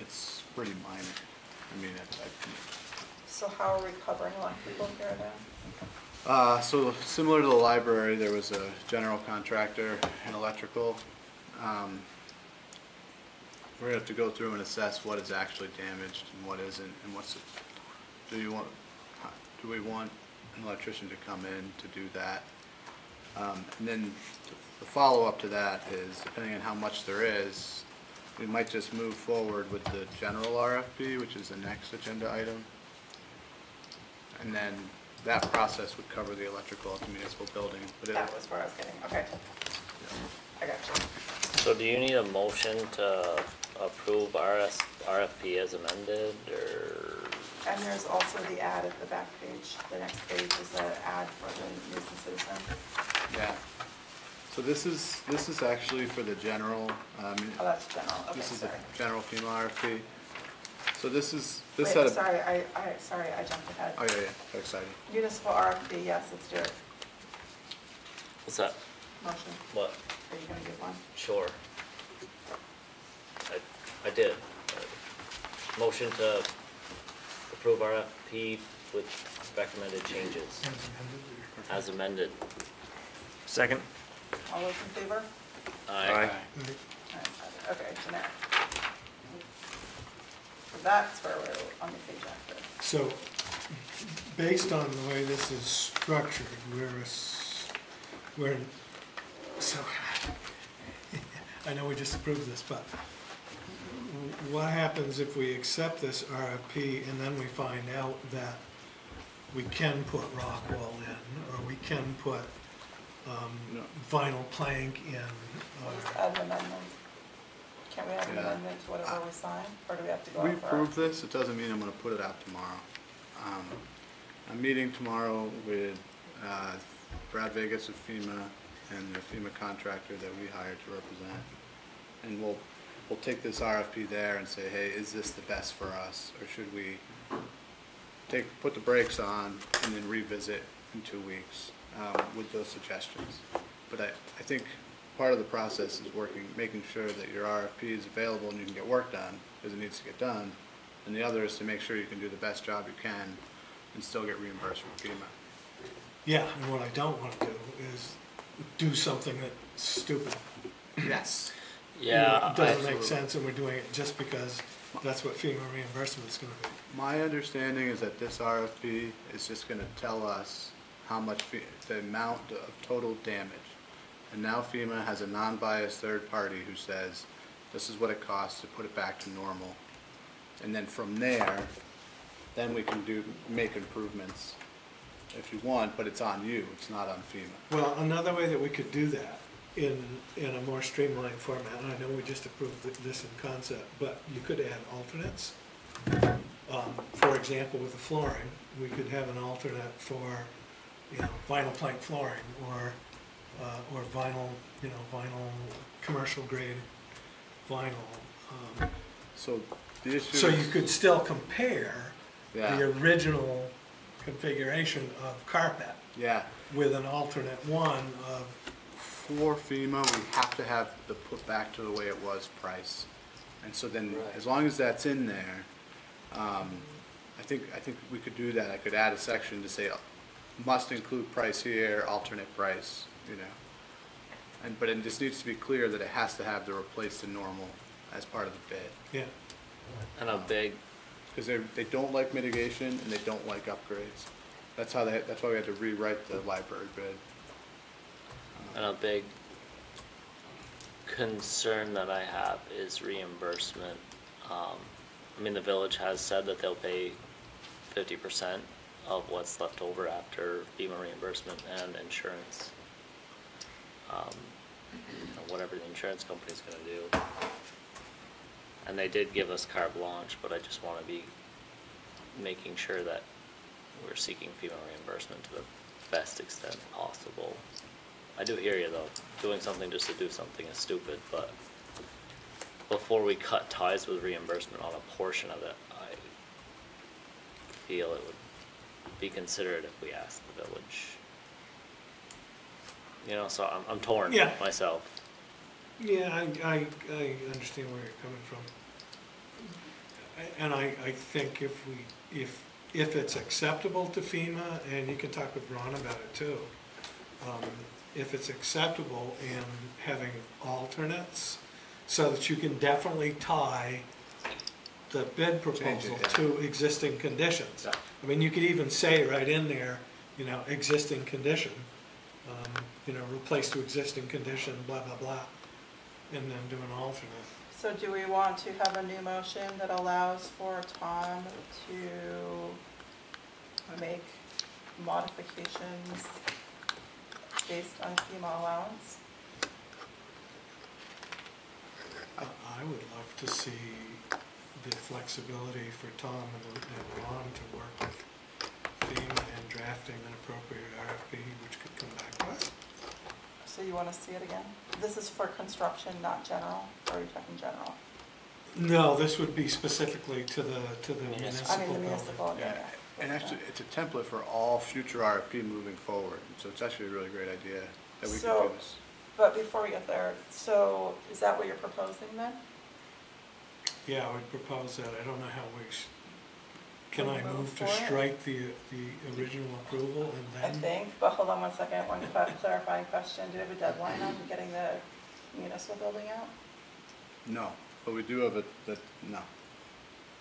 Speaker 2: it's pretty minor. I mean, it, I,
Speaker 3: So how are we covering electrical here then?
Speaker 2: Uh, so similar to the library, there was a general contractor in electrical. Um, We're gonna have to go through and assess what is actually damaged and what isn't, and what's, do you want, uh, do we want an electrician to come in to do that? Um, and then the follow-up to that is, depending on how much there is, we might just move forward with the general RFP, which is the next agenda item. And then that process would cover the electrical at the municipal building, but it,
Speaker 3: That was where I was getting, okay. I got you.
Speaker 6: So do you need a motion to approve RS, RFP as amended, or?
Speaker 3: And there's also the ad at the back page, the next page is the ad for the nuisance citizen.
Speaker 2: yeah. So this is, this is actually for the general, um,
Speaker 3: Oh, that's general, okay,
Speaker 2: this is the
Speaker 3: sorry.
Speaker 2: general FEMA RFP. So this is, this
Speaker 3: Wait,
Speaker 2: had a.
Speaker 3: sorry, I, I, sorry, I jumped ahead.
Speaker 2: Oh, yeah, yeah, got excited.
Speaker 3: Municipal RFP, yes, let's do it.
Speaker 6: What's that?
Speaker 3: Motion,
Speaker 6: What?
Speaker 3: are you gonna give one?
Speaker 6: Sure. I, I did. Motion to approve RFP with recommended changes as amended.
Speaker 7: Second?
Speaker 3: All those in favor?
Speaker 6: Aye.
Speaker 3: Alright, Okay, generic. So that's where we're on the page after.
Speaker 1: So, based on the way this is structured, we're, ass- we're, so, <laughs> I know we just approved this, but what happens if we accept this RFP and then we find out that we can put rock wool in, or we can put um,
Speaker 2: No.
Speaker 1: vinyl plank in,
Speaker 3: We'll
Speaker 1: or,
Speaker 3: add an amendment. Can't we add an
Speaker 2: Yeah.
Speaker 3: amendment to whatever we sign, or do we have to go
Speaker 2: We
Speaker 3: out for?
Speaker 2: approved this, it doesn't mean I'm gonna put it out tomorrow. Um, I'm meeting tomorrow with, uh, Brad Vegas of FEMA and the FEMA contractor that we hired to represent. And we'll, we'll take this RFP there and say, hey, is this the best for us, or should we take, put the brakes on and then revisit in two weeks, um, with those suggestions? But I, I think part of the process is working, making sure that your RFP is available and you can get work done, because it needs to get done. And the other is to make sure you can do the best job you can and still get reimbursed from FEMA.
Speaker 1: yeah, and what I don't wanna do is do something that's stupid.
Speaker 2: Yes.
Speaker 1: You know,
Speaker 6: Yeah,
Speaker 1: It doesn't
Speaker 6: I,
Speaker 1: make sense, and we're doing it just because that's what FEMA reimbursement's gonna be.
Speaker 2: My understanding is that this RFP is just gonna tell us how much, fe- the amount of total damage. And now FEMA has a non-biased third party who says, this is what it costs to put it back to normal. And then from there, then we can do, make improvements if you want, but it's on you, it's not on FEMA.
Speaker 1: Well, another way that we could do that in, in a more streamlined format, I know we just approved this in concept, but you could add alternates. Um, For example, with the flooring, we could have an alternate for, you know, vinyl plank flooring or, uh, or vinyl, you know, vinyl, commercial grade vinyl. um,
Speaker 2: So the issue
Speaker 1: So you
Speaker 2: is-
Speaker 1: could still compare
Speaker 2: Yeah.
Speaker 1: the original configuration of carpet
Speaker 2: Yeah,
Speaker 1: with an alternate one of,
Speaker 2: for FEMA, we have to have the put back to the way it was price. And so then,
Speaker 5: Right.
Speaker 2: as long as that's in there, um, I think, I think we could do that. I could add a section to say, uh, must include price here, alternate price, you know. And, but it just needs to be clear that it has to have the replace the normal as part of the bid.
Speaker 1: yeah,
Speaker 6: And a big,
Speaker 2: Because they, they don't like mitigation and they don't like upgrades. That's how they, that's why we had to rewrite the library bid.
Speaker 6: And a big concern that I have is reimbursement. Um, I mean, the village has said that they'll pay fifty percent of what's left over after FEMA reimbursement and insurance. Um, or whatever the insurance company's gonna do. And they did give us carte blanche, but I just wanna be making sure that we're seeking FEMA reimbursement to the best extent possible. I do hear you though, doing something just to do something is stupid, but before we cut ties with reimbursement on a portion of it, I feel it would be considered if we asked the village. You know, so I'm, I'm torn
Speaker 1: Yeah.
Speaker 6: myself.
Speaker 1: yeah, I, I, I understand where you're coming from. I- And I, I think if we, if, if it's acceptable to FEMA, and you can talk with Ron about it too, um, if it's acceptable in having alternates, so that you can definitely tie the bid proposal
Speaker 2: yeah.
Speaker 1: to existing conditions.
Speaker 2: Yeah.
Speaker 1: I mean, you could even say right in there, you know, existing condition, um, you know, replace to existing condition, blah, blah, blah, and then do an alternate.
Speaker 3: So do we want to have a new motion that allows for Tom to make modifications based on FEMA allowance?
Speaker 1: I I would love to see the flexibility for Tom and and Ron to work with FEMA and drafting an appropriate RFP, which could come back to us.
Speaker 3: So you want to see it again? This is for construction, not general, or are you talking general?
Speaker 1: No, this would be specifically to the, to the
Speaker 6: Municipal.
Speaker 1: municipal
Speaker 3: I mean, the
Speaker 1: building.
Speaker 3: municipal, yeah.
Speaker 2: Yeah, and actually, it's a template for all future RFP moving forward, so it's actually a really great idea that we could
Speaker 3: So-
Speaker 2: do this.
Speaker 3: But before we get there, so is that what you're proposing then?
Speaker 1: Yeah, I would propose that. I don't know how we, sh- can
Speaker 3: Can
Speaker 1: I
Speaker 3: move
Speaker 1: move to
Speaker 3: for it?
Speaker 1: strike the, the original approval
Speaker 3: I
Speaker 1: and then?
Speaker 3: think, but hold on one second, one cla- clarifying question. Do we have a deadline on getting the municipal building out?
Speaker 2: No, but we do have a, that, no.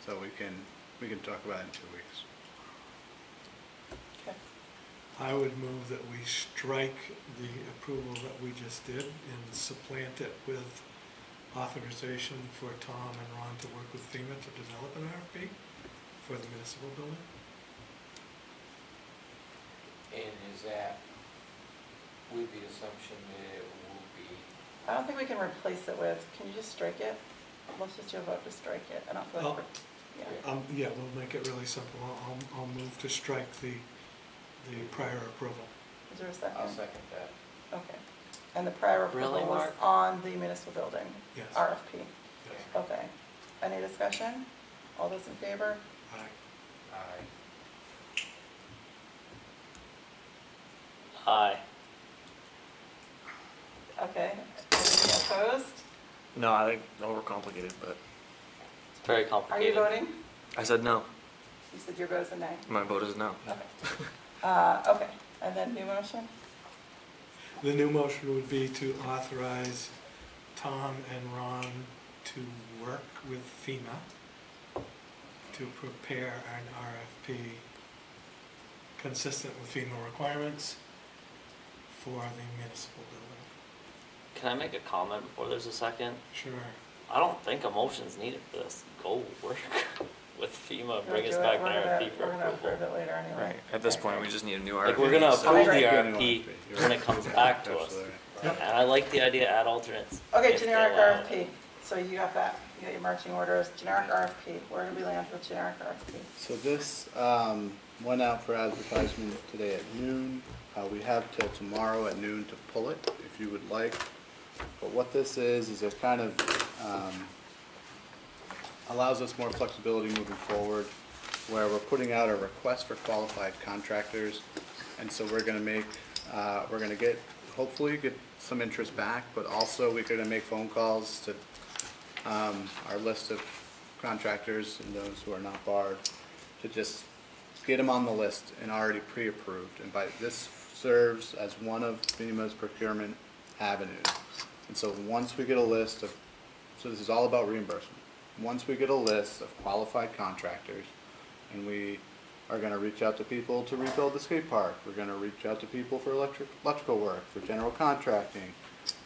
Speaker 2: So we can, we can talk about it in two weeks.
Speaker 3: Okay.
Speaker 1: I would move that we strike the approval that we just did and supplant it with authorization for Tom and Ron to work with FEMA to develop an RFP for the municipal building.
Speaker 5: And is that with the assumption that it will be,
Speaker 3: I don't think we can replace it with, can you just strike it? Let's just do a vote to strike it. I don't feel like,
Speaker 1: Oh.
Speaker 3: we're- yeah.
Speaker 1: Um, yeah, we'll make it really simple. I'll, I'll- I'll move to strike the, the prior approval.
Speaker 3: Is there a
Speaker 5: I'll
Speaker 3: second?
Speaker 5: second that.
Speaker 3: Okay. And the prior approval
Speaker 6: Really,
Speaker 3: was
Speaker 6: Mark?
Speaker 3: on the municipal building
Speaker 1: Yes.
Speaker 3: RFP?
Speaker 1: Yes.
Speaker 3: Okay. Any discussion? All those in favor?
Speaker 1: Aye.
Speaker 5: Aye.
Speaker 6: Aye.
Speaker 3: Okay. Any opposed?
Speaker 7: No, I think overcomplicated, but
Speaker 6: It's very complicated.
Speaker 3: Are
Speaker 6: complicated.
Speaker 3: you voting?
Speaker 7: I said no.
Speaker 3: You said your vote is a nay.
Speaker 7: My vote is no.
Speaker 3: Okay. <laughs> Uh, okay. And then new motion?
Speaker 1: The new motion would be to authorize Tom and Ron to work with FEMA to prepare an RFP consistent with FEMA requirements for the municipal building.
Speaker 6: Can I make a comment before there's a second?
Speaker 1: Sure.
Speaker 6: I don't think a motion's needed for this. Go work <laughs> with FEMA, bring us
Speaker 3: We'll do it.
Speaker 6: back an
Speaker 3: We're
Speaker 6: RFP for
Speaker 3: We're gonna approve
Speaker 6: approval.
Speaker 3: it later anyway.
Speaker 7: Right. At this point, we just need a new RFP.
Speaker 6: Like, we're gonna
Speaker 7: so-
Speaker 6: approve the. RFP when it comes back to us. And I like the idea, add alternates.
Speaker 3: Okay,
Speaker 6: if they
Speaker 3: generic
Speaker 6: allow it.
Speaker 3: RFP. So you got that. You got your marching orders. Generic RFP. Where did we land with generic RFP?
Speaker 2: So this um, went out for advertisement today at noon. Uh, We have till tomorrow at noon to pull it, if you would like. But what this is, is it kind of um, allows us more flexibility moving forward. where we're putting out a request for qualified contractors. And so we're gonna make, uh, we're gonna get, hopefully get some interest back, but also we're gonna make phone calls to, um, our list of contractors and those who are not barred, to just get them on the list and already pre-approved. And by, this serves as one of FEMA's procurement avenues. And so once we get a list of, so this is all about reimbursement. Once we get a list of qualified contractors, and we are gonna reach out to people to rebuild the skate park, we're gonna reach out to people for electric, electrical work, for general contracting,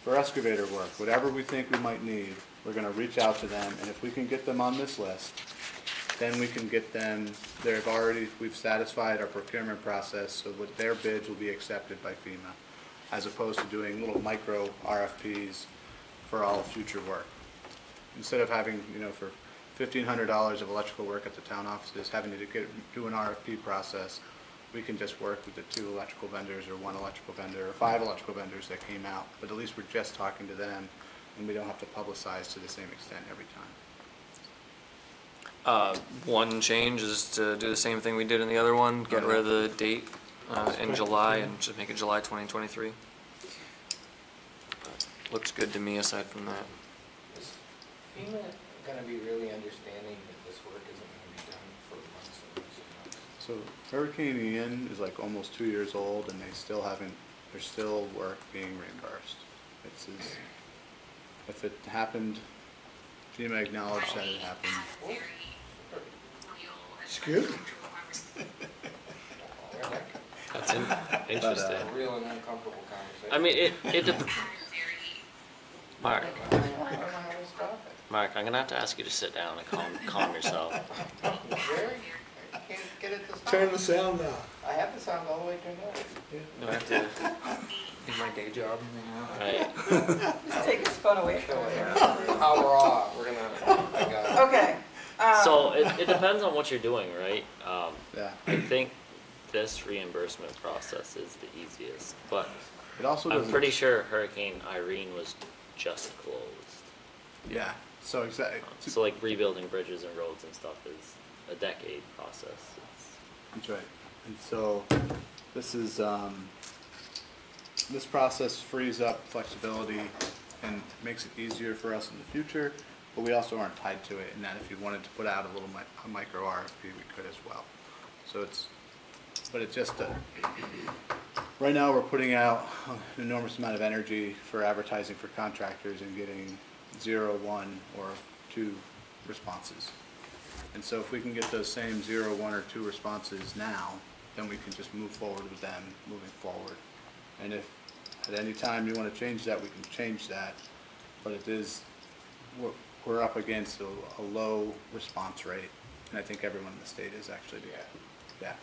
Speaker 2: for excavator work, whatever we think we might need, we're gonna reach out to them, and if we can get them on this list, then we can get them, they've already, we've satisfied our procurement process, so with their bids will be accepted by FEMA, as opposed to doing little micro RFPs for all future work. Instead of having, you know, for fifteen hundred dollars of electrical work at the town offices, having to get, do an RFP process, we can just work with the two electrical vendors, or one electrical vendor, or five electrical vendors that came out, but at least we're just talking to them, and we don't have to publicize to the same extent every time.
Speaker 7: Uh, one change is to do the same thing we did in the other one, get rid of the date, uh, in July and just make it July twenty twenty-three. Looks good to me aside from that.
Speaker 5: Is FEMA gonna be really understanding that this work isn't gonna be done for months and months and months?
Speaker 2: So Hurricane Ian is like almost two years old, and they still haven't, there's still work being reimbursed. It's, is- if it happened, FEMA acknowledged that it happened.
Speaker 1: Excuse me?
Speaker 5: Well,
Speaker 6: That's in- uh, interesting.
Speaker 5: A real and uncomfortable conversation.
Speaker 6: I mean, it, it, dep- Mark,
Speaker 5: I don't know how to stop it.
Speaker 6: Mark, I'm gonna have to ask you to sit down and calm, calm yourself.
Speaker 5: Jerry, I can't get it to stop.
Speaker 1: Turn the sound down.
Speaker 5: I have the sound all the way turned on.
Speaker 7: Do I have to leave my day job?
Speaker 6: Right,
Speaker 3: Just take his phone away from him.
Speaker 5: Power off, we're gonna, I got it.
Speaker 3: Okay. um,
Speaker 6: so it, it depends on what you're doing, right? Um,
Speaker 2: Yeah.
Speaker 6: I think this reimbursement process is the easiest, but
Speaker 2: It also
Speaker 6: I'm
Speaker 2: doesn't.
Speaker 6: pretty sure Hurricane Irene was just closed.
Speaker 2: Yeah, so exactly,
Speaker 6: So like rebuilding bridges and roads and stuff is a decade process. It's-
Speaker 2: that's right. And so, this is, um, this process frees up flexibility and makes it easier for us in the future, but we also aren't tied to it, and that if you wanted to put out a little mi- a micro RFP, we could as well. So it's, but it's just, uh, right now, we're putting out an enormous amount of energy for advertising for contractors and getting zero, one, or two responses. And so if we can get those same zero, one, or two responses now, then we can just move forward with them moving forward. And if at any time you want to change that, we can change that. But it is, we're, we're up against a, a low response rate. And I think everyone in the state is actually, yeah. yeah.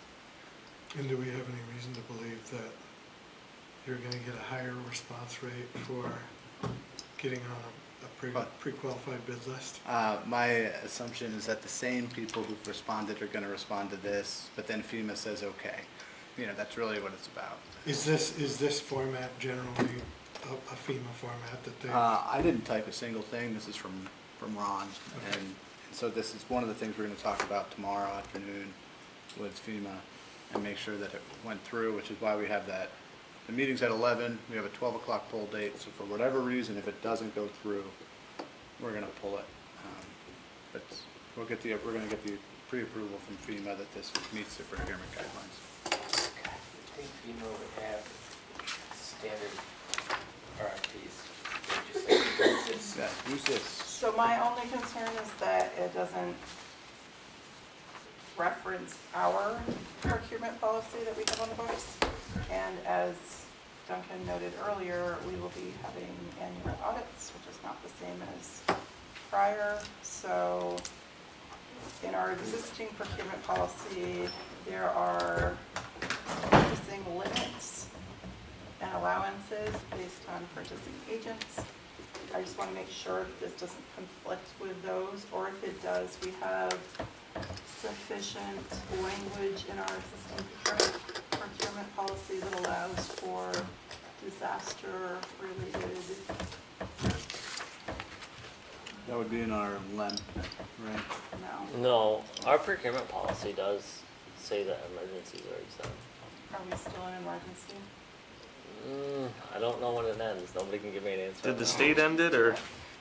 Speaker 1: And do we have any reason to believe that you're gonna get a higher response rate for getting on a- a pre,
Speaker 2: But-
Speaker 1: pre-qualified bid list?
Speaker 2: Uh, my assumption is that the same people who've responded are gonna respond to this, but then FEMA says, okay. You know, that's really what it's about.
Speaker 1: Is this, is this format generally a a FEMA format that they?
Speaker 2: Uh, I didn't type a single thing, this is from, from Ron, and so this is one of the things we're gonna talk about tomorrow afternoon with FEMA, and make sure that it went through, which is why we have that, the meeting's at eleven, we have a twelve o'clock poll date, so for whatever reason, if it doesn't go through, we're gonna pull it. Um, But we'll get the, we're gonna get the pre-approval from FEMA that this meets the procurement guidelines.
Speaker 5: I think FEMA would have standard RFPs. They just say, "Use this."
Speaker 2: Yeah, use this.
Speaker 3: So my only concern is that it doesn't reference our procurement policy that we have on the books. And as Duncan noted earlier, we will be having annual audits, which is not the same as prior. So in our existing procurement policy, there are purchasing limits and allowances based on purchasing agents. I just want to make sure that this doesn't conflict with those, or if it does, we have sufficient language in our existing procurement- procurement policy that allows for disaster-related
Speaker 2: That would be in our LEM, right?
Speaker 3: No.
Speaker 6: No, our procurement policy does say that emergencies are exempt.
Speaker 3: Are we still in emergency?
Speaker 6: Mm, I don't know when it ends. Nobody can give me an answer.
Speaker 7: Did
Speaker 6: on
Speaker 7: the
Speaker 6: that.
Speaker 7: state end it, or?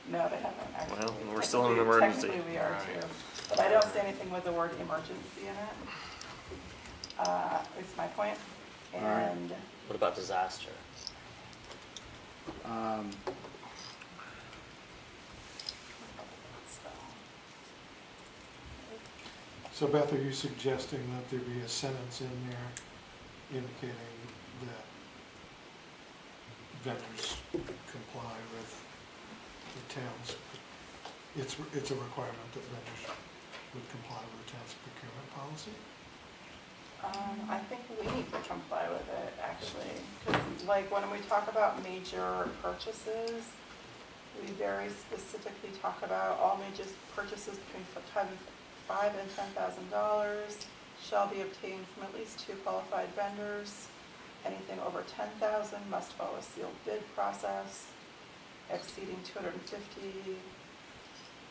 Speaker 3: No, they haven't actually.
Speaker 7: Well, we're still in an
Speaker 3: Technically-
Speaker 7: emergency.
Speaker 3: Technically, we are too, but I don't see anything with the word emergency in it. Uh, is my point.
Speaker 2: All right.
Speaker 3: And
Speaker 6: What about disaster?
Speaker 2: Um,
Speaker 1: So Beth, are you suggesting that there be a sentence in there indicating that vendors comply with the town's, it's, it's a requirement that vendors would comply with the town's procurement policy?
Speaker 3: Um, I think we need to comply with it, actually, because like when we talk about major purchases, we very specifically talk about all major purchases between five and ten thousand dollars shall be obtained from at least two qualified vendors. Anything over ten thousand must follow a sealed bid process. Exceeding two hundred and fifty,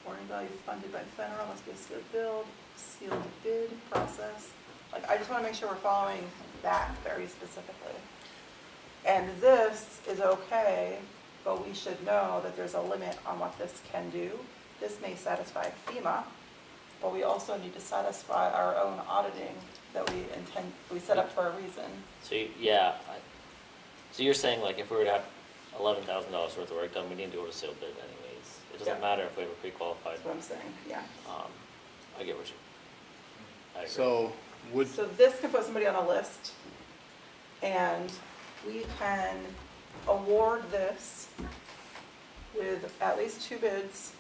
Speaker 3: warning value funded by federal must be a sealed build, sealed bid process. Like, I just want to make sure we're following that very specifically. And this is okay, but we should know that there's a limit on what this can do. This may satisfy FEMA, but we also need to satisfy our own auditing that we intend, we set up for a reason.
Speaker 6: So, yeah, so you're saying like if we were to have eleven thousand dollars worth of work done, we need to go to sealed bid anyways? It doesn't
Speaker 3: Yeah.
Speaker 6: matter if we have a pre-qualified,
Speaker 3: That's what I'm saying, yeah.
Speaker 6: um, I get what you, I agree.
Speaker 2: so would,
Speaker 3: So this can put somebody on a list, and we can award this with at least two bids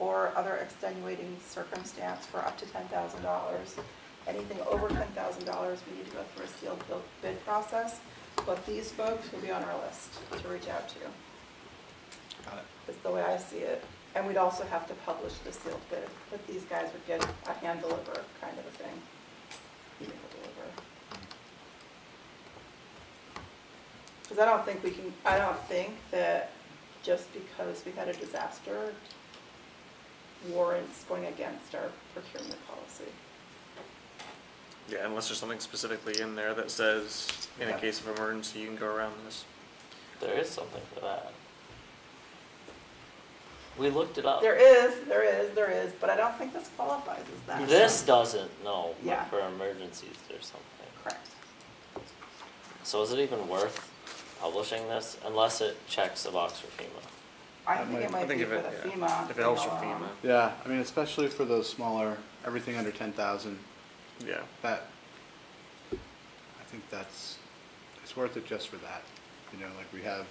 Speaker 3: or other extenuating circumstance for up to ten thousand dollars. Anything over ten thousand dollars, we need to go through a sealed bid- bid process, but these folks will be on our list to reach out to,
Speaker 2: got it. it.
Speaker 3: is the way I see it. And we'd also have to publish the sealed bid, but these guys would get a hand deliver kind of a thing. Hand deliver. Because I don't think we can, I don't think that just because we had a disaster warrants going against our procurement policy.
Speaker 7: Yeah, unless there's something specifically in there that says, in a
Speaker 3: Yeah.
Speaker 7: case of emergency, you can go around this.
Speaker 6: There is something for that. We looked it up.
Speaker 3: There is, there is, there is, but I don't think this qualifies as that.
Speaker 6: This doesn't, no, but
Speaker 3: Yeah.
Speaker 6: for emergencies, there's something.
Speaker 3: Correct.
Speaker 6: So is it even worth publishing this unless it checks the box for FEMA?
Speaker 3: I
Speaker 2: That
Speaker 3: think
Speaker 2: might-
Speaker 3: it might
Speaker 7: think
Speaker 3: be
Speaker 7: if
Speaker 3: for
Speaker 7: it-
Speaker 3: the
Speaker 7: yeah,
Speaker 3: FEMA.
Speaker 7: If it helps
Speaker 3: thing
Speaker 7: with
Speaker 3: alone.
Speaker 7: FEMA,
Speaker 2: Yeah, I mean, especially for those smaller, everything under ten thousand,
Speaker 7: yeah.
Speaker 2: that, I think that's, it's worth it just for that. You know, like we have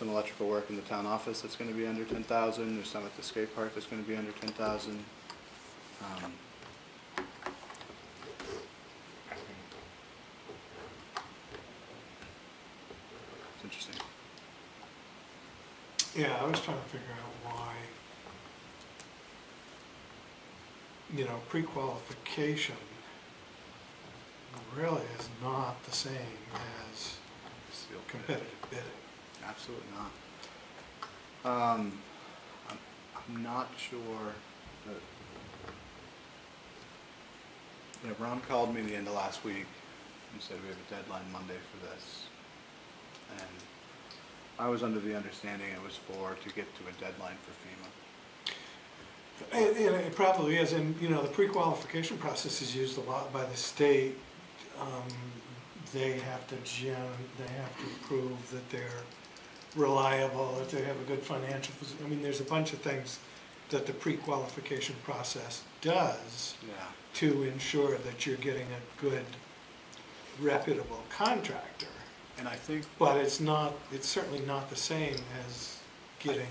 Speaker 2: some electrical work in the town office that's gonna be under ten thousand, there's some at the skate park that's gonna be under ten thousand. Um, It's interesting.
Speaker 1: Yeah, I was trying to figure out why, you know, pre-qualification really is not the same as competitive bidding.
Speaker 2: Absolutely not. Um, I'm, not sure that, yeah, Ron called me the end of last week and said we have a deadline Monday for this. And I was under the understanding it was for, to get to a deadline for FEMA.
Speaker 1: And, and it probably is, and, you know, the pre-qualification process is used a lot by the state. Um, They have to gen, they have to prove that they're reliable, if they have a good financial position. I mean, there's a bunch of things that the pre-qualification process does
Speaker 2: Yeah.
Speaker 1: to ensure that you're getting a good reputable contractor.
Speaker 2: And I think
Speaker 1: But it's not, it's certainly not the same as getting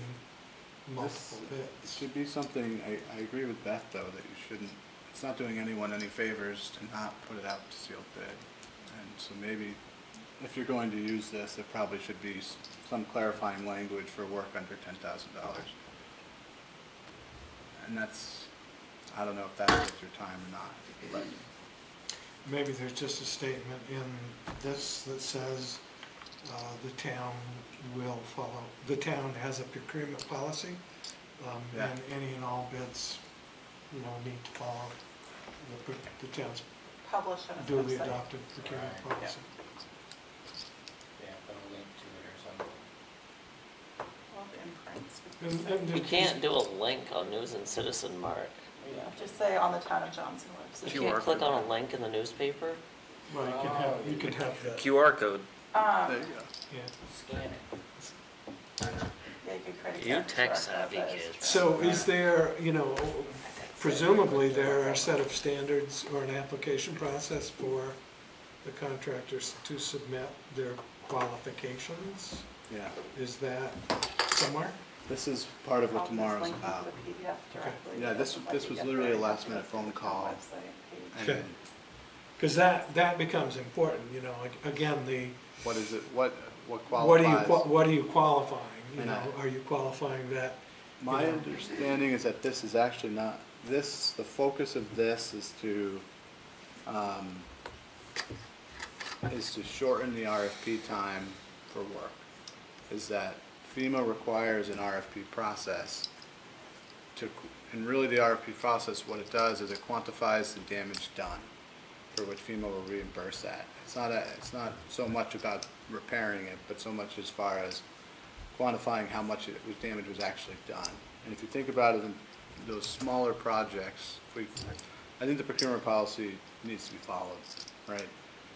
Speaker 1: multiple
Speaker 2: This- It
Speaker 1: bids.
Speaker 2: should be something, I, I agree with Beth, though, that you shouldn't, it's not doing anyone any favors to not put it out to sealed bid. And so maybe, if you're going to use this, it probably should be s- some clarifying language for work under ten thousand dollars. And that's, I don't know if that's worth your time or not, but,
Speaker 1: Maybe there's just a statement in this that says, uh, the town will follow, the town has a procurement policy, Um,
Speaker 2: Yeah.
Speaker 1: and any and all bids, you know, need to follow the, pr- the town's
Speaker 3: Publish on its
Speaker 1: duly
Speaker 3: website.
Speaker 1: adopted procurement
Speaker 5: Right.
Speaker 1: policy.
Speaker 5: Yeah, put a link to it or something.
Speaker 3: Well, imprints.
Speaker 1: And, and
Speaker 6: You
Speaker 1: there's-
Speaker 6: can't do a link on News and Citizen, Mark.
Speaker 3: Yeah, just say on the town of Johnson website.
Speaker 6: You can't click on a link in the newspaper?
Speaker 1: Well, you can have, you can have the,
Speaker 7: QR code.
Speaker 2: There
Speaker 3: Um,
Speaker 2: you go.
Speaker 1: yeah.
Speaker 5: Scan it.
Speaker 3: yeah, you could create.
Speaker 6: You
Speaker 3: QR
Speaker 6: tech
Speaker 3: code,
Speaker 6: savvy
Speaker 3: that is
Speaker 6: kids.
Speaker 1: So is there, you know, presumably there are a set of standards or an application process for the contractors to submit their qualifications?
Speaker 2: Yeah,
Speaker 1: Is that somewhere?
Speaker 2: This is part of what
Speaker 3: just
Speaker 2: tomorrow's
Speaker 3: link you to
Speaker 2: about.
Speaker 3: the
Speaker 2: Yeah, this- this was literally a last minute phone call.
Speaker 1: Okay.
Speaker 2: And
Speaker 1: Because that, that becomes important, you know, like, again, the,
Speaker 2: what is it, what, what
Speaker 1: what are you, qua- what are you qualifying? You
Speaker 2: And
Speaker 1: know,
Speaker 2: I-
Speaker 1: are you qualifying that,
Speaker 2: My
Speaker 1: you know.
Speaker 2: understanding is that this is actually not, this, the focus of this is to, um, is to shorten the RFP time for work. Is that FEMA requires an RFP process to, and really the RFP process, what it does is it quantifies the damage done for which FEMA will reimburse that. It's not a, it's not so much about repairing it, but so much as far as quantifying how much it was, damage was actually done. And if you think about it in those smaller projects, we, I think the procurement policy needs to be followed, right?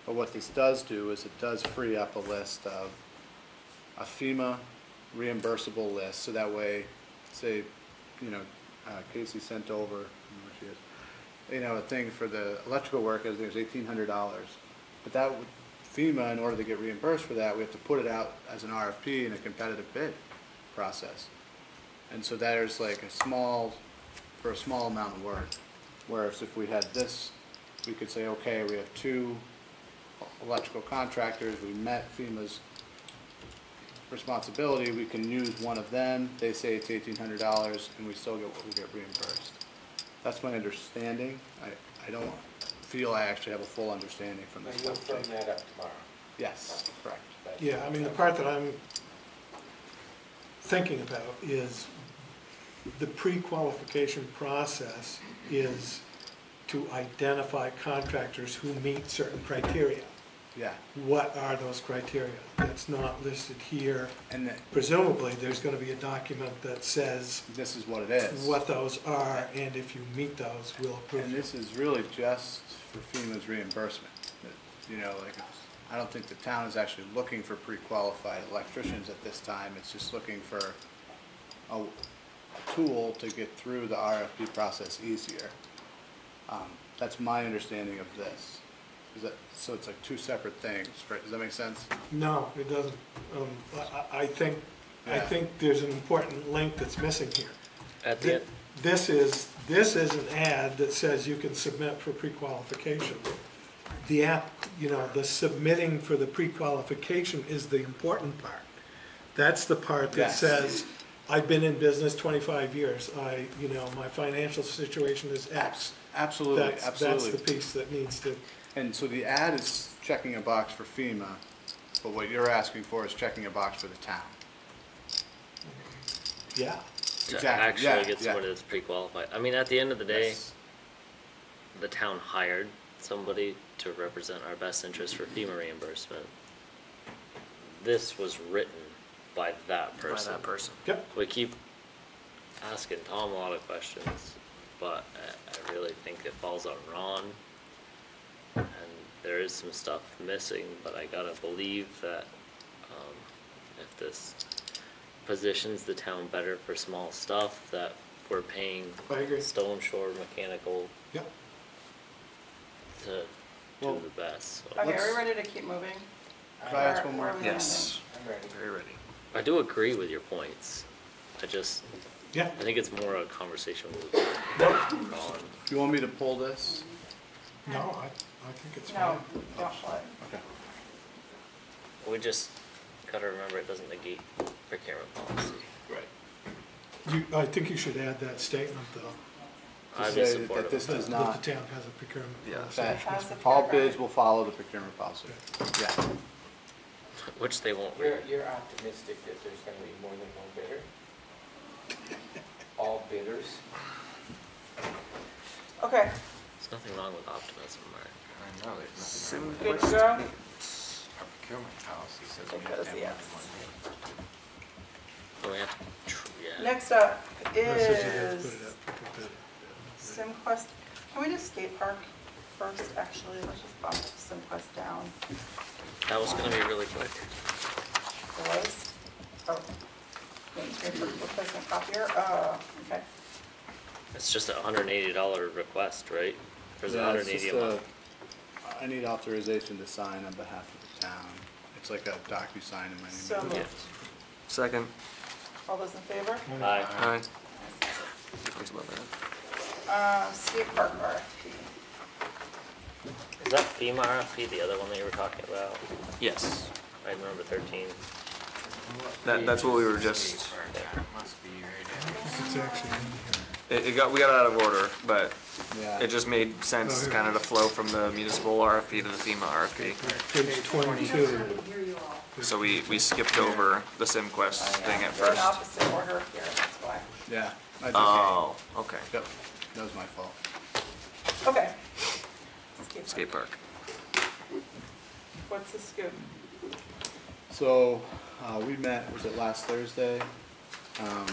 Speaker 2: But what this does do is it does free up a list of a FEMA reimbursable list, so that way, say, you know, uh, Casey sent over, I don't know she is, you know, a thing for the electrical work, as there's eighteen hundred dollars. But that would, FEMA, in order to get reimbursed for that, we have to put it out as an RFP in a competitive bid process. And so there's like a small, for a small amount of work. Whereas if we had this, we could say, okay, we have two electrical contractors, we met FEMA's responsibility, we can use one of them, they say it's eighteen hundred dollars, and we still get what we get reimbursed. That's my understanding. I, I don't feel I actually have a full understanding from this
Speaker 5: And you'll firm
Speaker 2: conversation.
Speaker 5: that up tomorrow.
Speaker 2: Yes, correct.
Speaker 1: Yeah, I mean, the part that I'm thinking about is the pre-qualification process is to identify contractors who meet certain criteria.
Speaker 2: Yeah,
Speaker 1: What are those criteria? That's not listed here.
Speaker 2: and that-
Speaker 1: Presumably, there's gonna be a document that says
Speaker 2: this is what it is.
Speaker 1: what those are, and if you meet those, we'll approve
Speaker 2: And
Speaker 1: you.
Speaker 2: this is really just for FEMA's reimbursement. You know, like, I don't think the town is actually looking for pre-qualified electricians at this time. It's just looking for a, a tool to get through the RFP process easier. Um, That's my understanding of this. Is that, so it's like two separate things, right? Does that make sense?
Speaker 1: No, it doesn't. Um, I, I- I think, I
Speaker 2: Yeah.
Speaker 1: think there's an important link that's missing here.
Speaker 6: At the
Speaker 1: Thi-
Speaker 6: end,
Speaker 1: This is, this is an ad that says you can submit for pre-qualification. The app, you know, the submitting for the pre-qualification is the important part. That's the part that
Speaker 2: Yes.
Speaker 1: says, I've been in business twenty-five years, I, you know, my financial situation is X.
Speaker 2: Absolutely,
Speaker 1: That's, that's
Speaker 2: absolutely.
Speaker 1: the piece that needs to,
Speaker 2: And so the ad is checking a box for FEMA, but what you're asking for is checking a box for the town.
Speaker 1: yeah.
Speaker 6: to
Speaker 2: Exactly,
Speaker 6: actually
Speaker 2: yeah,
Speaker 6: get
Speaker 2: yeah.
Speaker 6: somebody that's pre-qualified. I mean, at the end of the day,
Speaker 2: Yes.
Speaker 6: the town hired somebody to represent our best interest for FEMA reimbursement. This was written by that
Speaker 7: By
Speaker 6: person.
Speaker 7: that person.
Speaker 1: Yep,
Speaker 6: We keep asking Tom a lot of questions, but I, I really think it falls on Ron. And there is some stuff missing, but I gotta believe that, um, if this positions the town better for small stuff, that we're paying
Speaker 1: I agree.
Speaker 6: Stone Shore Mechanical
Speaker 1: Yep.
Speaker 6: to
Speaker 2: Well-
Speaker 6: do the best, so.
Speaker 3: Okay, are
Speaker 2: Let's-
Speaker 3: we ready to keep moving?
Speaker 2: Could I ask one
Speaker 3: or
Speaker 2: more?
Speaker 3: are we
Speaker 7: Yes.
Speaker 5: I'm ready.
Speaker 7: Very ready.
Speaker 6: I do agree with your points. I just,
Speaker 1: Yeah.
Speaker 6: I think it's more a conversation with Ron.
Speaker 2: Do you want me to pull this?
Speaker 1: No, I, I think it's
Speaker 3: No,
Speaker 1: fine.
Speaker 3: don't play.
Speaker 2: Okay.
Speaker 6: We just gotta remember it doesn't negate procurement policy.
Speaker 2: Right.
Speaker 1: You, I think you should add that statement, though,
Speaker 6: I'd
Speaker 2: say
Speaker 6: be
Speaker 2: that
Speaker 6: supportive
Speaker 2: this does
Speaker 6: that.
Speaker 1: that
Speaker 2: not-
Speaker 1: the town has a procurement
Speaker 7: Yeah.
Speaker 1: policy.
Speaker 2: That
Speaker 3: Has the
Speaker 2: all bids will follow the procurement policy. Yeah.
Speaker 6: Which they won't
Speaker 5: You're, you're optimistic that there's gonna be more than one bidder? all bidders.
Speaker 3: Okay,
Speaker 6: There's nothing wrong with optimism, Mark.
Speaker 5: I know, there's
Speaker 7: Sim-
Speaker 5: nothing wrong
Speaker 3: good to go?
Speaker 5: Our procurement policy says we
Speaker 3: It
Speaker 5: have to
Speaker 3: goes
Speaker 5: have more
Speaker 3: yes.
Speaker 5: than one bid.
Speaker 6: But we have to, tr- yeah.
Speaker 3: next up
Speaker 1: That says you have to
Speaker 3: is
Speaker 1: put it can
Speaker 3: SymQuest. Can we do skate park first, actually? Let's just bump SymQuest down.
Speaker 6: That was gonna be really quick.
Speaker 3: The lowest? Oh, mainstream for replacement copier, oh, uh, okay.
Speaker 6: It's just a hundred and eighty dollar request, right? Or is it
Speaker 2: Yeah,
Speaker 6: hundred
Speaker 2: it's
Speaker 6: and eighty a month?
Speaker 2: I need authorization to sign on behalf of the town. It's like a docu-sign in my name.
Speaker 3: So moved.
Speaker 7: Second.
Speaker 3: All those in favor?
Speaker 6: Aye.
Speaker 7: Aye. Thanks about that.
Speaker 3: Uh, skate park RFP.
Speaker 6: Is that FEMA RFP, the other one that you were talking about?
Speaker 7: Yes.
Speaker 6: Item number thirteen.
Speaker 7: That, that's what we were just,
Speaker 5: Skate park, That must be right in
Speaker 1: It's actually in here.
Speaker 7: it, it got, we got out of order, but
Speaker 2: Yeah.
Speaker 7: it just made sense kind of to flow from the municipal RFP to the FEMA RFP.
Speaker 1: Page twenty-two.
Speaker 7: So we, we skipped over the SymQuest thing at
Speaker 3: We're in
Speaker 7: first.
Speaker 3: opposite order here, that's why.
Speaker 2: Yeah. I just-
Speaker 7: Oh, okay.
Speaker 2: Yep, that was my fault.
Speaker 3: Okay.
Speaker 7: Skate park.
Speaker 3: What's the scoop?
Speaker 2: So, uh, we met, was it last Thursday? Um,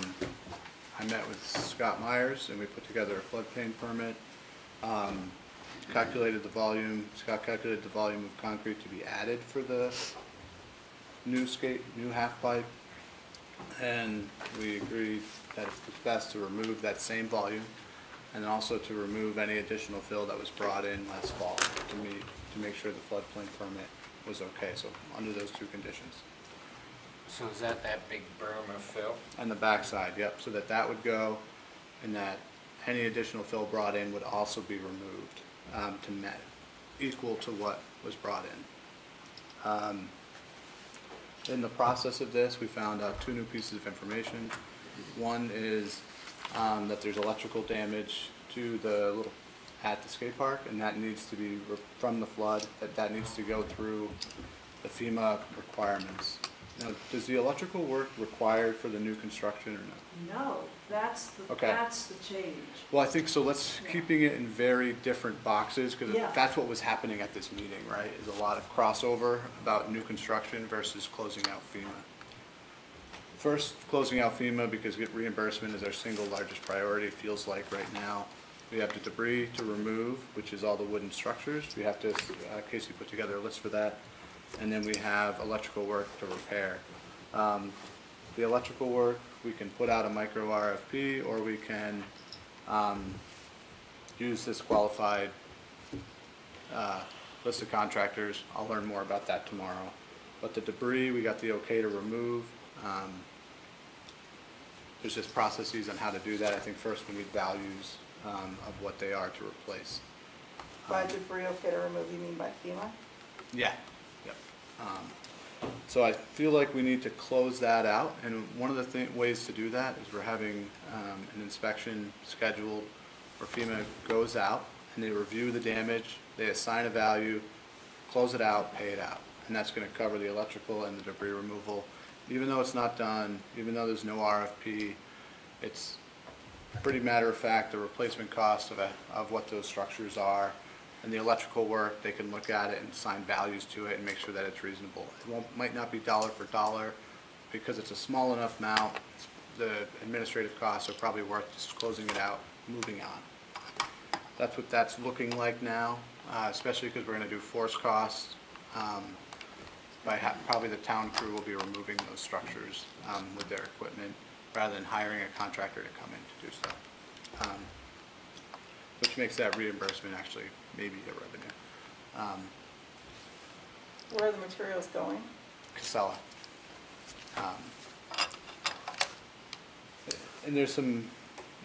Speaker 2: I met with Scott Myers and we put together a floodplain permit. Um, calculated the volume, Scott calculated the volume of concrete to be added for the new skate, new half pipe. And we agreed that it's best to remove that same volume and also to remove any additional fill that was brought in last fall to meet, to make sure the floodplain permit was okay, so under those two conditions.
Speaker 5: So is that that big berm of fill?
Speaker 2: On the backside, yep, so that that would go and that any additional fill brought in would also be removed um, to met, equal to what was brought in. Um, In the process of this, we found out two new pieces of information. One is um, that there's electrical damage to the little, at the skate park, and that needs to be, from the flood, that that needs to go through the FEMA requirements. Now, does the electrical work required for the new construction or no?
Speaker 10: No, that's the,
Speaker 2: Okay.
Speaker 10: that's the change.
Speaker 2: Well, I think so, let's, keeping it in very different boxes, because
Speaker 10: Yeah.
Speaker 2: that's what was happening at this meeting, right? Is a lot of crossover about new construction versus closing out FEMA. First, closing out FEMA because get reimbursement is our single largest priority, it feels like right now. We have the debris to remove, which is all the wooden structures. We have to, uh, Casey put together a list for that. And then we have electrical work to repair. Um, The electrical work, we can put out a micro RFP, or we can um, use this qualified uh, list of contractors. I'll learn more about that tomorrow. But the debris, we got the okay to remove. Um, There's just processes on how to do that. I think first we need values um, of what they are to replace.
Speaker 3: By debris okay to remove, you mean by FEMA?
Speaker 2: Yeah. Um, So I feel like we need to close that out, and one of the thi- ways to do that is we're having um, an inspection scheduled where FEMA goes out and they review the damage, they assign a value, close it out, pay it out. And that's gonna cover the electrical and the debris removal. Even though it's not done, even though there's no RFP, it's pretty matter of fact, the replacement cost of, a- of what those structures are, and the electrical work, they can look at it and assign values to it and make sure that it's reasonable. It might not be dollar for dollar, because it's a small enough amount, the administrative costs are probably worth just closing it out, moving on. That's what that's looking like now, uh, especially because we're gonna do force costs. Um, By, probably the town crew will be removing those structures um, with their equipment, rather than hiring a contractor to come in to do so. Um, Which makes that reimbursement actually maybe a revenue. Um,
Speaker 3: Where are the materials going?
Speaker 2: Casella. Um, And there's some,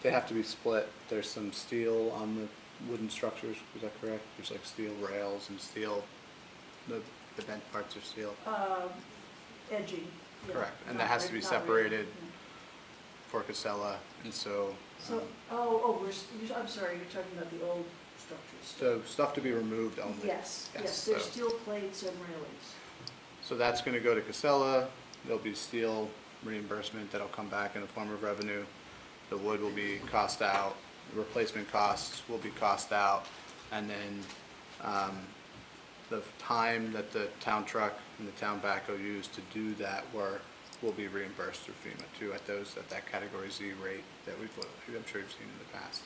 Speaker 2: they have to be split. There's some steel on the wooden structures, is that correct? There's like steel rails and steel, the, the bent parts are steel.
Speaker 10: Um, edging. yeah,
Speaker 2: Correct, and
Speaker 10: not
Speaker 2: that has to
Speaker 10: re-
Speaker 2: be
Speaker 10: not really,
Speaker 2: separated.
Speaker 10: yeah.
Speaker 2: for Casella, and so,
Speaker 10: So,
Speaker 2: um,
Speaker 10: oh, oh, we're, s- you- I'm sorry, you're talking about the old structures.
Speaker 2: so stuff to be removed only.
Speaker 10: Yes,
Speaker 2: Yes,
Speaker 10: there's
Speaker 2: so-
Speaker 10: steel plates and railings.
Speaker 2: So that's gonna go to Casella, there'll be steel reimbursement that'll come back in the form of revenue. the wood will be cost out, the replacement costs will be cost out, and then, um, the time that the town truck and the town backhoe use to do that work will be reimbursed through FEMA too, at those, at that category Z rate that we've, I'm sure you've seen in the past.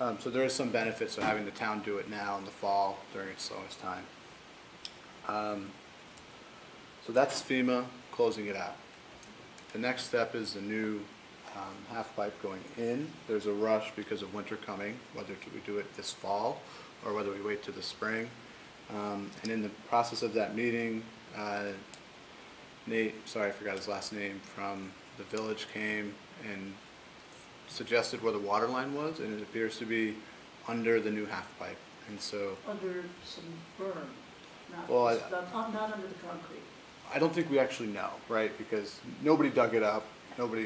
Speaker 2: Um, so there is some benefits of having the town do it now in the fall during its slowest time. Um, so that's FEMA closing it out. The next step is the new, um, half pipe going in. There's a rush because of winter coming, whether we do it this fall or whether we wait till the spring. Um, and in the process of that meeting, uh, Nate, sorry, I forgot his last name, from the village came and suggested where the water line was, and it appears to be under the new half pipe. And so,
Speaker 11: under some berm, not,
Speaker 2: Well, I-
Speaker 11: not, not under the concrete.
Speaker 2: I don't think we actually know, right? Because nobody dug it up, nobody,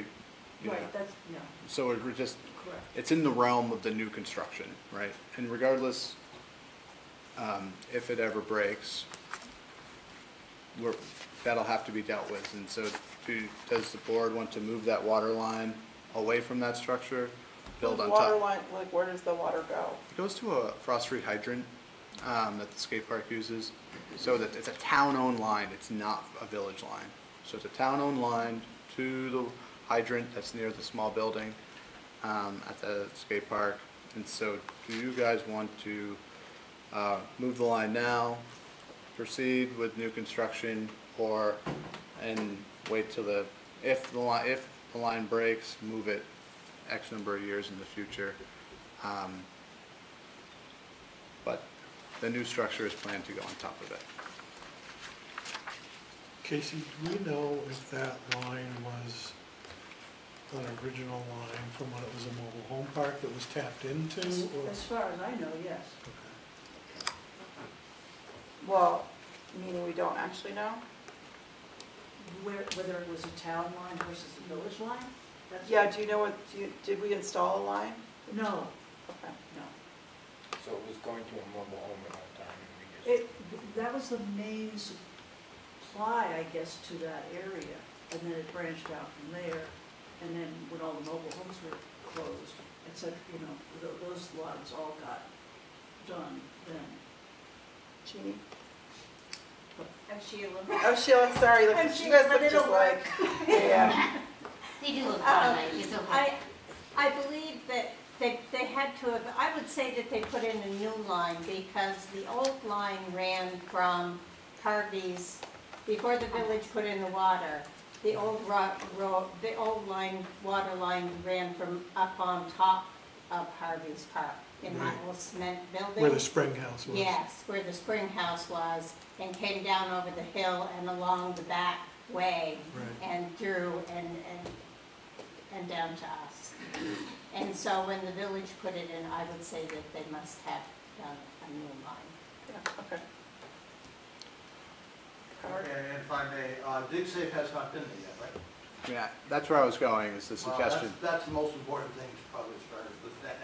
Speaker 2: you know.
Speaker 11: Right, that's, yeah,
Speaker 2: So we're just,
Speaker 11: correct.
Speaker 2: it's in the realm of the new construction, right? And regardless, um, if it ever breaks, we're, that'll have to be dealt with. And so do, does the board want to move that water line away from that structure, build on top?
Speaker 3: Line, like, where does the water go?
Speaker 2: It goes to a frost-free hydrant um, that the skate park uses. So that it's a town-owned line, it's not a village line. So it's a town-owned line to the hydrant that's near the small building um, at the skate park. And so do you guys want to uh, move the line now, proceed with new construction, or, and wait till the, if the line, if the line breaks, move it X number of years in the future? Um, but the new structure is planned to go on top of it.
Speaker 1: Casey, do we know if that line was an original line from when it was a mobile home park that was tapped into?
Speaker 11: As
Speaker 1: or-
Speaker 11: as far as I know, yes.
Speaker 1: Okay.
Speaker 3: Well, meaning we don't actually know?
Speaker 11: Where, whether it was a town line versus a village line? That's-
Speaker 3: Yeah, do you know what, do you, did we install a line?
Speaker 11: No,
Speaker 3: Okay.
Speaker 11: no.
Speaker 5: So it was going to a mobile home at one time and we just.
Speaker 11: It, that was the main supply, I guess, to that area, and then it branched out from there. And then when all the mobile homes were closed, et cetera, you know, tho- those lines all got done then.
Speaker 3: Jeannie?
Speaker 10: I'm Sheila.
Speaker 3: Oh, Sheila, sorry, look,
Speaker 10: I'm
Speaker 3: you
Speaker 10: Sheila,
Speaker 3: guys look just
Speaker 10: it'll
Speaker 3: like, <laughs> yeah.
Speaker 10: They do look
Speaker 12: Uh,
Speaker 10: fine, it's okay.
Speaker 12: I, I believe that they, they had to have, I would say that they put in a new line because the old line ran from Harvey's, before the village put in the water. The old ro, ro, the old line, water line ran from up on top of Harvey's Park in that
Speaker 1: Right.
Speaker 12: little cement building.
Speaker 1: Where the spring house was?
Speaker 12: Yes, where the spring house was, and came down over the hill and along the back way
Speaker 1: Right.
Speaker 12: and through and, and, and down to us. And so when the village put it in, I would say that they must have done a new line.
Speaker 3: Yeah, okay. Howard?
Speaker 13: And if I may, uh, DigSafe has not been there yet, right?
Speaker 2: Yeah, that's where I was going, is the
Speaker 13: Well, that's-
Speaker 2: suggestion.
Speaker 13: That's the most important thing, is probably as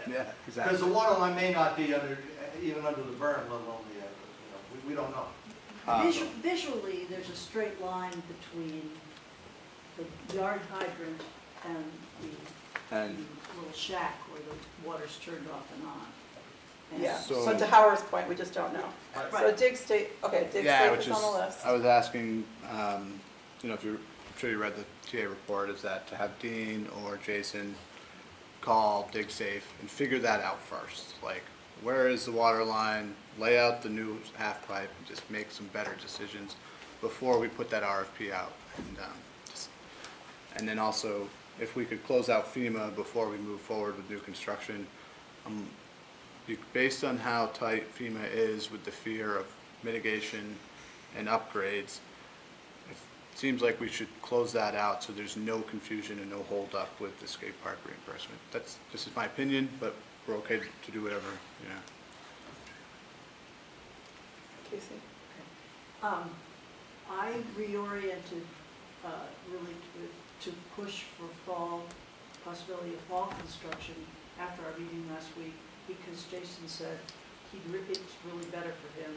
Speaker 13: far as with that.
Speaker 2: Yeah, <laughs>
Speaker 13: Because the water line may not be under, even under the berm, let alone the, uh, you know, we, we don't know.
Speaker 2: Uh,
Speaker 11: Visu- Visually, there's a straight line between the yard hydrant and the the little shack where the water's turned off and on. And
Speaker 3: Yeah,
Speaker 2: So-
Speaker 3: so to Howard's point, we just don't know.
Speaker 13: Right.
Speaker 3: So DigSafe, okay, dig
Speaker 2: Yeah,
Speaker 3: state
Speaker 2: which
Speaker 3: is on the
Speaker 2: is,
Speaker 3: list.
Speaker 2: I was asking, um, you know, if you, I'm sure you read the TA report, is that to have Dean or Jason call DigSafe and figure that out first. Like, where is the water line, lay out the new half pipe, and just make some better decisions before we put that RFP out. And, um, just- and then also, if we could close out FEMA before we move forward with new construction, um, based on how tight FEMA is with the fear of mitigation and upgrades, seems like we should close that out so there's no confusion and no holdup with the skate park reimbursement. That's, this is my opinion, but we're okay to do whatever, yeah.
Speaker 3: Casey?
Speaker 11: Um, I reoriented, uh, really to, to push for fall, possibility of fall construction after our meeting last week, because Jason said he'd, re- it's really better for him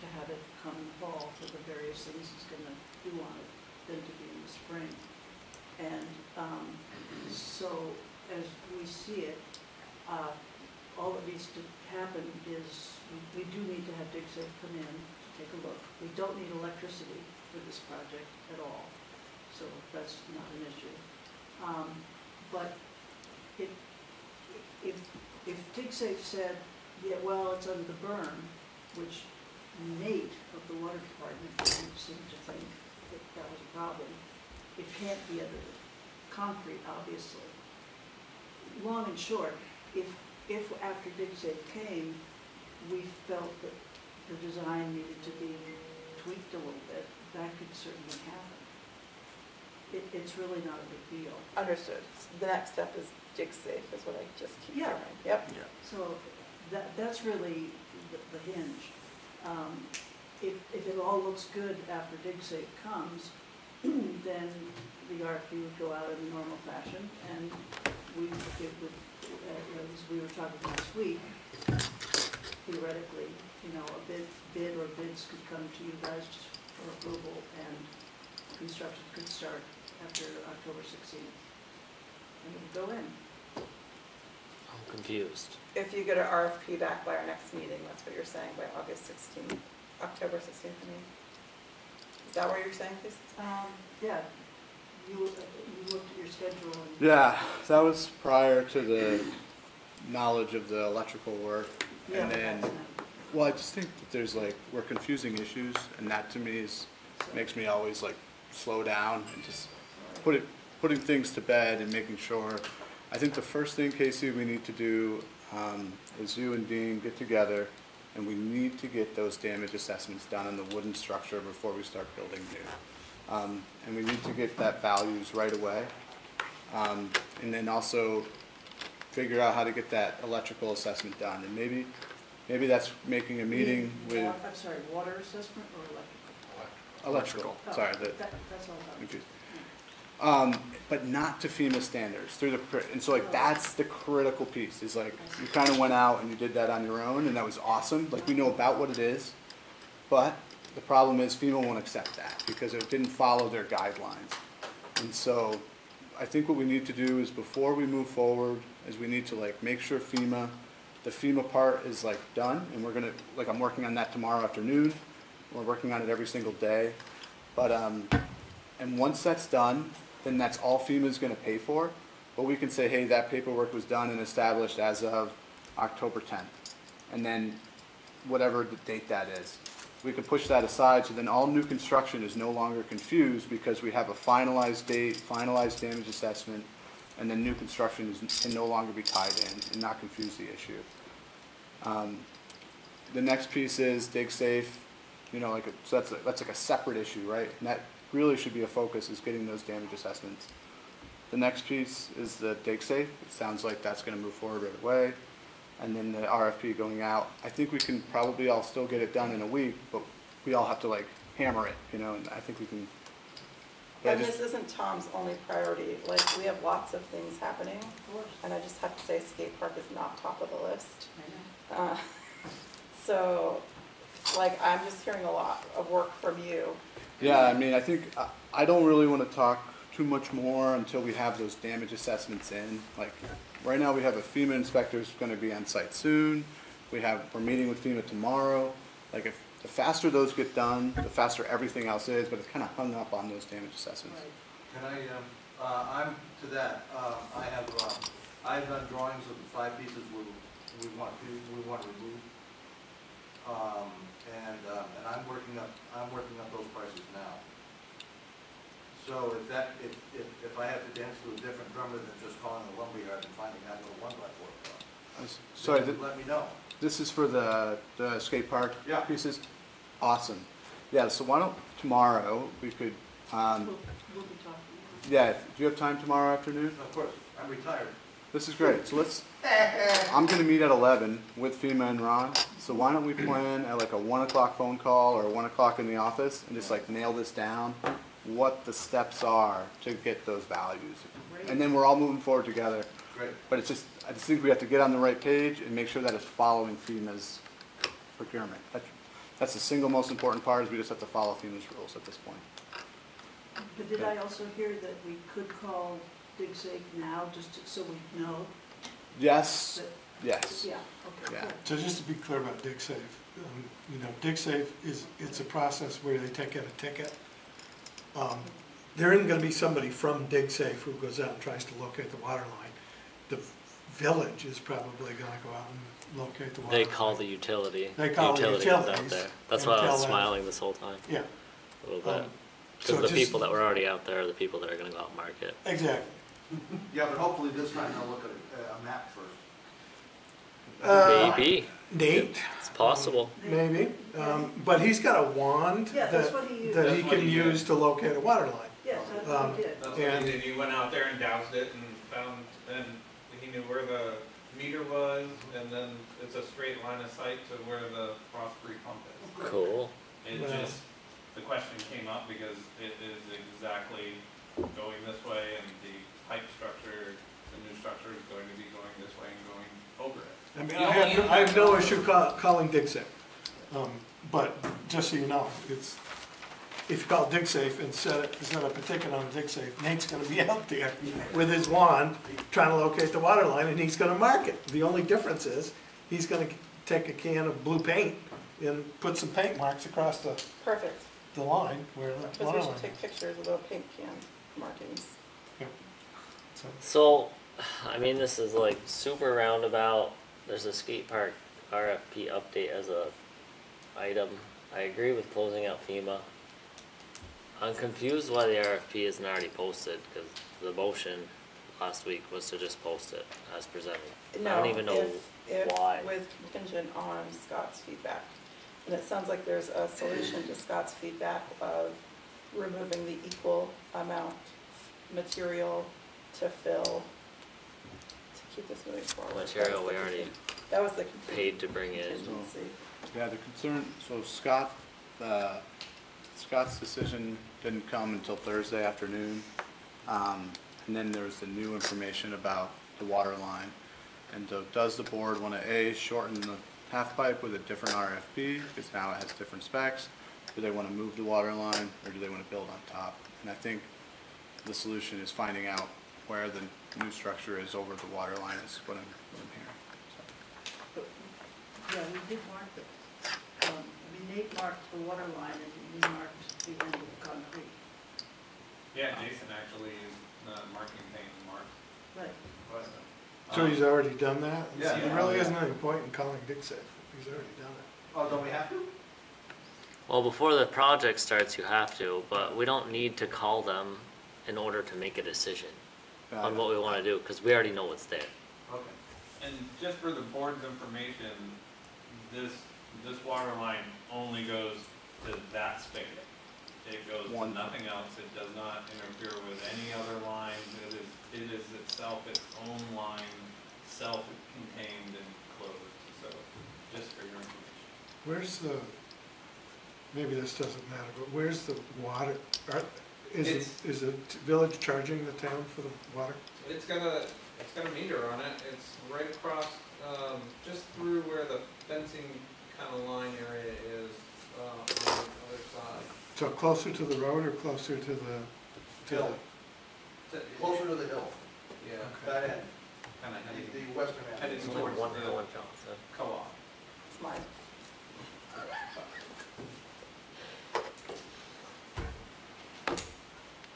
Speaker 11: to have it come in fall for the various things he's gonna do on it than to be in the spring. And um, so, as we see it, uh, all that needs to happen is, we do need to have DigSafe come in to take a look. We don't need electricity for this project at all, so that's not an issue. Um, But if, if DigSafe said, yeah, well, it's under the berm, which Nate of the water department didn't seem to think that that was a problem, it can't be under the concrete, obviously. Long and short, if, if after DigSafe came, we felt that the design needed to be tweaked a little bit, that could certainly happen. It, it's really not a big deal.
Speaker 3: Understood. The next step is DigSafe, is what I just keep
Speaker 11: Yeah.
Speaker 3: hearing. Yep. Yeah.
Speaker 11: So that, that's really the, the hinge. Um, If, if it all looks good after DigSafe comes, <clears throat> then the RFP would go out in the normal fashion, and we, it would, uh, as we were talking last week, theoretically, you know, a bid, bid or bids could come to you guys just for approval, and construction could start after October sixteenth. And it would go in.
Speaker 6: I'm confused.
Speaker 3: If you get an RFP back by our next meeting, that's what you're saying, by August sixteenth, October sixteenth, I mean. Is that what you're saying, please?
Speaker 11: Um, yeah, you, you looked at your schedule and.
Speaker 2: Yeah, that was prior to the knowledge of the electrical work.
Speaker 11: Yeah,
Speaker 2: And then,
Speaker 11: that's
Speaker 2: well, I just think that there's like, we're confusing issues, and that to me is,
Speaker 11: not-
Speaker 2: makes me always like slow down and just put it, putting things to bed and making sure. I think the first thing, Casey, we need to do, um, is you and Dean get together, and we need to get those damage assessments done on the wooden structure before we start building new. Um, and we need to get that values right away. Um, and then also figure out how to get that electrical assessment done, and maybe, maybe that's making a meeting with,
Speaker 11: I'm sorry, water assessment or electrical?
Speaker 2: electrical,
Speaker 11: Oh,
Speaker 2: sorry, the,
Speaker 11: that- That's all.
Speaker 2: Um, but not to FEMA standards, through the, and so like, that's the critical piece, is like, you kinda went out and you did that on your own, and that was awesome, like, we know about what it is, but the problem is FEMA won't accept that, because it didn't follow their guidelines. And so, I think what we need to do is, before we move forward, is we need to like, make sure FEMA, the FEMA part is like done, and we're gonna, like, I'm working on that tomorrow afternoon, we're working on it every single day, but, um, and once that's done, then that's all FEMA is gonna pay for. But we can say, hey, that paperwork was done and established as of October tenth. And then whatever the date that is. We can push that aside, so then all new construction is no longer confused because we have a finalized date, finalized damage assessment, and then new construction is, can no longer be tied in and not confuse the issue. Um, The next piece is DigSafe, you know, like, a- so that's, a- that's like a separate issue, right? And that really should be a focus, is getting those damage assessments. The next piece is the DigSafe, it sounds like that's gonna move forward right away. And then the RFP going out, I think we can probably all still get it done in a week, but we all have to like hammer it, you know, and I think we can. but
Speaker 3: And
Speaker 2: just-
Speaker 3: this isn't Tom's only priority, like, we have lots of things happening,
Speaker 11: Of course,
Speaker 3: and I just have to say skate park is not top of the list.
Speaker 11: I know.
Speaker 3: Uh, <laughs> So, like, I'm just hearing a lot of work from you.
Speaker 2: Yeah, I mean, I think, I, I don't really wanna talk too much more until we have those damage assessments in. Like, right now, we have a FEMA inspector who's gonna be on site soon. We have, we're meeting with FEMA tomorrow. Like, if, the faster those get done, the faster everything else is, but it's kinda hung up on those damage assessments.
Speaker 13: Can I, um, uh, I'm to that, uh, I have, uh, I've done drawings of the five pieces we, we want to, we want to remove. Um, and, uh, and I'm working up, I'm working up those prices now. So if that, if, if, if I have to dance to a different drummer than just calling the lumberyard and finding that little one by four drum,
Speaker 2: I was- Sorry,
Speaker 13: then
Speaker 2: th-
Speaker 13: let me know.
Speaker 2: this is for the, the skate park
Speaker 13: Yeah.
Speaker 2: pieces? Awesome. Yeah, so why don't, tomorrow, we could, um,
Speaker 11: We'll, we'll be talking.
Speaker 2: yeah, do you have time tomorrow afternoon?
Speaker 13: Of course, I'm retired.
Speaker 2: This is great, so let's, <laughs> I'm gonna meet at eleven with FEMA and Ron, so why don't we plan at like a one o'clock phone call or one o'clock in the office and just like nail this down? What the steps are to get those values, and then we're all moving forward together.
Speaker 13: Great.
Speaker 2: But it's just, I just think we have to get on the right page and make sure that it's following FEMA's procurement. That's, that's the single most important part, is we just have to follow FEMA's rules at this point.
Speaker 11: But did I also hear that we could call DigSafe now, just to- so we know?
Speaker 2: Yes, yes.
Speaker 11: Yeah, okay,
Speaker 2: Yeah.
Speaker 1: So just to be clear about DigSafe, um, you know, DigSafe is, it's a process where they take out a ticket. Um, There isn't gonna be somebody from DigSafe who goes out and tries to locate the water line. The village is probably gonna go out and locate the water
Speaker 6: They
Speaker 1: line.
Speaker 6: call the utility.
Speaker 1: They call the
Speaker 6: utility is out there. That's why I
Speaker 1: tell
Speaker 6: was
Speaker 1: them-
Speaker 6: smiling this whole time,
Speaker 1: Yeah,
Speaker 6: a little bit.
Speaker 1: um, so
Speaker 6: Because the
Speaker 1: just-
Speaker 6: people that were already out there are the people that are gonna go out and market.
Speaker 1: exactly. <laughs>
Speaker 13: Yeah, but hopefully this time they'll look at a, a map first.
Speaker 1: Uh,
Speaker 6: Maybe,
Speaker 1: Nate,
Speaker 6: it's possible.
Speaker 1: maybe, um, but he's got a wand
Speaker 11: Yeah, that's
Speaker 1: that,
Speaker 11: what he used.
Speaker 1: that he
Speaker 4: That's what
Speaker 1: can
Speaker 4: he did.
Speaker 1: use to locate a water line.
Speaker 11: Yes, that's what
Speaker 1: Um,
Speaker 11: he did.
Speaker 4: That's what
Speaker 1: And-
Speaker 4: he did, he went out there and doused it and found, and he knew where the meter was, and then it's a straight line of sight to where the frost-free pump is.
Speaker 6: Cool.
Speaker 4: It
Speaker 1: Wow.
Speaker 4: just, the question came up because it is exactly going this way and the pipe structure, the new structure is going to be going this way and going over it.
Speaker 1: I mean, I have, no- I have no issue call, calling DigSafe. Um, but just so you know, it's, if you call DigSafe and set it, set up a ticket on DigSafe, Nate's gonna be <laughs> out there with his wand, trying to locate the water line, and he's gonna mark it. The only difference is, he's gonna take a can of blue paint and put some paint marks across the,
Speaker 3: Perfect,
Speaker 1: the line where the
Speaker 3: because
Speaker 1: water
Speaker 3: we
Speaker 1: line
Speaker 3: should take pictures of the paint can markings.
Speaker 1: So, <sighs>
Speaker 6: I mean, this is like super roundabout. There's a skate park RFP update as a item. I agree with closing out FEMA. I'm confused why the RFP isn't already posted, because the motion last week was to just post it as presented. I
Speaker 3: No,
Speaker 6: don't even know
Speaker 3: if- if
Speaker 6: why.
Speaker 3: With contingent on Scott's feedback. And it sounds like there's a solution to Scott's feedback of removing the equal amount material to fill, to keep this moving forward. That was
Speaker 6: Material
Speaker 3: the
Speaker 6: we already
Speaker 3: That was the contin-
Speaker 6: paid to bring in.
Speaker 3: contingency.
Speaker 2: Yeah, the concern, so Scott, uh, Scott's decision didn't come until Thursday afternoon. Um, and then there was the new information about the water line. And so does the board want to, A, shorten the half pipe with a different RFP, because now it has different specs? Do they want to move the water line, or do they want to build on top? And I think the solution is finding out where the new structure is over the water line is what I'm, what I'm hearing. So.
Speaker 11: But, Yeah, we did mark it. Um, I mean, Nate marked the water line and we marked the end of the concrete.
Speaker 4: Yeah, Jason actually is not marking paint mark.
Speaker 11: Right.
Speaker 4: but,
Speaker 1: so
Speaker 4: um,
Speaker 1: he's already done that?
Speaker 13: Yeah.
Speaker 1: There really isn't any point in calling DigSafe, he's already done it.
Speaker 13: Oh, don't we have to?
Speaker 6: Well, before the project starts, you have to, but we don't need to call them in order to make a decision
Speaker 2: Got
Speaker 6: on what we wanna do, because we already know what's there.
Speaker 13: Okay.
Speaker 4: And just for the board's information, this, this water line only goes to that spigot. It goes to nothing else, it does not interfere with any other lines, it is, it is itself its own line, self-contained and closed, so, just for your information.
Speaker 1: Where's the, maybe this doesn't matter, but where's the water, are, is it,
Speaker 4: It's-
Speaker 1: is the village charging the town for the water?
Speaker 4: It's got a, it's got a meter on it, it's right across, um, just through where the fencing kind of line area is, uh, on the other side.
Speaker 1: So closer to the road or closer to the, to the,
Speaker 13: Hill. Closer to the hill,
Speaker 4: Yeah,
Speaker 13: that end,
Speaker 4: kind of heading,
Speaker 13: the, the western end.
Speaker 4: heading
Speaker 6: It's
Speaker 4: towards
Speaker 6: one,
Speaker 4: the
Speaker 6: one Johnson.
Speaker 4: co-op.
Speaker 3: It's mine.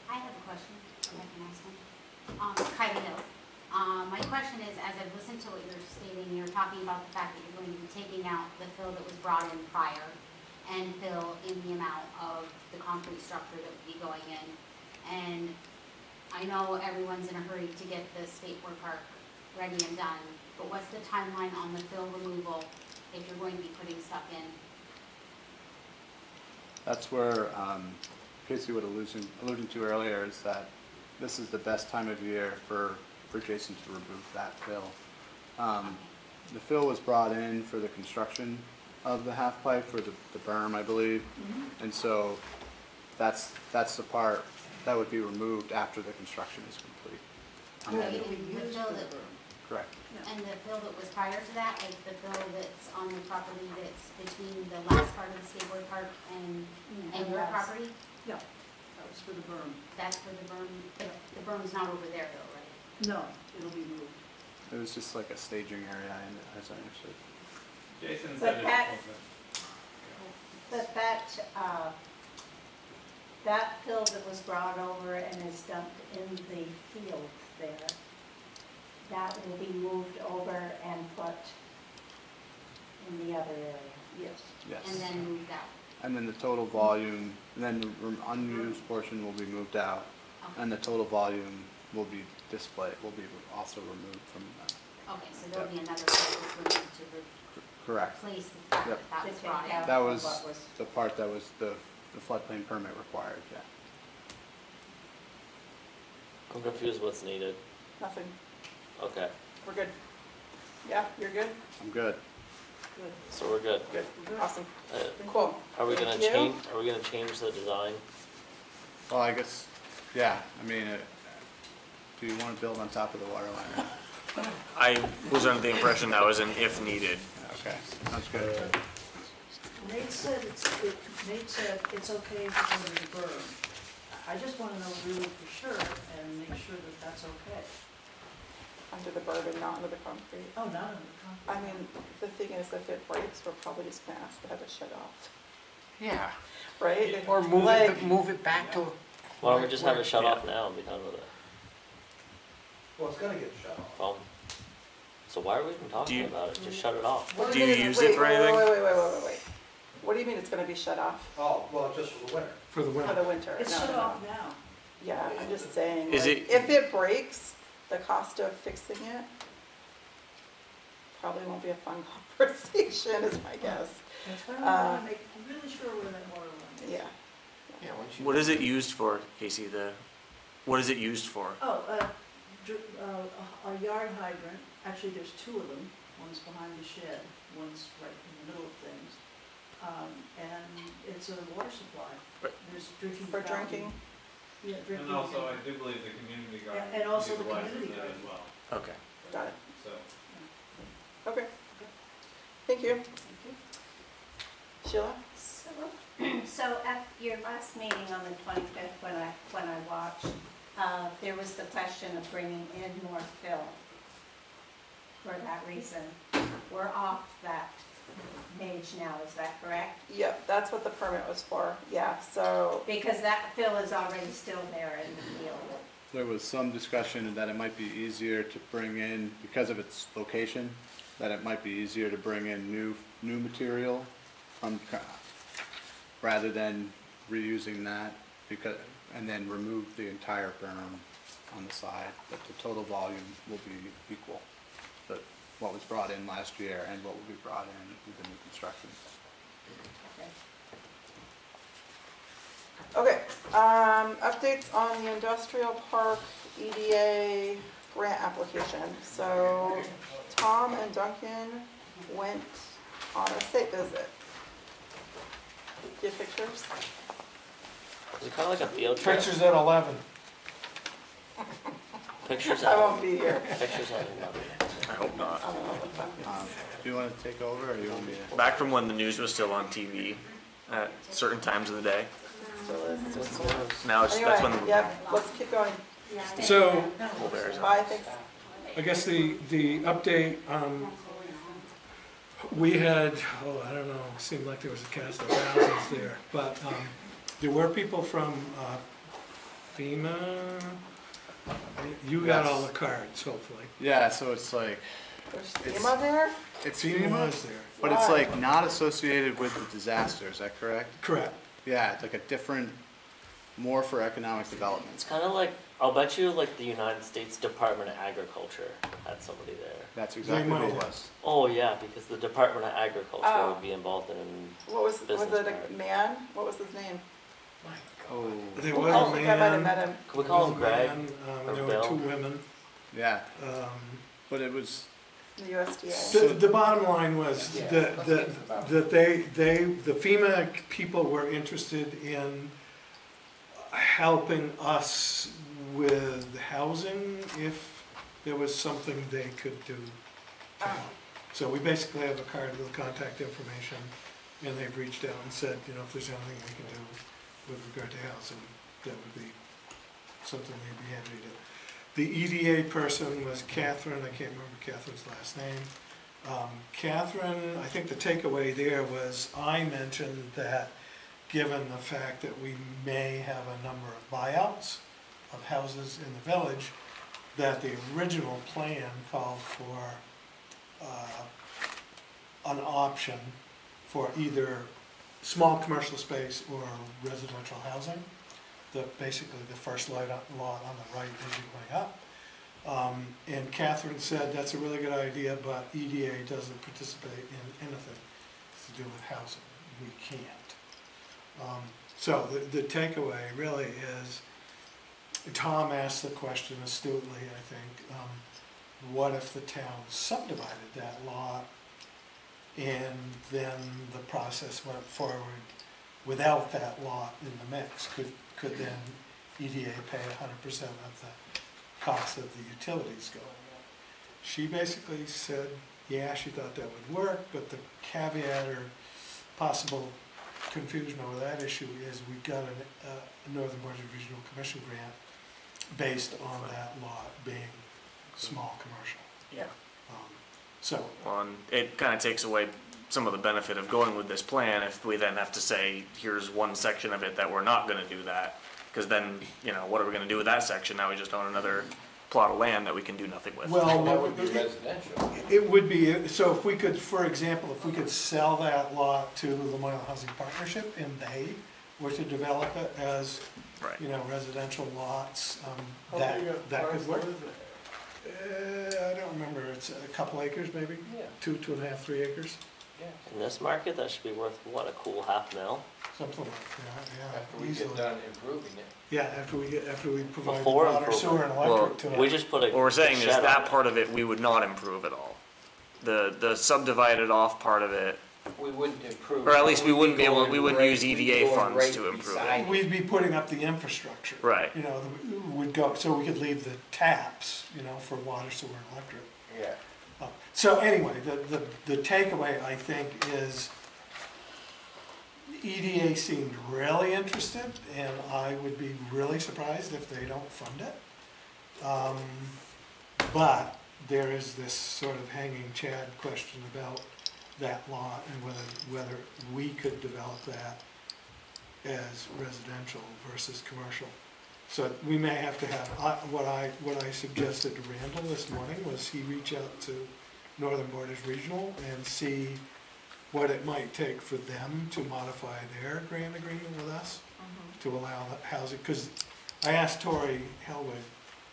Speaker 14: I have a question, if I can ask one. Um, Kylie Hill. Um, my question is, as I've listened to what you're stating, you're talking about the fact that you're going to be taking out the fill that was brought in prior and fill in the amount of the concrete structure that would be going in. And I know everyone's in a hurry to get the skateboard park ready and done, but what's the timeline on the fill removal if you're going to be putting stuff in?
Speaker 2: That's where um, Casey would alluding, alluding to earlier is that this is the best time of year for, for Jason to remove that fill. Um, The fill was brought in for the construction of the half pipe, for the the berm, I believe. And so that's, that's the part that would be removed after the construction is complete. And
Speaker 14: Okay,
Speaker 2: then-
Speaker 14: and the fill that,
Speaker 2: Correct.
Speaker 14: And the fill that was prior to that, like the fill that's on the property that's between the last part of the skateboard park and, and your
Speaker 11: Yes.
Speaker 14: property?
Speaker 11: Yeah. That was for the berm.
Speaker 14: That's for the berm, the, the berm's not over there though, right?
Speaker 11: No, it'll be moved.
Speaker 2: It was just like a staging area, and as I understood.
Speaker 4: Jason
Speaker 12: But
Speaker 4: said it
Speaker 12: that-
Speaker 4: wasn't.
Speaker 12: But that, uh, that fill that was brought over and is dumped in the field there, that will be moved over and put in the other area.
Speaker 11: Yes.
Speaker 2: Yes.
Speaker 14: And then moved out.
Speaker 2: And then the total volume, and then the rem- unused portion will be moved out, and the total volume will be displayed, will be also removed from that.
Speaker 14: Okay, so there'll be another place for me to
Speaker 2: Correct.
Speaker 14: replace the fact
Speaker 2: Yep.
Speaker 14: that that was brought
Speaker 12: out
Speaker 2: That
Speaker 12: what
Speaker 2: was
Speaker 12: was-
Speaker 2: the part that was the, the floodplain permit required, yeah.
Speaker 6: I'm confused what's needed.
Speaker 3: Nothing,
Speaker 6: Okay,
Speaker 3: we're good. Yeah, you're good?
Speaker 2: I'm good.
Speaker 11: Good.
Speaker 6: so we're good.
Speaker 3: Good, awesome,
Speaker 6: Uh,
Speaker 3: cool.
Speaker 6: Are we gonna
Speaker 3: Thank you.
Speaker 6: change, are we gonna change the design?
Speaker 2: Well, I guess, yeah, I mean, uh, do you want to build on top of the water line? or?
Speaker 7: I was under the impression that was an if needed.
Speaker 2: Okay, sounds good.
Speaker 11: Nate said it's, it- Nate said it's okay if it's under the berm. I just wanna know really for sure and make sure that that's okay.
Speaker 3: Under the bourbon, not under the concrete.
Speaker 11: Oh, not under the concrete.
Speaker 3: I mean, the thing is, if it breaks, we're probably just gonna ask to have it shut off,
Speaker 5: Yeah,
Speaker 3: right?
Speaker 5: or move
Speaker 3: Like-
Speaker 5: it, move it back to,
Speaker 6: Why don't we just have it shut off now and be done with it?
Speaker 13: Well, it's gonna get shut off.
Speaker 6: Um, so why are we even
Speaker 7: Do
Speaker 6: talking
Speaker 7: you-
Speaker 6: about it? Just shut it off.
Speaker 3: What
Speaker 7: Do you
Speaker 3: mean-
Speaker 7: use
Speaker 3: wait,
Speaker 7: it for
Speaker 3: wait,
Speaker 7: anything?
Speaker 3: Wait, wait, wait, wait, wait, wait. What do you mean it's gonna be shut off
Speaker 13: Oh, well, just for the winter.
Speaker 1: For the
Speaker 3: for
Speaker 1: winter.
Speaker 3: the winter?
Speaker 11: It's
Speaker 3: No,
Speaker 11: shut
Speaker 3: no, no.
Speaker 11: off now.
Speaker 3: Yeah, I'm just saying,
Speaker 7: Is
Speaker 3: like,
Speaker 7: it-
Speaker 3: if it breaks, the cost of fixing it probably won't be a fun <laughs> conversation, is my guess.
Speaker 11: That's why I
Speaker 3: Uh,
Speaker 11: wanna make really sure where that water line is.
Speaker 3: Yeah.
Speaker 5: yeah, once you.
Speaker 7: What is it used for, Casey? The, what is it used for?
Speaker 11: Oh, uh, dr- uh, a yard hydrant, actually, there's two of them. One's behind the shed, one's right in the middle of things. Um, and it's a water supply.
Speaker 7: Right.
Speaker 11: There's drinking
Speaker 3: For
Speaker 11: fountain.
Speaker 3: drinking?
Speaker 11: Yeah, drinking.
Speaker 4: And also, I do believe the community garden
Speaker 11: and also the
Speaker 4: utilizes
Speaker 11: community
Speaker 4: it
Speaker 11: garden.
Speaker 4: as well,
Speaker 7: Okay.
Speaker 3: Got it.
Speaker 4: so.
Speaker 3: Okay. Thank you. Sheila?
Speaker 12: So, so at your last meeting on the twenty-fifth, when I, when I watched, uh, there was the question of bringing in more fill. For that reason, we're off that page now, is that correct?
Speaker 3: Yep, that's what the permit was for, yeah, so,
Speaker 12: Because that fill is already still there in the field.
Speaker 2: There was some discussion that it might be easier to bring in, because of its location, that it might be easier to bring in new, new material from, co- rather than reusing that, because, and then remove the entire berm on the side, but the total volume will be equal. But what was brought in last year and what will be brought in with the new construction.
Speaker 3: okay. Um, updates on the industrial park EDA grant application. So Tom and Duncan went on a site visit. Get pictures?
Speaker 6: Is it kinda like a field trip?
Speaker 1: Pictures at eleven.
Speaker 6: Pictures
Speaker 3: I won't be here.
Speaker 6: pictures at eleven.
Speaker 7: I hope not.
Speaker 3: Don't know what that
Speaker 2: Um, Do you want to take over or do you want me to?
Speaker 7: Back from when the news was still on TV at certain times of the day.
Speaker 3: still.
Speaker 7: Now it's, that's
Speaker 3: Anyway,
Speaker 7: when
Speaker 3: yep, let's keep going.
Speaker 1: So,
Speaker 7: Colbert's on.
Speaker 3: Bye, thanks.
Speaker 1: I guess the, the update, um, we had, oh, I don't know, seemed like there was a cast of thousands there, but, um, there were people from, uh, FEMA. You got all the cards, hopefully.
Speaker 2: Yeah, so it's like,
Speaker 3: There's
Speaker 2: It's-
Speaker 3: FEMA there?
Speaker 2: it's
Speaker 1: FEMA
Speaker 2: FEMA,
Speaker 1: was there,
Speaker 2: but it's like not associated with the disaster, is that correct?
Speaker 1: correct.
Speaker 2: Yeah, it's like a different, more for economic development.
Speaker 6: It's kinda like, I'll bet you like the United States Department of Agriculture had somebody there.
Speaker 2: That's exactly what it
Speaker 1: have.
Speaker 2: was.
Speaker 6: Oh, yeah, because the Department of Agriculture
Speaker 3: Oh.
Speaker 6: would be involved in,
Speaker 3: What was, was
Speaker 6: Business
Speaker 3: it a
Speaker 6: card.
Speaker 3: man? What was his name?
Speaker 2: Oh,
Speaker 1: There
Speaker 3: I
Speaker 1: was a
Speaker 3: think I might have met
Speaker 1: man.
Speaker 3: him.
Speaker 6: can we call him
Speaker 1: there a
Speaker 6: Greg?
Speaker 1: Um,
Speaker 6: or
Speaker 1: there were
Speaker 6: Bill?
Speaker 1: two women.
Speaker 2: yeah,
Speaker 1: Um,
Speaker 2: but it was,
Speaker 3: The USDA.
Speaker 1: The, the bottom line was that, that, that they, they, the FEMA people were interested in helping us with housing if there was something they could do. to help. So we basically have a card with contact information, and they've reached out and said, you know, if there's anything we can do with regard to housing, that would be something they'd be happy to. The EDA person was Catherine, I can't remember Catherine's last name. Um, Catherine, I think the takeaway there was, I mentioned that, given the fact that we may have a number of buyouts of houses in the village, that the original plan called for, uh, an option for either small commercial space or residential housing. The, basically the first light on, lot on the right as you're going up. Um, and Catherine said, that's a really good idea, but EDA doesn't participate in anything to do with housing. We can't. Um, so the, the takeaway really is, Tom asked the question astutely, I think, um, what if the town subdivided that lot and then the process went forward without that lot in the mix? Could, could then EDA pay hundred percent of the cost of the utilities going in? She basically said, yeah, she thought that would work, but the caveat or possible confusion over that issue is we got a, a Northern Border Regional Commission grant based on that lot being small commercial.
Speaker 3: Yeah.
Speaker 1: Um, So,
Speaker 7: Well, and it kind of takes away some of the benefit of going with this plan if we then have to say, here's one section of it that we're not gonna do that. Cause then, you know, what are we gonna do with that section? Now we just own another plot of land that we can do nothing with.
Speaker 1: well,
Speaker 5: That would be
Speaker 1: would-
Speaker 5: residential.
Speaker 1: it would be, so if we could, for example, if we could sell that lot to the Lamoille Housing Partnership and they were to develop it as,
Speaker 7: Right.
Speaker 1: you know, residential lots, um,
Speaker 5: How
Speaker 1: that,
Speaker 5: big a
Speaker 1: that could
Speaker 5: parcel
Speaker 1: work.
Speaker 5: Is it?
Speaker 1: Uh, I don't remember, it's a couple acres maybe,
Speaker 5: Yeah,
Speaker 1: two, two and a half, three acres,
Speaker 5: yeah.
Speaker 6: In this market, that should be worth, what, a cool half mil?
Speaker 1: something like that,
Speaker 5: After
Speaker 1: yeah,
Speaker 5: we get
Speaker 1: easily.
Speaker 5: done improving it.
Speaker 1: Yeah, after we get, after we provide the
Speaker 6: Before
Speaker 1: water, sewer and electric to it.
Speaker 6: We just put a
Speaker 7: What we're saying is
Speaker 6: shed on
Speaker 7: that
Speaker 6: it.
Speaker 7: part of it, we would not improve at all. The, the subdivided off part of it,
Speaker 5: We wouldn't improve.
Speaker 7: Or at least we
Speaker 5: We'd be
Speaker 7: wouldn't be able-
Speaker 5: going
Speaker 7: we wouldn't
Speaker 5: right-
Speaker 7: use
Speaker 5: we'd
Speaker 7: EDA funds to improve it.
Speaker 1: We'd be putting up the infrastructure.
Speaker 7: right,
Speaker 1: You know, the- would go, so we could leave the taps, you know, for water, sewer and electric.
Speaker 5: Yeah.
Speaker 1: Uh, So anyway, the, the, the takeaway, I think, is EDA seemed really interested, and I would be really surprised if they don't fund it. Um, But there is this sort of hanging chad question about that lot and whether, whether we could develop that as residential versus commercial. So we may have to have, I- what I, what I suggested to Randall this morning was he reach out to Northern Borders Regional and see what it might take for them to modify their grant agreement with us mm-hmm. to allow that housing, because I asked Tori Helwig,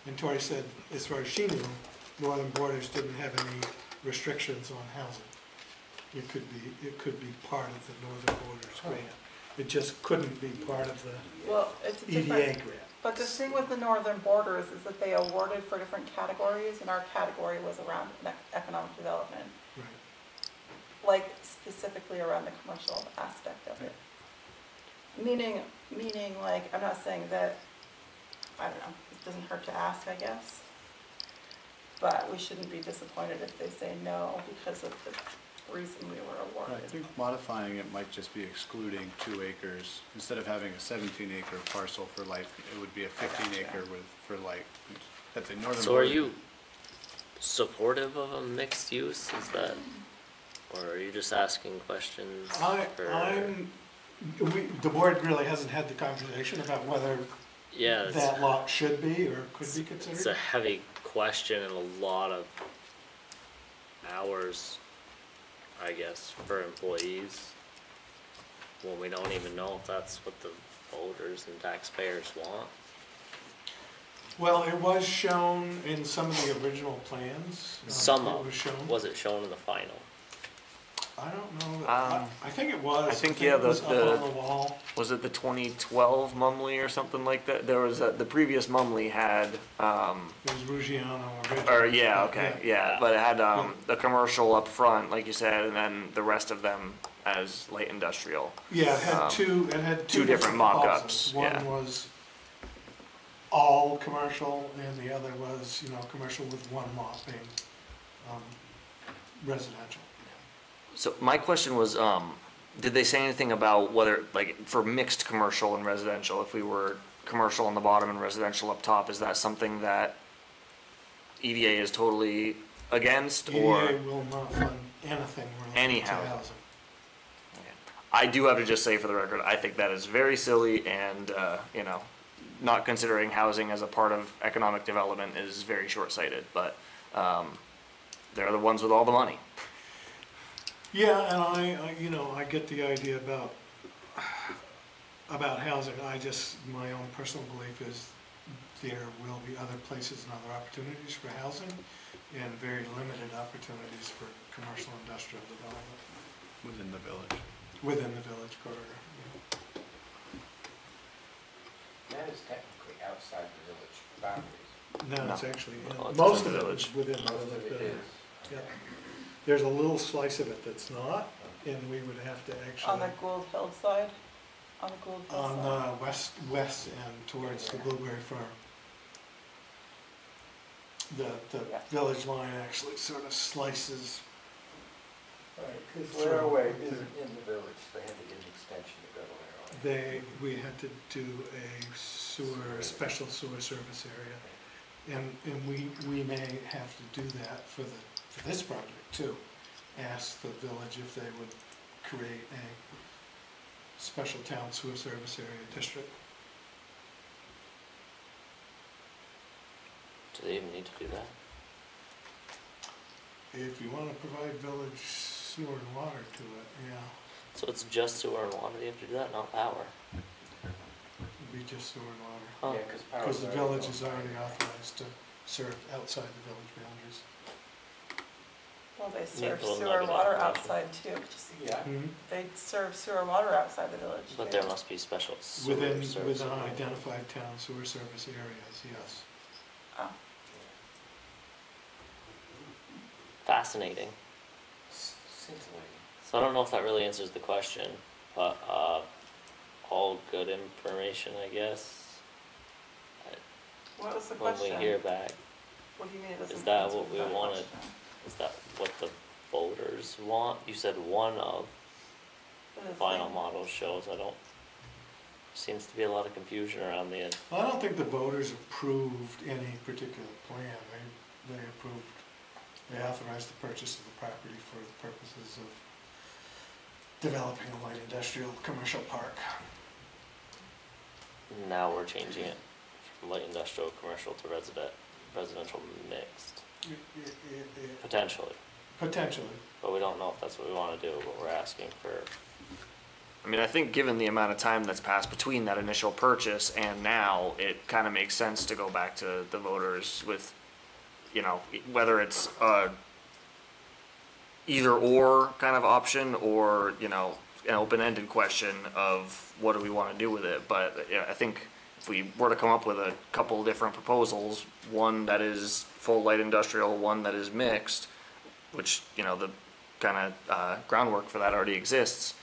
Speaker 1: and Tori said, as far as she knew, Northern Borders didn't have any restrictions on housing. It could be, it could be part of the Northern Borders oh. grant. It just couldn't be part of the
Speaker 3: Well, it's a
Speaker 1: EDA
Speaker 3: different,
Speaker 1: grant.
Speaker 3: but the thing with the northern borders is that they awarded for different categories, and our category was around ec- economic development,
Speaker 1: Right.
Speaker 3: like specifically around the commercial aspect of it. Meaning, meaning like, I'm not saying that, I don't know, it doesn't hurt to ask, I guess. But we shouldn't be disappointed if they say no because of the reason we were
Speaker 2: I
Speaker 3: awarded.
Speaker 2: think modifying it might just be excluding two acres. Instead of having a seventeen acre parcel for light, it would be a fifteen acre with, for light. That's a northern.
Speaker 6: So are
Speaker 2: border.
Speaker 6: you supportive of a mixed use, is that, or are you just asking questions?
Speaker 1: I,
Speaker 6: for-
Speaker 1: I'm, we, the board really hasn't had the conversation about whether
Speaker 6: Yeah, it's,
Speaker 1: that lot should be or could be
Speaker 6: it's a
Speaker 1: considered.
Speaker 6: heavy question and a lot of hours, I guess, for employees. When we don't even know if that's what the voters and taxpayers want.
Speaker 1: Well, it was shown in some of the original plans. uh,
Speaker 6: Some
Speaker 1: it
Speaker 6: of,
Speaker 1: was shown.
Speaker 6: was it shown in the final?
Speaker 1: I don't know, I,
Speaker 7: Um,
Speaker 1: I think it was.
Speaker 7: I think, yeah,
Speaker 1: it
Speaker 7: the-
Speaker 1: was up
Speaker 7: the-
Speaker 1: on the wall.
Speaker 7: was it the twenty twelve Mumley or something like that? There was, a- the previous Mumley had, um,
Speaker 1: It was Ruggiano originally.
Speaker 7: or, yeah, okay, yeah, but it had, um, the commercial up front, like you said, and then the rest of them as light industrial.
Speaker 1: Yeah, it had
Speaker 7: um,
Speaker 1: two, it had two
Speaker 7: two different mock-ups, yeah.
Speaker 1: One was all commercial and the other was, you know, commercial with one lot being, um, residential.
Speaker 7: So my question was, um, did they say anything about whether, like, for mixed commercial and residential, if we were commercial on the bottom and residential up top, is that something that EDA is totally against, or?
Speaker 1: EDA will not fund anything related to
Speaker 7: housing.
Speaker 1: housing.
Speaker 7: I do have to just say for the record, I think that is very silly and, uh, you know, not considering housing as a part of economic development is very short-sighted, but, um, they're the ones with all the money.
Speaker 1: Yeah, and I, I, you know, I get the idea about, about housing, I just, my own personal belief is there will be other places and other opportunities for housing and very limited opportunities for commercial industrial development
Speaker 2: Within the village.
Speaker 1: within the village corridor.
Speaker 5: That is technically outside the village boundaries.
Speaker 1: No, it's actually, in-
Speaker 7: Well, it's
Speaker 1: most
Speaker 7: within
Speaker 1: of
Speaker 7: the
Speaker 1: it is
Speaker 7: village.
Speaker 1: within the
Speaker 5: Most of
Speaker 1: village.
Speaker 5: it
Speaker 1: boundaries.
Speaker 5: is.
Speaker 1: Yeah. There's a little slice of it that's not, and we would have to actually.
Speaker 3: On the Gould Hill side? On the Gould Hill uh, side?
Speaker 1: On
Speaker 3: side?
Speaker 1: the west, west end towards the Blueberry Farm. The, the
Speaker 3: Yeah.
Speaker 1: village line actually sort of slices,
Speaker 5: Right, because
Speaker 1: Sort of
Speaker 5: Laraway isn't in the village, they had to get an extension to go to Laraway.
Speaker 1: they, we had to do a sewer, a special sewer service area. And, and we, we may have to do that for the, for this project too. Ask the village if they would create a special town sewer service area district.
Speaker 6: Do they even need to do that?
Speaker 1: If you wanna provide village sewer and water to it, yeah,
Speaker 6: So it's just sewer and water, they have to do that, not power?
Speaker 1: it'd be just sewer and water.
Speaker 6: Huh.
Speaker 5: Yeah, because power's
Speaker 1: Because the
Speaker 5: already
Speaker 1: village
Speaker 5: built.
Speaker 1: is already authorized to serve outside the village boundaries.
Speaker 3: Well, they serve
Speaker 6: well,
Speaker 3: sewer
Speaker 6: not
Speaker 3: water
Speaker 6: gonna-
Speaker 3: outside too. Just-
Speaker 5: Yeah,
Speaker 3: They serve sewer water outside the village.
Speaker 6: But
Speaker 3: too.
Speaker 6: there must be special sewer
Speaker 1: Within,
Speaker 6: service.
Speaker 1: within identified town sewer service areas, yes.
Speaker 3: Oh.
Speaker 6: Fascinating.
Speaker 5: scintillating.
Speaker 6: So I don't know if that really answers the question, but, uh, all good information, I guess.
Speaker 3: What was the
Speaker 6: When
Speaker 3: question?
Speaker 6: we hear back,
Speaker 3: What do you mean it doesn't
Speaker 6: Is that
Speaker 3: answer
Speaker 6: what we
Speaker 3: that
Speaker 6: wanted?
Speaker 3: question?
Speaker 6: Is that what the voters want? You said one of
Speaker 3: What is
Speaker 6: final
Speaker 3: it?
Speaker 6: model shows, I don't, seems to be a lot of confusion around the,
Speaker 1: Well, I don't think the voters approved any particular plan. They, they approved, they authorized the purchase of the property for the purposes of developing a light industrial commercial park.
Speaker 6: now we're changing it from light industrial, commercial to resident, residential mixed, Potentially.
Speaker 1: Potentially.
Speaker 6: But we don't know if that's what we wanna do, but we're asking for,
Speaker 7: I mean, I think given the amount of time that's passed between that initial purchase and now, it kind of makes sense to go back to the voters with, you know, whether it's a either or kind of option or, you know, an open-ended question of what do we want to do with it. But, yeah, I think if we were to come up with a couple different proposals, one that is full light industrial, one that is mixed, which, you know, the kind of uh, groundwork for that already exists,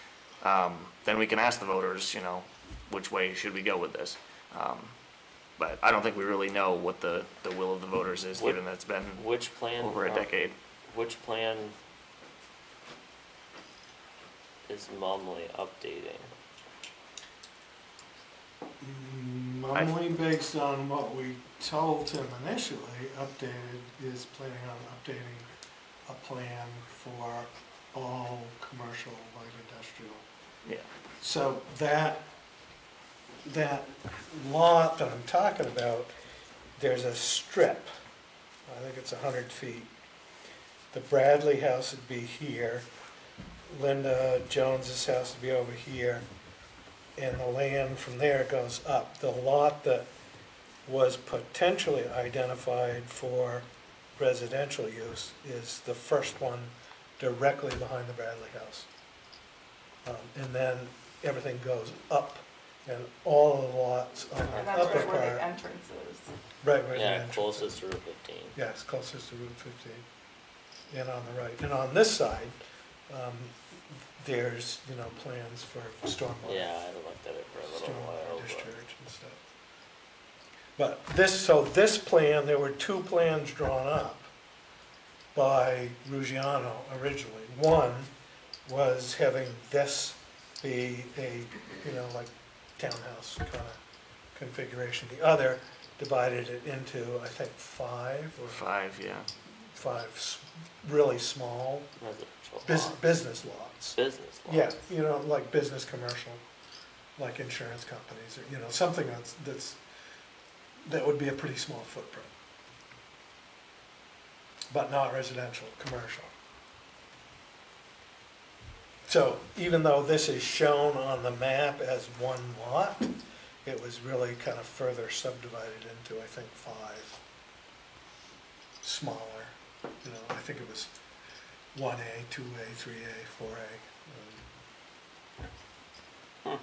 Speaker 7: um, then we can ask the voters, you know, which way should we go with this? Um, But I don't think we really know what the, the will of the voters is,
Speaker 6: What-
Speaker 7: given that it's been
Speaker 6: which plan?
Speaker 7: over a
Speaker 6: uh,
Speaker 7: decade.
Speaker 6: Which plan is Mumley updating?
Speaker 1: Normally, based on what we told him initially, updated, is planning on updating a plan for all commercial light industrial.
Speaker 7: Yeah.
Speaker 1: So that, that lot that I'm talking about, there's a strip, I think it's a hundred feet. The Bradley house would be here, Linda Jones's house would be over here, and the land from there goes up. The lot that was potentially identified for residential use is the first one directly behind the Bradley house. Um, And then everything goes up, and all of the lots on
Speaker 3: And
Speaker 1: the
Speaker 3: that's
Speaker 1: upper
Speaker 3: right where the
Speaker 1: part.
Speaker 3: entrance is.
Speaker 1: Right where the
Speaker 6: Yeah,
Speaker 1: entrance is.
Speaker 6: closest to Route fifteen.
Speaker 1: Yes, closest to Route 15, and on the right. And on this side, um, there's, you know, plans for stormwater.
Speaker 6: Yeah, I haven't looked at it for a little while,
Speaker 1: Stormwater
Speaker 6: but.
Speaker 1: discharge and stuff. But this, so this plan, there were two plans drawn up by Ruggiano originally. One was having this be a, you know, like townhouse kind of configuration. The other divided it into, I think, five or
Speaker 7: Five, yeah.
Speaker 1: five s- really small
Speaker 6: Residential
Speaker 1: bus- business lots.
Speaker 6: Business lots.
Speaker 1: Yeah, you know, like business, commercial, like insurance companies, or, you know, something that's, that's, that would be a pretty small footprint. But not residential, commercial. So even though this is shown on the map as one lot, it was really kind of further subdivided into, I think, five smaller, you know, I think it was one A, two A, three A, four A. Um,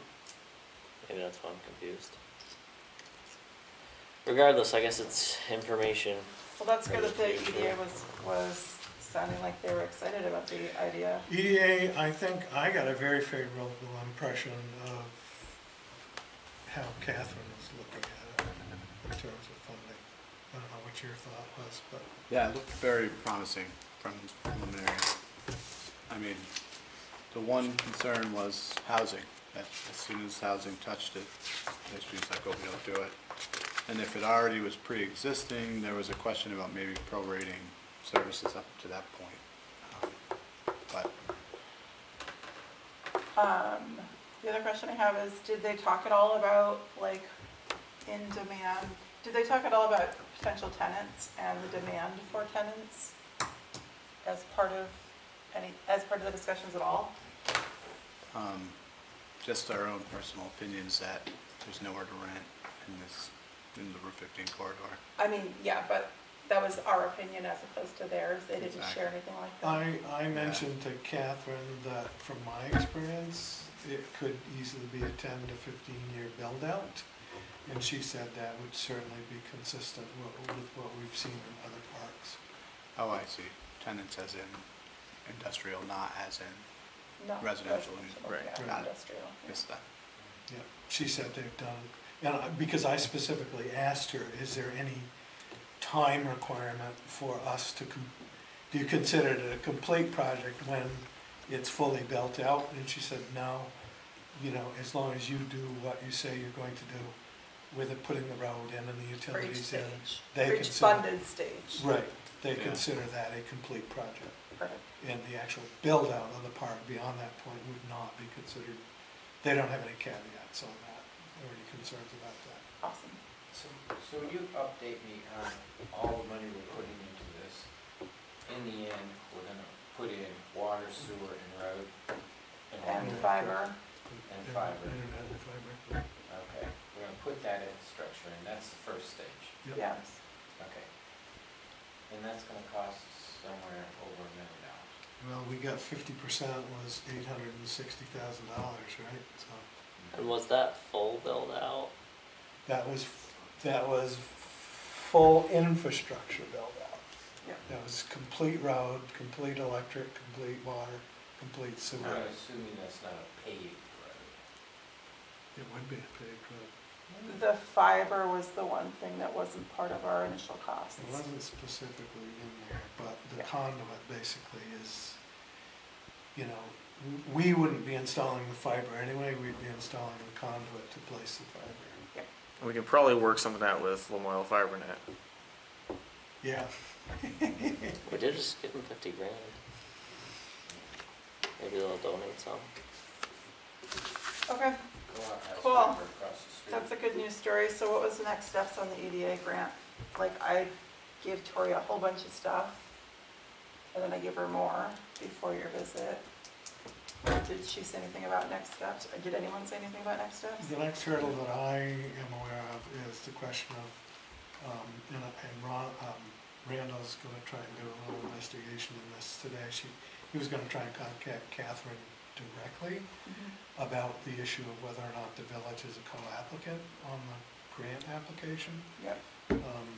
Speaker 6: Maybe that's why I'm confused. Regardless, I guess it's information.
Speaker 3: Well, that's good that the EDA was, was sounding like they were excited about the idea.
Speaker 1: EDA, I think I got a very favorable impression of how Catherine was looking at it in terms of funding. I don't know what your thought was, but
Speaker 2: Yeah, it looked very promising from preliminary. I mean, the one concern was housing. That As soon as housing touched it, she was like, oh, we don't do it. And if it already was pre-existing, there was a question about maybe prorating services up to that point. Um, But
Speaker 3: Um, the other question I have is, did they talk at all about, like, in demand, did they talk at all about potential tenants and the demand for tenants as part of any, as part of the discussions at all?
Speaker 2: um, just our own personal opinions that there's nowhere to rent in this, in the Route 15 corridor.
Speaker 3: I mean, yeah, but that was our opinion as opposed to theirs, they didn't share anything like that.
Speaker 1: I, I mentioned to Catherine that from my experience, it could easily be a ten to fifteen year build out. And she said that would certainly be consistent with, with what we've seen in other parks.
Speaker 2: Oh, I see. Tenants as in industrial, not as in,
Speaker 3: No,
Speaker 2: residential,
Speaker 7: right.
Speaker 3: yeah,
Speaker 1: Right.
Speaker 3: industrial.
Speaker 2: missed that.
Speaker 1: Yeah, she said they've done, and I, because I specifically asked her, is there any time requirement for us to, com- do you consider it a complete project when it's fully built out? And she said, no, you know, as long as you do what you say you're going to do with it, putting the road in and the
Speaker 3: For each
Speaker 1: utilities in.
Speaker 3: stage,
Speaker 1: they
Speaker 3: for each
Speaker 1: consider-
Speaker 3: funded stage.
Speaker 1: Right, they
Speaker 2: Yeah.
Speaker 1: consider that a complete project.
Speaker 3: Perfect.
Speaker 1: And the actual build out of the park beyond that point would not be considered, they don't have any caveats on that, or any concerns about that.
Speaker 3: Awesome.
Speaker 5: So, so will you update me on all the money we're putting into this? In the end, we're gonna put in water, sewer, and road?
Speaker 3: And
Speaker 5: electric,
Speaker 3: fiber,
Speaker 5: And fiber,
Speaker 1: Internet and fiber.
Speaker 5: Okay. We're gonna put that infrastructure in, that's the first stage,
Speaker 1: Yep.
Speaker 3: yes.
Speaker 5: okay. And that's gonna cost somewhere over a million dollars.
Speaker 1: Well, we got fifty percent was eight hundred and sixty thousand dollars, right? So
Speaker 6: And was that full build out?
Speaker 1: that was, that was full infrastructure build out.
Speaker 3: Yep.
Speaker 1: That was complete road, complete electric, complete water, complete sewer.
Speaker 5: I'm assuming that's not a paved road.
Speaker 1: It would be a paved road.
Speaker 3: The fiber was the one thing that wasn't part of our initial costs.
Speaker 1: It wasn't specifically in there, but the
Speaker 3: Yeah.
Speaker 1: conduit basically is, you know, w- we wouldn't be installing the fiber anyway, we'd be installing the conduit to place the fiber.
Speaker 7: We could probably work something out with Lamoille FiberNet.
Speaker 1: Yeah. <laughs>
Speaker 6: We did just give them fifty grand. Maybe they'll donate some.
Speaker 3: Okay,
Speaker 5: Go out, have
Speaker 3: Cool.
Speaker 5: fiber across the street.
Speaker 3: that's a good news story. So what was the next steps on the EDA grant? Like I gave Tori a whole bunch of stuff, and then I gave her more before your visit. Did she say anything about next steps? Or Did anyone say anything about next steps?
Speaker 1: The next hurdle that I am aware of is the question of, um, and and Ron, um, Randall's gonna try and do a little investigation in this today. She, he was gonna try and contact Catherine directly about the issue of whether or not the village is a co-applicant on the grant application.
Speaker 3: Yep.
Speaker 1: Um,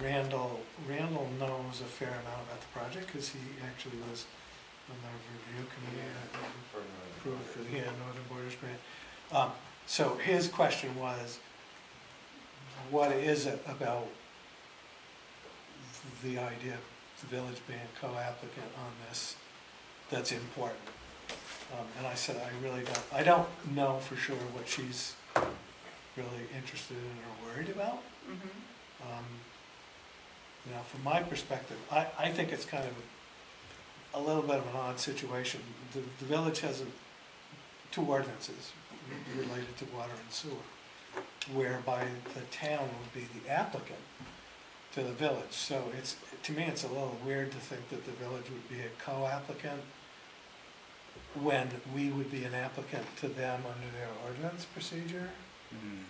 Speaker 1: Randall, Randall knows a fair amount about the project, cause he actually was on the review committee, uh,
Speaker 5: For Northern
Speaker 1: approved for the yeah, Northern Borders Grant. Um, so his question was, what is it about the idea of the village being co-applicant on this that's important? Um, and I said, I really don't, I don't know for sure what she's really interested in or worried about.
Speaker 3: Mhm.
Speaker 1: Um, You know, from my perspective, I, I think it's kind of a little bit of an odd situation. The, the village has a, two ordinances related to water and sewer, whereby the town would be the applicant to the village. So it's, to me, it's a little weird to think that the village would be a co-applicant when we would be an applicant to them under their ordinance procedure
Speaker 2: Mhm.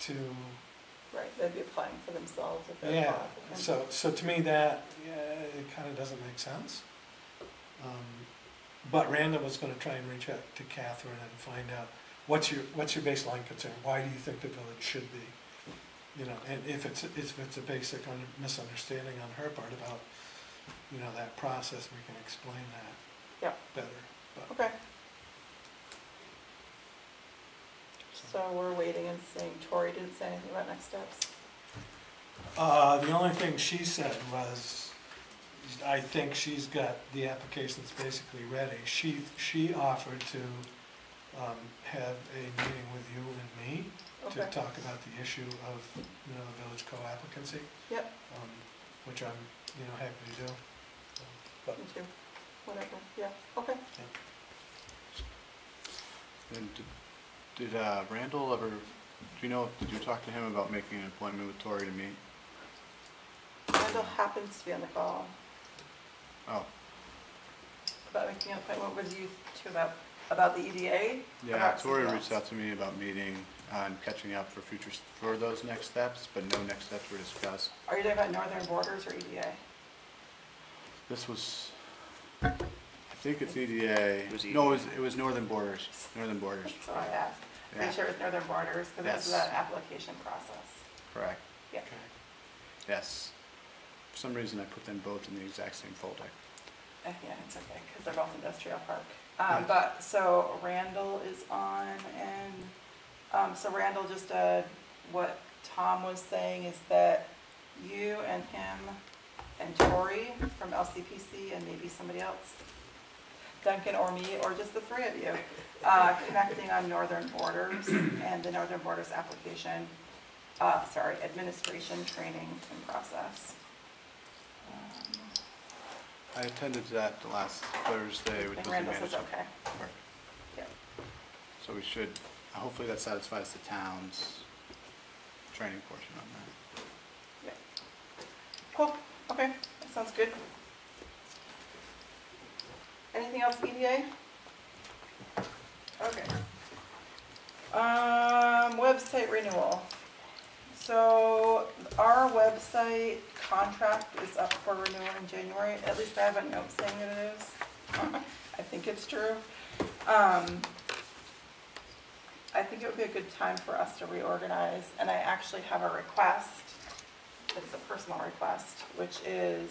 Speaker 1: to
Speaker 3: Right, they'd be applying for themselves if they're
Speaker 1: yeah,
Speaker 3: applicants.
Speaker 1: so, so to me that, yeah, it kind of doesn't make sense. Um, But Randall was gonna try and reach out to Catherine and find out, what's your, what's your baseline concern? Why do you think the village should be? You know, and if it's, if it's a basic under- misunderstanding on her part about, you know, that process, we can explain that
Speaker 3: Yep.
Speaker 1: better. But,
Speaker 3: Okay. So we're waiting and seeing, Tori didn't say anything about next steps.
Speaker 1: Uh, the only thing she said was, I think she's got the applications basically ready. She, she offered to, um, have a meeting with you and me to
Speaker 3: Okay,
Speaker 1: talk about the issue of, you know, the village co-applicancy,
Speaker 3: yep,
Speaker 1: um, which I'm, you know, happy to do. So, But,
Speaker 3: me too, whatever, yeah, okay.
Speaker 2: And did- did uh, Randall ever, do you know, did you talk to him about making an appointment with Tori to meet?
Speaker 3: Randall happens to be on the call
Speaker 2: Oh,
Speaker 3: about making an appointment with you two about, about the EDA.
Speaker 2: yeah,
Speaker 3: About
Speaker 2: Tori
Speaker 3: something
Speaker 2: reached
Speaker 3: else.
Speaker 2: out to me about meeting uh, and catching up for future, s- for those next steps, but no next steps were discussed.
Speaker 3: Are you talking about Northern Borders or EDA?
Speaker 2: This was, I think it's EDA.
Speaker 6: It was
Speaker 2: No, it was, it was Northern Borders, Northern Borders,
Speaker 3: So I asked, pretty sure it was Northern Borders, because this is
Speaker 2: Yes.
Speaker 3: an application process.
Speaker 2: correct,
Speaker 3: Yeah.
Speaker 2: yes. For some reason, I put them both in the exact same folder.
Speaker 3: Uh, Yeah, it's okay, because they're both industrial park. Um,
Speaker 2: Right.
Speaker 3: but, so Randall is on, and, um, so Randall just, uh, what Tom was saying is that you and him and Tori from LCPC and maybe somebody else, Duncan or me, or just the three of you, uh, connecting on Northern Borders and the Northern Borders application, uh, sorry, administration, training, and process. Um,
Speaker 2: I attended that last Thursday,
Speaker 3: And
Speaker 2: the
Speaker 3: Randall says
Speaker 2: management.
Speaker 3: okay. Yeah.
Speaker 2: So we should, hopefully that satisfies the town's training portion on that.
Speaker 3: Cool, okay, that sounds good. Anything else EDA? Okay. Um, website renewal. So our website contract is up for renewal in January, at least I have a note saying that it is. <laughs> I think it's true. Um, I think it would be a good time for us to reorganize, and I actually have a request it's a personal request, which is,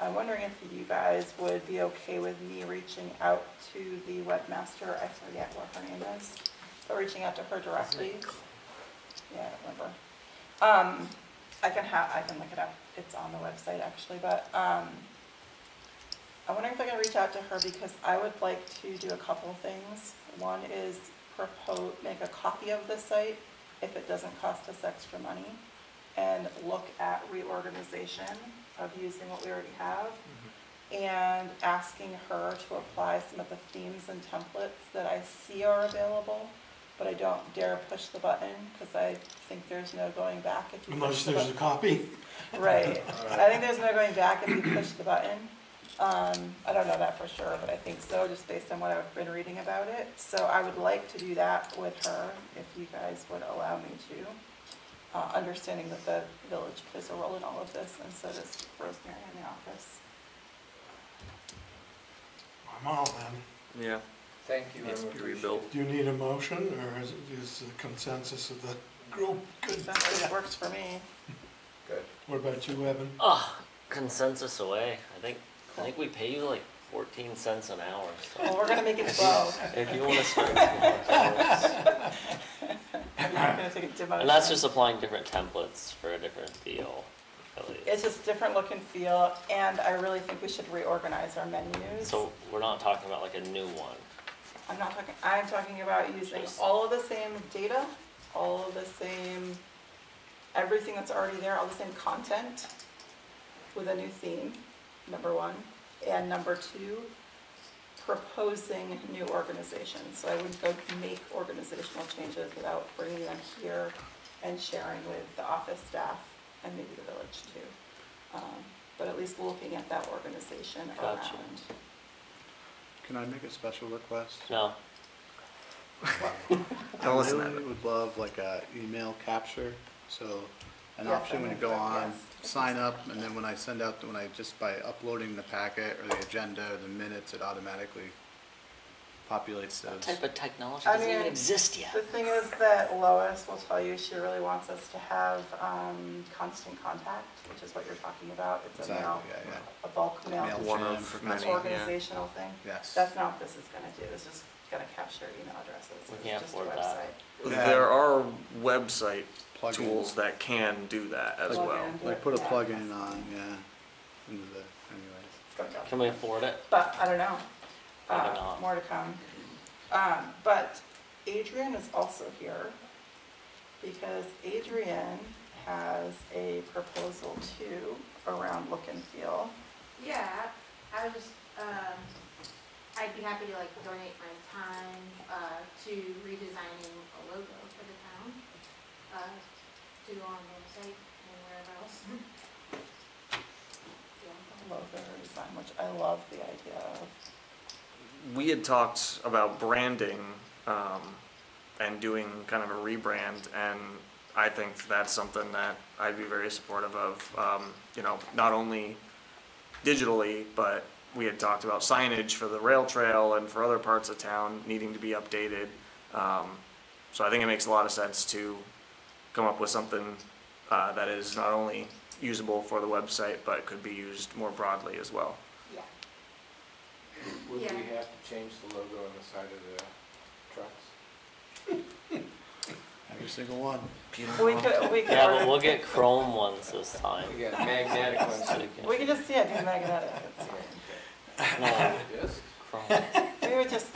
Speaker 3: I'm wondering if you guys would be okay with me reaching out to the webmaster, I forget what her name is, but reaching out to her directly. Yeah, I don't remember. Um, I can have, I can look it up, it's on the website actually, but, um, I wonder if I can reach out to her because I would like to do a couple things. One is propose, make a copy of the site if it doesn't cost us extra money and look at reorganization of using what we already have. And asking her to apply some of the themes and templates that I see are available, but I don't dare push the button because I think there's no going back if you push
Speaker 1: Unless
Speaker 3: the
Speaker 1: there's a
Speaker 3: button.
Speaker 1: copy.
Speaker 3: Right, <laughs> I think there's no going back if you push the button. Um, I don't know that for sure, but I think so, just based on what I've been reading about it. So I would like to do that with her, if you guys would allow me to. Uh, understanding that the village plays a role in all of this, and so does Rosemary in the office.
Speaker 1: I'm all then.
Speaker 6: Yeah.
Speaker 5: Thank you.
Speaker 6: Needs to be
Speaker 5: appreciative.
Speaker 6: rebuilt.
Speaker 1: Do you need a motion, or is, it- is the consensus of the group good?
Speaker 3: Consensus works for me.
Speaker 5: Good.
Speaker 1: What about you, Evan?
Speaker 6: Ah, consensus away. I think, I think we pay you like fourteen cents an hour, so. <laughs>
Speaker 3: Well, we're gonna make it twelve.
Speaker 6: If you wanna start. towards-
Speaker 3: I'm not gonna take a demotion.
Speaker 6: And that's just applying different templates for a different really.
Speaker 3: It's just different look and feel, and I really think we should reorganize our menus.
Speaker 6: So we're not talking about like a new one.
Speaker 3: I'm not talking, I'm talking about using
Speaker 6: Just-
Speaker 3: all of the same data all of the same, everything that's already there, all the same content with a new theme, number one. And number two, proposing new organizations. So I would go make organizational changes without bringing them here and sharing with the office staff and maybe the village too. Um, But at least looking at that organization
Speaker 6: Gotcha.
Speaker 3: around.
Speaker 2: Can I make a special request?
Speaker 6: No, <laughs>
Speaker 2: I really would love like a email capture, so an
Speaker 3: Yes,
Speaker 2: option
Speaker 3: I
Speaker 2: when you
Speaker 3: know
Speaker 2: go
Speaker 3: that,
Speaker 2: on,
Speaker 3: yes.
Speaker 2: Sign up, and then when I send out, when I, just by uploading the packet or the agenda or the minutes, it automatically populates
Speaker 6: what
Speaker 2: those.
Speaker 6: type of technology
Speaker 3: I
Speaker 6: doesn't even
Speaker 3: mean,
Speaker 6: exist yet?
Speaker 3: The thing is that Lois will tell you she really wants us to have um, constant contact, which is what you're talking about. It's a
Speaker 2: Exactly,
Speaker 3: mail,
Speaker 2: yeah, yeah.
Speaker 3: a bulk mail.
Speaker 2: Mail
Speaker 7: One
Speaker 2: chain
Speaker 7: of
Speaker 2: for
Speaker 7: many,
Speaker 2: constant-
Speaker 7: yeah.
Speaker 3: Organizational thing.
Speaker 2: Yes.
Speaker 3: That's not what this is gonna do. It's just gonna capture email addresses.
Speaker 6: We can't
Speaker 3: just a
Speaker 6: afford that.
Speaker 3: website.
Speaker 2: Yeah.
Speaker 7: There are website
Speaker 2: Plugin.
Speaker 7: tools that can do that as
Speaker 3: Plug
Speaker 7: well.
Speaker 3: in.
Speaker 2: Like put a
Speaker 3: Yeah.
Speaker 2: plug-in on, yeah, into the, anyways.
Speaker 3: It's gonna.
Speaker 6: Can we afford it?
Speaker 3: But I don't know.
Speaker 6: Maybe
Speaker 3: Uh,
Speaker 6: not.
Speaker 3: More to come. Um, But Adrian is also here because Adrian has a proposal too around look and feel.
Speaker 15: Yeah, I was just, um, I'd be happy to like donate my time, uh, to redesigning a logo for the town, uh, go on the website and wherever else. <laughs>
Speaker 3: Logo design, which I love the idea
Speaker 7: we had talked about branding um, and doing kind of a rebrand, and I think that's something that I'd be very supportive of. Um, you know, not only digitally, but we had talked about signage for the rail trail and for other parts of town needing to be updated. Um, so I think it makes a lot of sense to come up with something uh, that is not only usable for the website, but could be used more broadly as well.
Speaker 15: Yeah.
Speaker 5: Would we have to change the logo on the side of the trucks?
Speaker 2: Every single one.
Speaker 3: We could, we could,
Speaker 6: Yeah, but we'll get chrome ones this time.
Speaker 5: We got magnetic ones.
Speaker 6: So we can-
Speaker 3: we could just, yeah, do magnetic. That's great.
Speaker 6: No,
Speaker 5: Yes?
Speaker 6: Chrome. <laughs>
Speaker 3: We would just,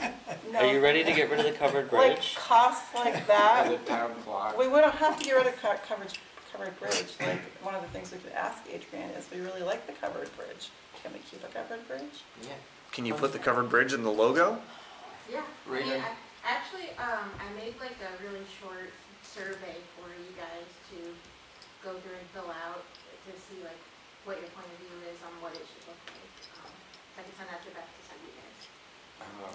Speaker 3: no.
Speaker 6: Are you ready to get rid of the covered
Speaker 3: Like
Speaker 6: bridge?
Speaker 3: costs like that,
Speaker 5: the town clock.
Speaker 3: we wouldn't have to get rid of co- coverage, covered bridge. Like, one of the things we could ask Adrian is, we really like the covered bridge. Can we keep a covered bridge?
Speaker 5: Yeah.
Speaker 7: Can you put the covered bridge in the logo?
Speaker 15: Yeah, I
Speaker 5: Right
Speaker 15: mean,
Speaker 5: on.
Speaker 15: I, actually, um, I made like a really short survey for you guys to go through and fill out to see like what your point of view is on what it should look like. Um, I can send that to Beth to send you guys.
Speaker 5: Uh,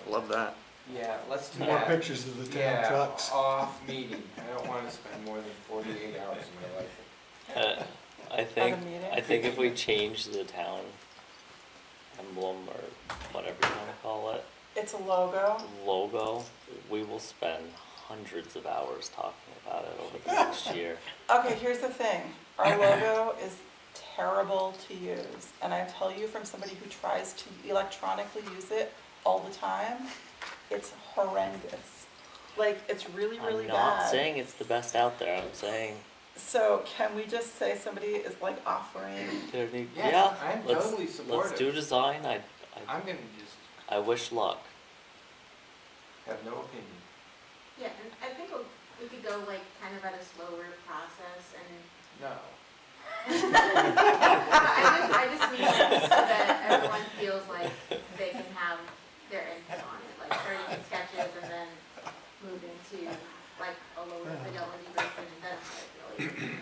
Speaker 7: Love that.
Speaker 5: Yeah, let's do
Speaker 1: More
Speaker 5: that.
Speaker 1: pictures of the town
Speaker 5: Yeah,
Speaker 1: trucks.
Speaker 5: off meeting. I don't wanna spend more than forty-eight hours of my life.
Speaker 6: Uh, I think,
Speaker 3: meeting?
Speaker 6: I think if we change the town emblem or whatever you wanna call it,
Speaker 3: It's a logo.
Speaker 6: logo, we will spend hundreds of hours talking about it over the next <laughs> year.
Speaker 3: Okay, here's the thing. Our logo is terrible to use. And I tell you from somebody who tries to electronically use it all the time, it's horrendous. Like, it's really, really
Speaker 6: I'm
Speaker 3: bad.
Speaker 6: not saying it's the best out there, I'm saying
Speaker 3: So can we just say somebody is like offering,
Speaker 6: there need,
Speaker 5: Yeah,
Speaker 6: yeah,
Speaker 5: I'm
Speaker 6: let's,
Speaker 5: totally
Speaker 6: let's
Speaker 5: supportive.
Speaker 6: do design, I, I,
Speaker 5: I'm gonna just
Speaker 6: I wish luck.
Speaker 5: have no opinion.
Speaker 15: Yeah, and I think we'll- we could go like kind of at a slower process and
Speaker 5: No. <laughs>
Speaker 15: I just, I just mean like so that everyone feels like they can have their input on it, like starting with sketches and then moving to like a lower fidelity version and then a higher fidelity.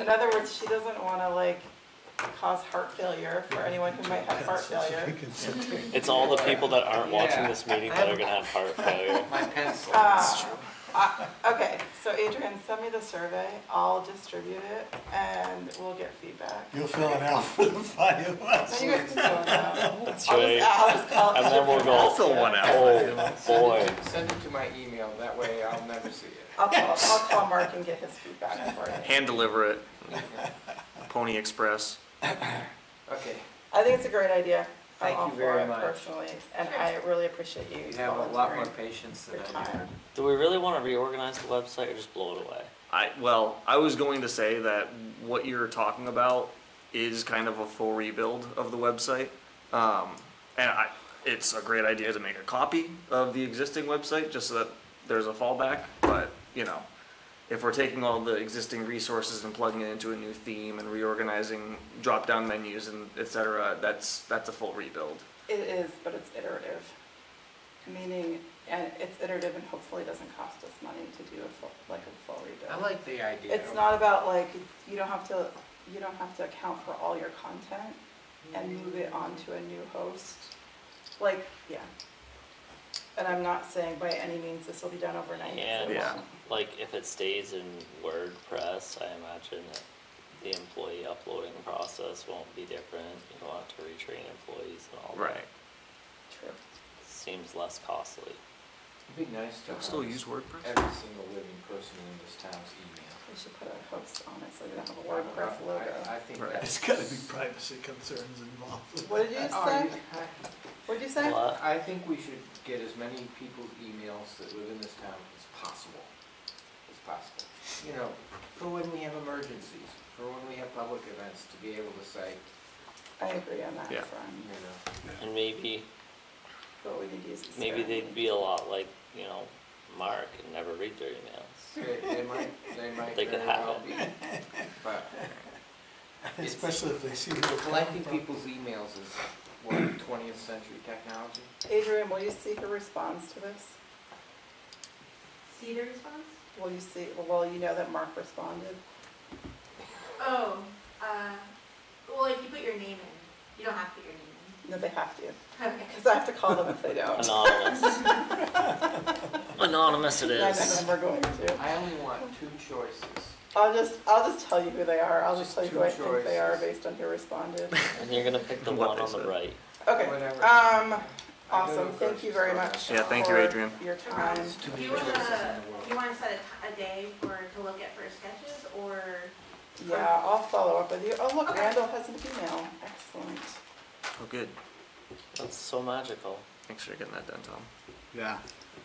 Speaker 3: in other words, she doesn't wanna like cause heart failure for anyone who might have heart failure. <laughs>
Speaker 6: It's all the people that aren't watching
Speaker 5: Yeah.
Speaker 6: this meeting that are gonna have heart <laughs> failure.
Speaker 5: My pencil.
Speaker 3: Uh, uh, Okay, so Adrian, send me the survey, I'll distribute it, and we'll get feedback.
Speaker 1: You'll fill it out for the fire
Speaker 3: No, you guys can fill it out.
Speaker 6: That's
Speaker 3: I'll just-
Speaker 6: right.
Speaker 3: I'll just call-
Speaker 6: And then we'll go-
Speaker 7: I'll fill one out.
Speaker 6: Oh, boy.
Speaker 5: Send it to- Send it to my email, that way I'll never see it.
Speaker 3: I'll call, I'll call Mark and get his feedback for you.
Speaker 7: Hand deliver it. <laughs> Pony Express.
Speaker 5: Okay,
Speaker 3: I think it's a great idea. I'm
Speaker 5: Thank
Speaker 3: all
Speaker 5: you
Speaker 3: for
Speaker 5: very
Speaker 3: it
Speaker 5: much.
Speaker 3: Personally, and I really appreciate you
Speaker 5: you have a lot more
Speaker 3: volunteering
Speaker 5: patience
Speaker 3: your
Speaker 5: than I do.
Speaker 3: time.
Speaker 6: Do we really wanna reorganize the website or just blow it away?
Speaker 7: I, well, I was going to say that what you're talking about is kind of a full rebuild of the website. Um, and I, it's a great idea to make a copy of the existing website, just so that there's a fallback, but, you know, if we're taking all the existing resources and plugging it into a new theme and reorganizing drop-down menus and et cetera, that's, that's a full rebuild.
Speaker 3: It is, but it's iterative, meaning, and it's iterative and hopefully doesn't cost us money to do a full, like a full rebuild.
Speaker 5: I like the idea.
Speaker 3: It's not about like, you don't have to, you don't have to account for all your content and move it onto a new host. Like, yeah. And I'm not saying by any means this will be done overnight. 'cause it
Speaker 6: And,
Speaker 7: Yeah.
Speaker 3: won't.
Speaker 6: like, if it stays in WordPress, I imagine that the employee uploading process won't be different. You don't have to retrain employees and all that.
Speaker 7: Right.
Speaker 3: True.
Speaker 6: Seems less costly.
Speaker 5: It'd be nice to
Speaker 7: Still
Speaker 5: have
Speaker 7: use WordPress?
Speaker 5: every single living person in this town's email.
Speaker 3: We should put a host on it so we don't have a
Speaker 5: Well,
Speaker 3: WordPress
Speaker 5: I-
Speaker 3: logo.
Speaker 5: I think
Speaker 7: Right.
Speaker 5: that's.
Speaker 1: It's gotta be privacy concerns involved.
Speaker 3: What did you say? What did you say?
Speaker 6: What?
Speaker 5: I think we should get as many people's emails that live in this town as possible, as possible. You know, for when we have emergencies, for when we have public events, to be able to say,
Speaker 3: I agree on that
Speaker 7: Yeah.
Speaker 3: front,
Speaker 5: you know,
Speaker 6: And maybe,
Speaker 3: but we need to use it
Speaker 6: maybe they'd be a lot like, you know, Mark and never read their emails.
Speaker 5: they, they might, they might
Speaker 6: They could
Speaker 5: very
Speaker 6: have
Speaker 5: well
Speaker 6: it.
Speaker 5: be. But <laughs>
Speaker 1: Especially if they see who they're
Speaker 5: collecting people's emails is, what, twentieth century technology?
Speaker 3: Adrian, will you see her response to this?
Speaker 15: See the response?
Speaker 3: Will you see, well, you know that Mark responded?
Speaker 15: Oh, uh, well, if you put your name in, you don't have to put your name
Speaker 3: No, they have to,
Speaker 15: in. Okay.
Speaker 3: because I have to call them if they don't.
Speaker 6: Anonymous. <laughs> Anonymous it
Speaker 3: I know,
Speaker 6: is.
Speaker 3: and we're going to.
Speaker 5: I only want two choices.
Speaker 3: I'll just, I'll just tell you who they are. I'll just
Speaker 5: Just
Speaker 3: tell you
Speaker 5: two
Speaker 3: who I think they are
Speaker 5: choices.
Speaker 3: based on who responded.
Speaker 6: And you're gonna pick the
Speaker 7: What
Speaker 6: one
Speaker 7: they
Speaker 6: on the
Speaker 7: said.
Speaker 6: right.
Speaker 3: Okay,
Speaker 5: Whatever.
Speaker 3: um,
Speaker 5: I go
Speaker 3: awesome.
Speaker 5: to
Speaker 3: Thank you very much.
Speaker 7: Yeah, thank you,
Speaker 3: for
Speaker 7: Adrian.
Speaker 3: Your time.
Speaker 5: There's too
Speaker 15: Do
Speaker 5: many
Speaker 15: you
Speaker 5: choices
Speaker 15: wanna,
Speaker 5: in the world.
Speaker 15: you wanna set a, t- a day for, to look at first sketches, or?
Speaker 3: Yeah, I'll follow up with you. Oh, look,
Speaker 15: Okay.
Speaker 3: Randall has an email. Excellent.
Speaker 7: Oh, good.
Speaker 6: That's so magical.
Speaker 7: Thanks for getting that done, Tom.
Speaker 2: Yeah,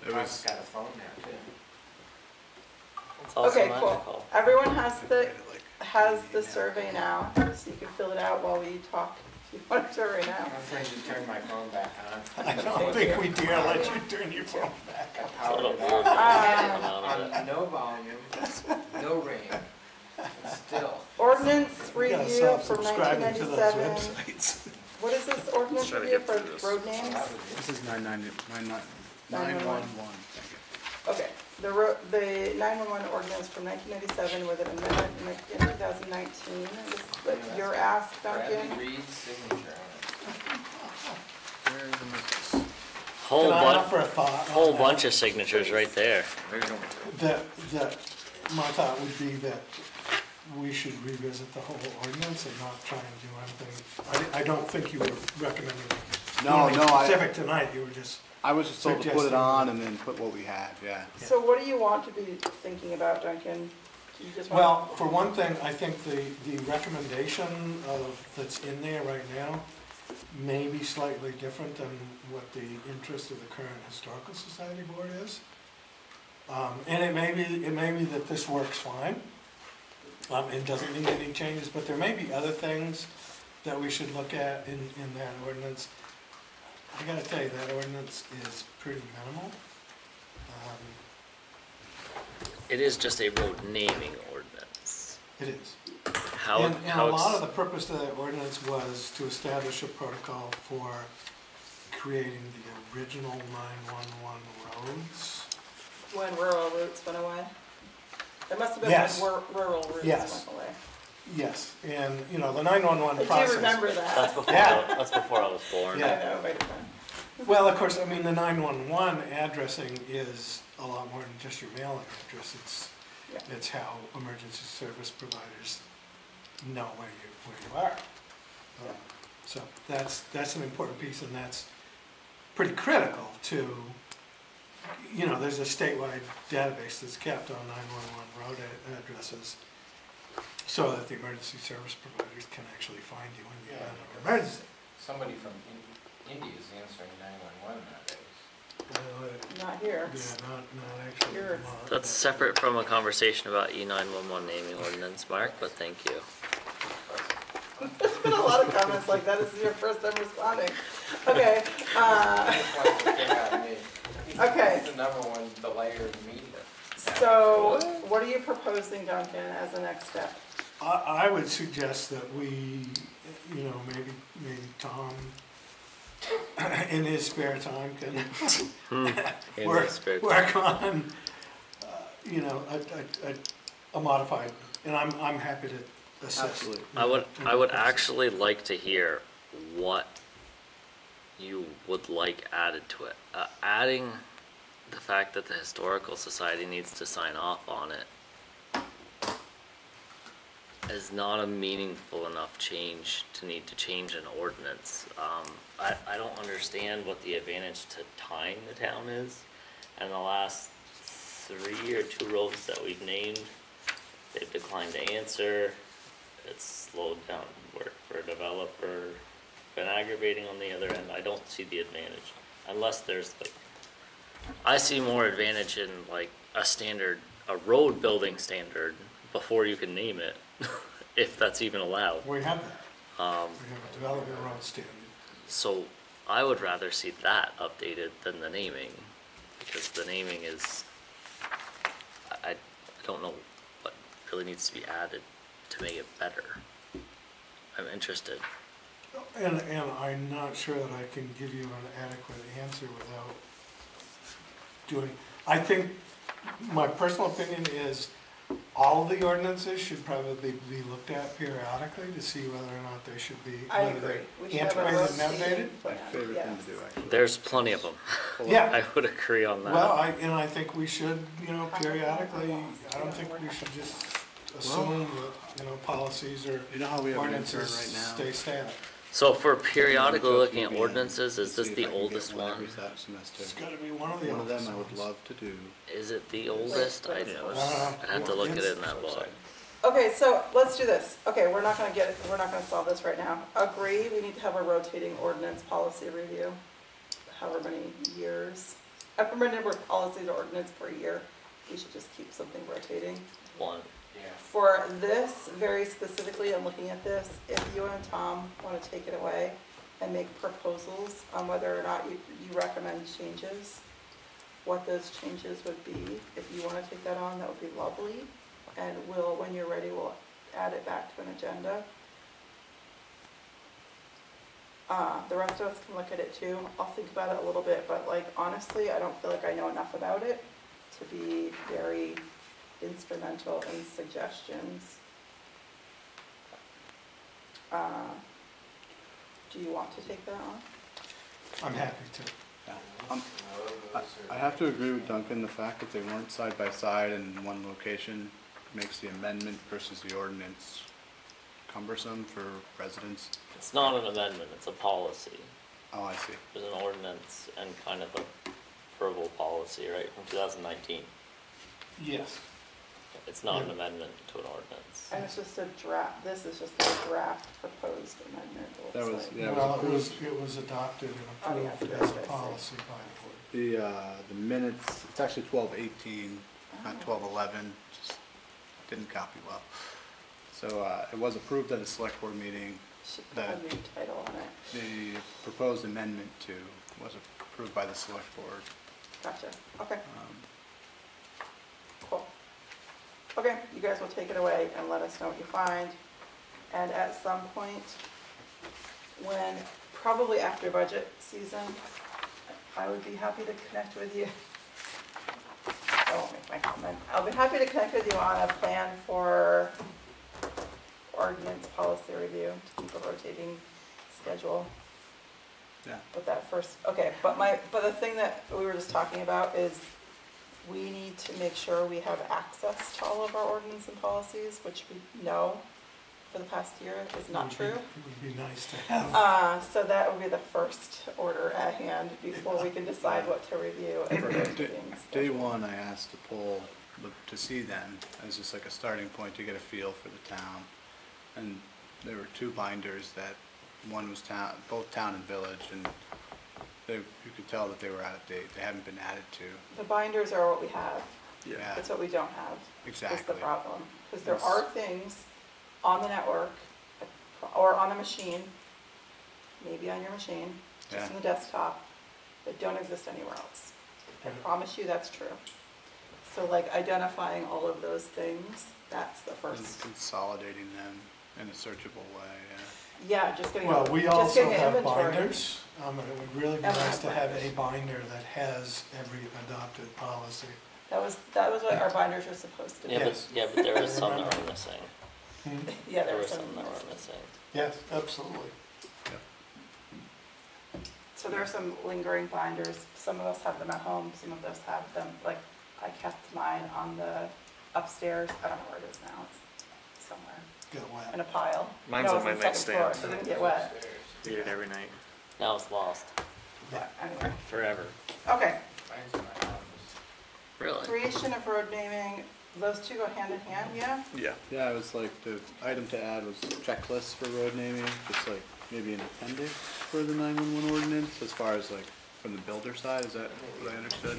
Speaker 2: it
Speaker 5: Mark's
Speaker 2: was,
Speaker 5: got a phone now too.
Speaker 6: It's also
Speaker 3: Okay,
Speaker 6: magical.
Speaker 3: cool. Everyone has the, has the survey now, so you can fill it out while we talk. <laughs> If you want to right now.
Speaker 5: I'm afraid to turn my phone back on. <laughs>
Speaker 1: I don't think we dare let you turn your phone back.
Speaker 5: I
Speaker 6: It's a
Speaker 5: powered
Speaker 6: little
Speaker 5: it
Speaker 6: weird.
Speaker 5: on.
Speaker 6: when you come out of um, it.
Speaker 5: On no volume, no rain, <laughs> still.
Speaker 3: Ordinance
Speaker 1: We gotta
Speaker 3: review
Speaker 1: stop
Speaker 3: from
Speaker 1: subscribing to those
Speaker 3: 1997.
Speaker 1: websites.
Speaker 3: What is this ordinance
Speaker 7: try to
Speaker 3: review
Speaker 7: get
Speaker 3: for
Speaker 7: through this.
Speaker 3: road names?
Speaker 2: this is nine nine, nine nine,
Speaker 3: Nine
Speaker 2: nine
Speaker 3: one
Speaker 2: one
Speaker 3: one.
Speaker 2: one, thank you.
Speaker 3: Okay, the ro, the nine-one-one ordinance from nineteen ninety-seven with an amendment in like in two thousand nineteen. This is like your ask,
Speaker 5: Bradley
Speaker 3: Duncan.
Speaker 5: Reed's signature on
Speaker 2: Where are the minutes?
Speaker 6: Whole
Speaker 1: Can I
Speaker 6: bunch,
Speaker 1: offer a thought? on
Speaker 6: whole
Speaker 1: that?
Speaker 6: bunch of signatures right there.
Speaker 7: There you go.
Speaker 1: That, that, my thought would be that we should revisit the whole ordinance and not try and do anything. I, I don't think you were recommending
Speaker 2: No,
Speaker 1: anything
Speaker 2: no, I-
Speaker 1: specific tonight, you were just,
Speaker 2: I was just told to put it
Speaker 1: Suggesting-
Speaker 2: on and then put what we had, yeah.
Speaker 3: So what do you want to be thinking about, Duncan? Do you just want?
Speaker 1: well, for one thing, I think the, the recommendation of, that's in there right now may be slightly different than what the interest of the current Historical Society Board is. Um, and it may be, it may be that this works fine, um, and doesn't need any changes, but there may be other things that we should look at in, in that ordinance. I gotta tell you, that ordinance is pretty minimal. Um,
Speaker 6: It is just a road naming ordinance.
Speaker 1: It is.
Speaker 6: How,
Speaker 1: And, and a
Speaker 6: how
Speaker 1: lot of
Speaker 6: it's,
Speaker 1: the purpose of that ordinance was to establish a protocol for creating the original nine-one-one roads.
Speaker 3: When rural routes went away? It must have been
Speaker 1: Yes.
Speaker 3: when wur- rural routes
Speaker 1: Yes.
Speaker 3: went away.
Speaker 1: Yes, and, you know, the nine-one-one
Speaker 3: I
Speaker 1: process.
Speaker 3: do remember
Speaker 6: that's
Speaker 3: that.
Speaker 6: before,
Speaker 1: Yeah.
Speaker 6: I- that's before I was born.
Speaker 3: I
Speaker 1: Yeah.
Speaker 3: know, might have.
Speaker 1: Well, of course, I mean, the nine-one-one addressing is a lot more than just your mailing address. It's,
Speaker 3: Yeah.
Speaker 1: it's how emergency service providers know where you, where you are. Um, So that's, that's an important piece, and that's pretty critical to, you know, there's a statewide database that's kept on nine-one-one road a- addresses so that the emergency service providers can actually find you in the
Speaker 5: Yeah.
Speaker 1: event of emergency.
Speaker 5: Somebody from In- India is answering nine-one-one nowadays.
Speaker 1: Well, it-
Speaker 3: Not here.
Speaker 1: Yeah, not, not actually.
Speaker 3: Here it's-
Speaker 6: That's
Speaker 1: but-
Speaker 6: separate from a conversation about E nine one one naming ordinance, Mark, but thank you.
Speaker 3: There's been a lot of comments like that. This is your first time responding. Okay, uh,
Speaker 5: That's why it's get out of me.
Speaker 3: Okay.
Speaker 5: It's the number one delighter in media.
Speaker 3: so what what are you proposing, Duncan, as the next step?
Speaker 1: I, I would suggest that we, you know, maybe, maybe Tom, <coughs> in his spare time, can <laughs> work,
Speaker 6: spare time.
Speaker 1: work on, uh, you know, a, a, a- a modified, and I'm, I'm happy to assist.
Speaker 2: Absolutely.
Speaker 6: I would, I would actually like to hear what you would like added to it. Uh, adding the fact that the historical society needs to sign off on it is not a meaningful enough change to need to change an ordinance. Um, I, I don't understand what the advantage to tying the town is. And the last three or two roads that we've named, they've declined to answer. It's slowed down work for a developer, been aggravating on the other end. I don't see the advantage unless there's like, I see more advantage in like a standard, a road building standard before you can name it, <laughs> if that's even allowed.
Speaker 1: We have that,
Speaker 6: Um,
Speaker 1: we have a development road standard.
Speaker 6: so I would rather see that updated than the naming, because the naming is, I, I don't know what really needs to be added to make it better. I'm interested.
Speaker 1: And, and I'm not sure that I can give you an adequate answer without doing, I think, my personal opinion is all the ordinances should probably be looked at periodically to see whether or not they should be,
Speaker 3: I
Speaker 1: whether
Speaker 3: agree. We should have a
Speaker 1: antiquated and
Speaker 3: rotating
Speaker 1: outdated.
Speaker 2: My
Speaker 3: plan,
Speaker 2: favorite thing
Speaker 3: yes.
Speaker 2: to do, actually.
Speaker 6: There's plenty of them.
Speaker 1: Yeah.
Speaker 6: I would agree on that.
Speaker 1: Well, I, and I think we should, you know, periodically, I don't think we should just assume that, you know, policies or
Speaker 2: You know how we have an intern
Speaker 1: ordinances
Speaker 2: right now?
Speaker 1: stay static.
Speaker 6: So for periodically
Speaker 2: Look up
Speaker 6: looking at
Speaker 2: um,
Speaker 6: ordinances, is this the
Speaker 2: I can get
Speaker 6: oldest one?
Speaker 2: whatever's that semester.
Speaker 1: It's gotta be one of the
Speaker 2: One of them I would love to do.
Speaker 6: Is it the oldest? I, I'd have to look at it in that book.
Speaker 3: Okay, so let's do this. Okay, we're not gonna get, we're not gonna solve this right now. Agree, we need to have a rotating ordinance policy review, however many years. However many number of policies or ordinance per year, we should just keep something rotating.
Speaker 6: One.
Speaker 3: For this, very specifically, I'm looking at this, if you and Tom want to take it away and make proposals on whether or not you, you recommend changes, what those changes would be, if you want to take that on, that would be lovely. And we'll, when you're ready, we'll add it back to an agenda. Uh, the rest of us can look at it too. I'll think about it a little bit, but like honestly, I don't feel like I know enough about it to be very instrumental in suggestions. Uh, Do you want to take that on?
Speaker 1: I'm happy to.
Speaker 2: Um, I I have to agree with Duncan, the fact that they weren't side by side in one location makes the amendment versus the ordinance cumbersome for residents.
Speaker 6: It's not an amendment, it's a policy.
Speaker 2: Oh, I see.
Speaker 6: There's an ordinance and kind of a verbal policy, right, from two thousand nineteen.
Speaker 1: Yes.
Speaker 6: It's not an amendment to an ordinance.
Speaker 3: And it's just a draft, this is just a draft proposed amendment. it
Speaker 2: That
Speaker 3: looks
Speaker 2: was-
Speaker 3: like.
Speaker 2: yeah, it was
Speaker 1: Well, it was,
Speaker 2: approved.
Speaker 1: it was adopted and
Speaker 3: Oh, yeah,
Speaker 1: approved
Speaker 3: that's
Speaker 1: as a
Speaker 3: what I see.
Speaker 1: policy by the board.
Speaker 2: The, uh, the minutes, it's actually twelve eighteen, not
Speaker 3: Oh.
Speaker 2: twelve eleven, just didn't copy well. So, uh, it was approved at a select board meeting.
Speaker 3: Should put a
Speaker 2: that-
Speaker 3: new title on it.
Speaker 2: The proposed amendment to was approved by the select board.
Speaker 3: Gotcha, okay,
Speaker 2: Um,
Speaker 3: cool. Okay, you guys will take it away and let us know what you find. And at some point, when, probably after budget season, I would be happy to connect with you. I won't make my comment. I'll be happy to connect with you on a plan for ordinance policy review, to keep a rotating schedule.
Speaker 2: Yeah.
Speaker 3: But that first, okay, but my, but the thing that we were just talking about is we need to make sure we have access to all of our ordinance and policies, which we know for the past year is not
Speaker 1: Would be-
Speaker 3: true.
Speaker 1: It would be nice to have.
Speaker 3: Uh, so that would be the first order at hand before we can decide what to review as a rotating
Speaker 2: Day one, I asked to pull, the- to see them as just like a starting point to get a feel for the town. And there were two binders that, one was town, both town and village, and they, you could tell that they were out of date, they haven't been added to.
Speaker 3: The binders are what we have.
Speaker 2: Yeah,
Speaker 3: That's what we don't have. Exactly. Is the problem. Because there
Speaker 2: Yes.
Speaker 3: are things on the network or on a machine, maybe on your machine, just
Speaker 2: Yeah.
Speaker 3: on the desktop, that don't exist anywhere else. I
Speaker 1: Right.
Speaker 3: promise you that's true. So like identifying all of those things, that's the
Speaker 2: And
Speaker 3: first,
Speaker 2: consolidating them in a searchable way,
Speaker 3: yeah, just getting,
Speaker 1: Well, we
Speaker 3: just
Speaker 1: also
Speaker 3: getting an
Speaker 1: have
Speaker 3: inventory.
Speaker 1: binders. Um, it would really be
Speaker 3: And we
Speaker 1: nice
Speaker 3: have
Speaker 1: to have a binder that has every adopted policy.
Speaker 3: That was, that was what our binders were supposed to be.
Speaker 6: Yeah, but,
Speaker 1: Yes.
Speaker 6: yeah, but there
Speaker 1: I
Speaker 6: was some that
Speaker 1: remember.
Speaker 6: were missing.
Speaker 1: Hmm?
Speaker 3: Yeah, there
Speaker 6: There
Speaker 3: were
Speaker 6: were
Speaker 3: some.
Speaker 6: some that were missing.
Speaker 1: Yes, absolutely.
Speaker 3: So there are some lingering binders, some of us have them at home, some of us have them, like, I kept mine on the upstairs, I don't know where it is now, it's somewhere,
Speaker 1: Get wet.
Speaker 3: in a pile.
Speaker 7: Mine's
Speaker 3: No,
Speaker 7: on
Speaker 3: it's
Speaker 7: my
Speaker 3: the second floor,
Speaker 7: nightstand.
Speaker 3: So it didn't get wet,
Speaker 7: Read it every night.
Speaker 6: Now it's lost
Speaker 3: yeah, anyway,
Speaker 6: forever.
Speaker 3: okay.
Speaker 5: Mine's in my office.
Speaker 6: Really?
Speaker 3: Creation of road naming, those two go hand in hand, yeah?
Speaker 7: Yeah.
Speaker 2: yeah. Yeah, it was like, the item to add was checklists for road naming, just like maybe an appendix for the nine-one-one ordinance, as far as like from the builder side, is that what I understood?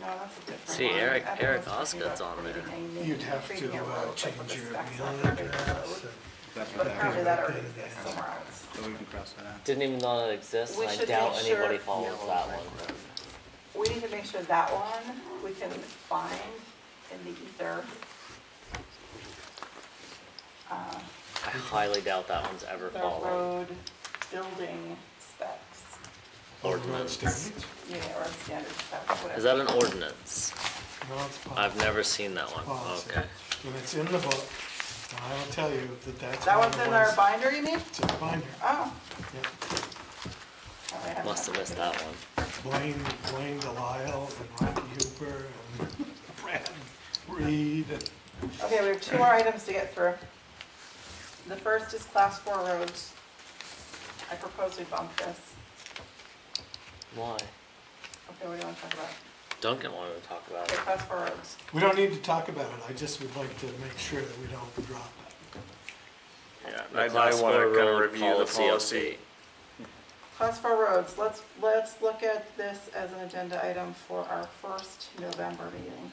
Speaker 3: No, that's a different one.
Speaker 6: See, Eric-
Speaker 3: Evan
Speaker 6: Eric
Speaker 3: talking
Speaker 6: Osgood's
Speaker 3: about
Speaker 6: on there.
Speaker 3: creating a
Speaker 1: You'd have to
Speaker 3: a
Speaker 1: uh,
Speaker 3: road, like,
Speaker 1: change
Speaker 3: with
Speaker 1: your
Speaker 3: specs on
Speaker 1: mailing
Speaker 3: every
Speaker 1: address.
Speaker 3: road.
Speaker 1: and-
Speaker 2: That's
Speaker 3: But
Speaker 2: what
Speaker 3: apparently
Speaker 2: that,
Speaker 3: that already exists somewhere else.
Speaker 2: so we can cross that out.
Speaker 6: Didn't even know that exists,
Speaker 3: We
Speaker 6: and I
Speaker 3: should
Speaker 6: doubt
Speaker 3: make sure-
Speaker 6: anybody follows that one.
Speaker 3: We need to make sure that one we can find in the ether. Uh,
Speaker 6: I highly doubt that one's ever
Speaker 3: The
Speaker 6: followed.
Speaker 3: road building specs,
Speaker 1: Or road
Speaker 6: Ordinance.
Speaker 3: yeah, or standard specs, whatever.
Speaker 6: Is that an ordinance?
Speaker 1: No, it's policy.
Speaker 6: I've never seen that one.
Speaker 1: Policy.
Speaker 6: Okay.
Speaker 1: And it's in the book, and I will tell you that that's.
Speaker 3: That
Speaker 1: one
Speaker 3: one's in our
Speaker 1: ones-
Speaker 3: binder, you mean?
Speaker 1: It's in the binder,
Speaker 3: Oh.
Speaker 1: yeah.
Speaker 3: Oh, I haven't
Speaker 6: Must have missed that one.
Speaker 1: Blaine, Blaine Delisle and Rocky Hooper and Brad Reed and
Speaker 3: Okay, we have two more items to get through. The first is class four roads. I propose we bump this.
Speaker 6: Why?
Speaker 3: Okay, what do you want to talk about?
Speaker 6: Duncan wanted to talk about
Speaker 3: Okay,
Speaker 6: it.
Speaker 3: class four roads.
Speaker 1: We don't need to talk about it, I just would like to make sure that we don't drop it.
Speaker 7: Yeah,
Speaker 6: The
Speaker 7: I, I
Speaker 6: class
Speaker 7: wanna kinda
Speaker 6: road
Speaker 7: review the
Speaker 6: policy
Speaker 7: policy.
Speaker 3: Class four roads, let's, let's look at this as an agenda item for our first November meeting.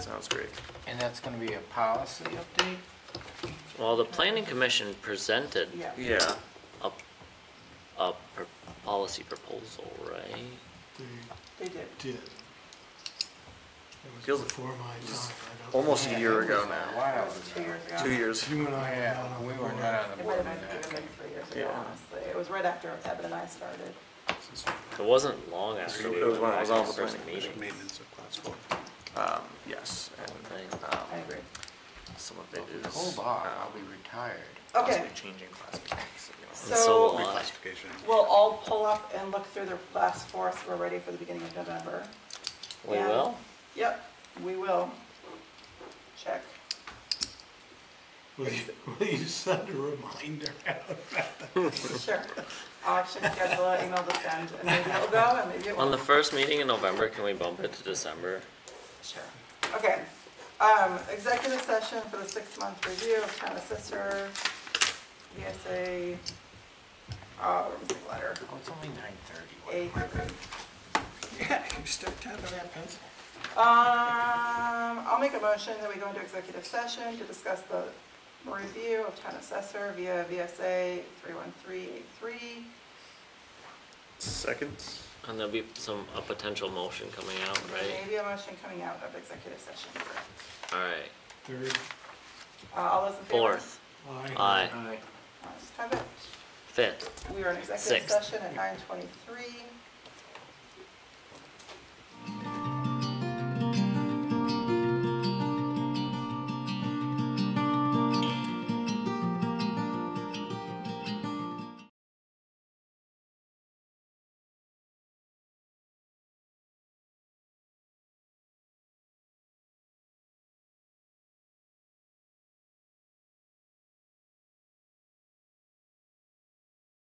Speaker 7: Sounds great.
Speaker 5: And that's gonna be a policy update?
Speaker 6: Well, the planning commission presented
Speaker 3: Yeah.
Speaker 7: Yeah,
Speaker 6: a, a pr- policy proposal, right?
Speaker 1: They
Speaker 3: They did.
Speaker 1: did. It
Speaker 7: Feels-
Speaker 1: was before my time, I don't.
Speaker 7: almost a year ago now.
Speaker 5: While
Speaker 3: That was two years ago.
Speaker 7: Two years.
Speaker 1: You and I were
Speaker 5: Yeah,
Speaker 1: not on
Speaker 5: we
Speaker 1: the
Speaker 5: were
Speaker 1: board.
Speaker 5: not on the
Speaker 3: It might
Speaker 5: board
Speaker 3: have
Speaker 5: when
Speaker 3: been
Speaker 5: that.
Speaker 3: even been three years ago,
Speaker 7: Yeah.
Speaker 3: honestly. It was right after Evan and I started.
Speaker 6: It wasn't long after we
Speaker 7: It was
Speaker 6: went
Speaker 7: when I
Speaker 6: back
Speaker 7: was on
Speaker 6: the
Speaker 7: the
Speaker 6: first
Speaker 7: planning
Speaker 6: meeting.
Speaker 2: Maintenance of class four.
Speaker 7: Um, yes, and,
Speaker 6: Thing.
Speaker 7: um,
Speaker 3: I agree.
Speaker 7: some of it is.
Speaker 5: Hold off,
Speaker 7: um,
Speaker 5: I'll be retired.
Speaker 3: Okay.
Speaker 7: Possibly changing classifications, you know.
Speaker 6: And so
Speaker 3: So.
Speaker 2: Reclassification.
Speaker 3: we'll all pull up and look through the last four so we're ready for the beginning of November.
Speaker 6: We
Speaker 3: Yeah.
Speaker 6: will?
Speaker 3: Yep, we will. Check.
Speaker 1: Will you, <laughs> will you send a reminder out?
Speaker 3: Sure. I'll actually schedule an email to send, and maybe it'll go, and maybe it
Speaker 6: On
Speaker 3: won't.
Speaker 6: the first meeting in November, can we bump it to December?
Speaker 3: Sure. Okay. Um, executive session for the six-month review of town assessor, VSA, uh, where was the letter?
Speaker 5: Oh, it's only nine thirty.
Speaker 3: A through
Speaker 1: Yeah, you start tapping that pencil.
Speaker 3: Um, I'll make a motion that we go into executive session to discuss the review of town assessor via VSA 31383.
Speaker 2: Second?
Speaker 6: And there'll be some, a potential motion coming out,
Speaker 3: There
Speaker 6: right?
Speaker 3: may be a motion coming out of executive session.
Speaker 6: Alright,
Speaker 1: Third,
Speaker 3: Uh, all those in favor?
Speaker 6: fourth,
Speaker 1: aye.
Speaker 6: aye,
Speaker 3: just kind of-
Speaker 6: fifth,
Speaker 3: We are in executive
Speaker 6: Sixth.
Speaker 3: session at 9:23.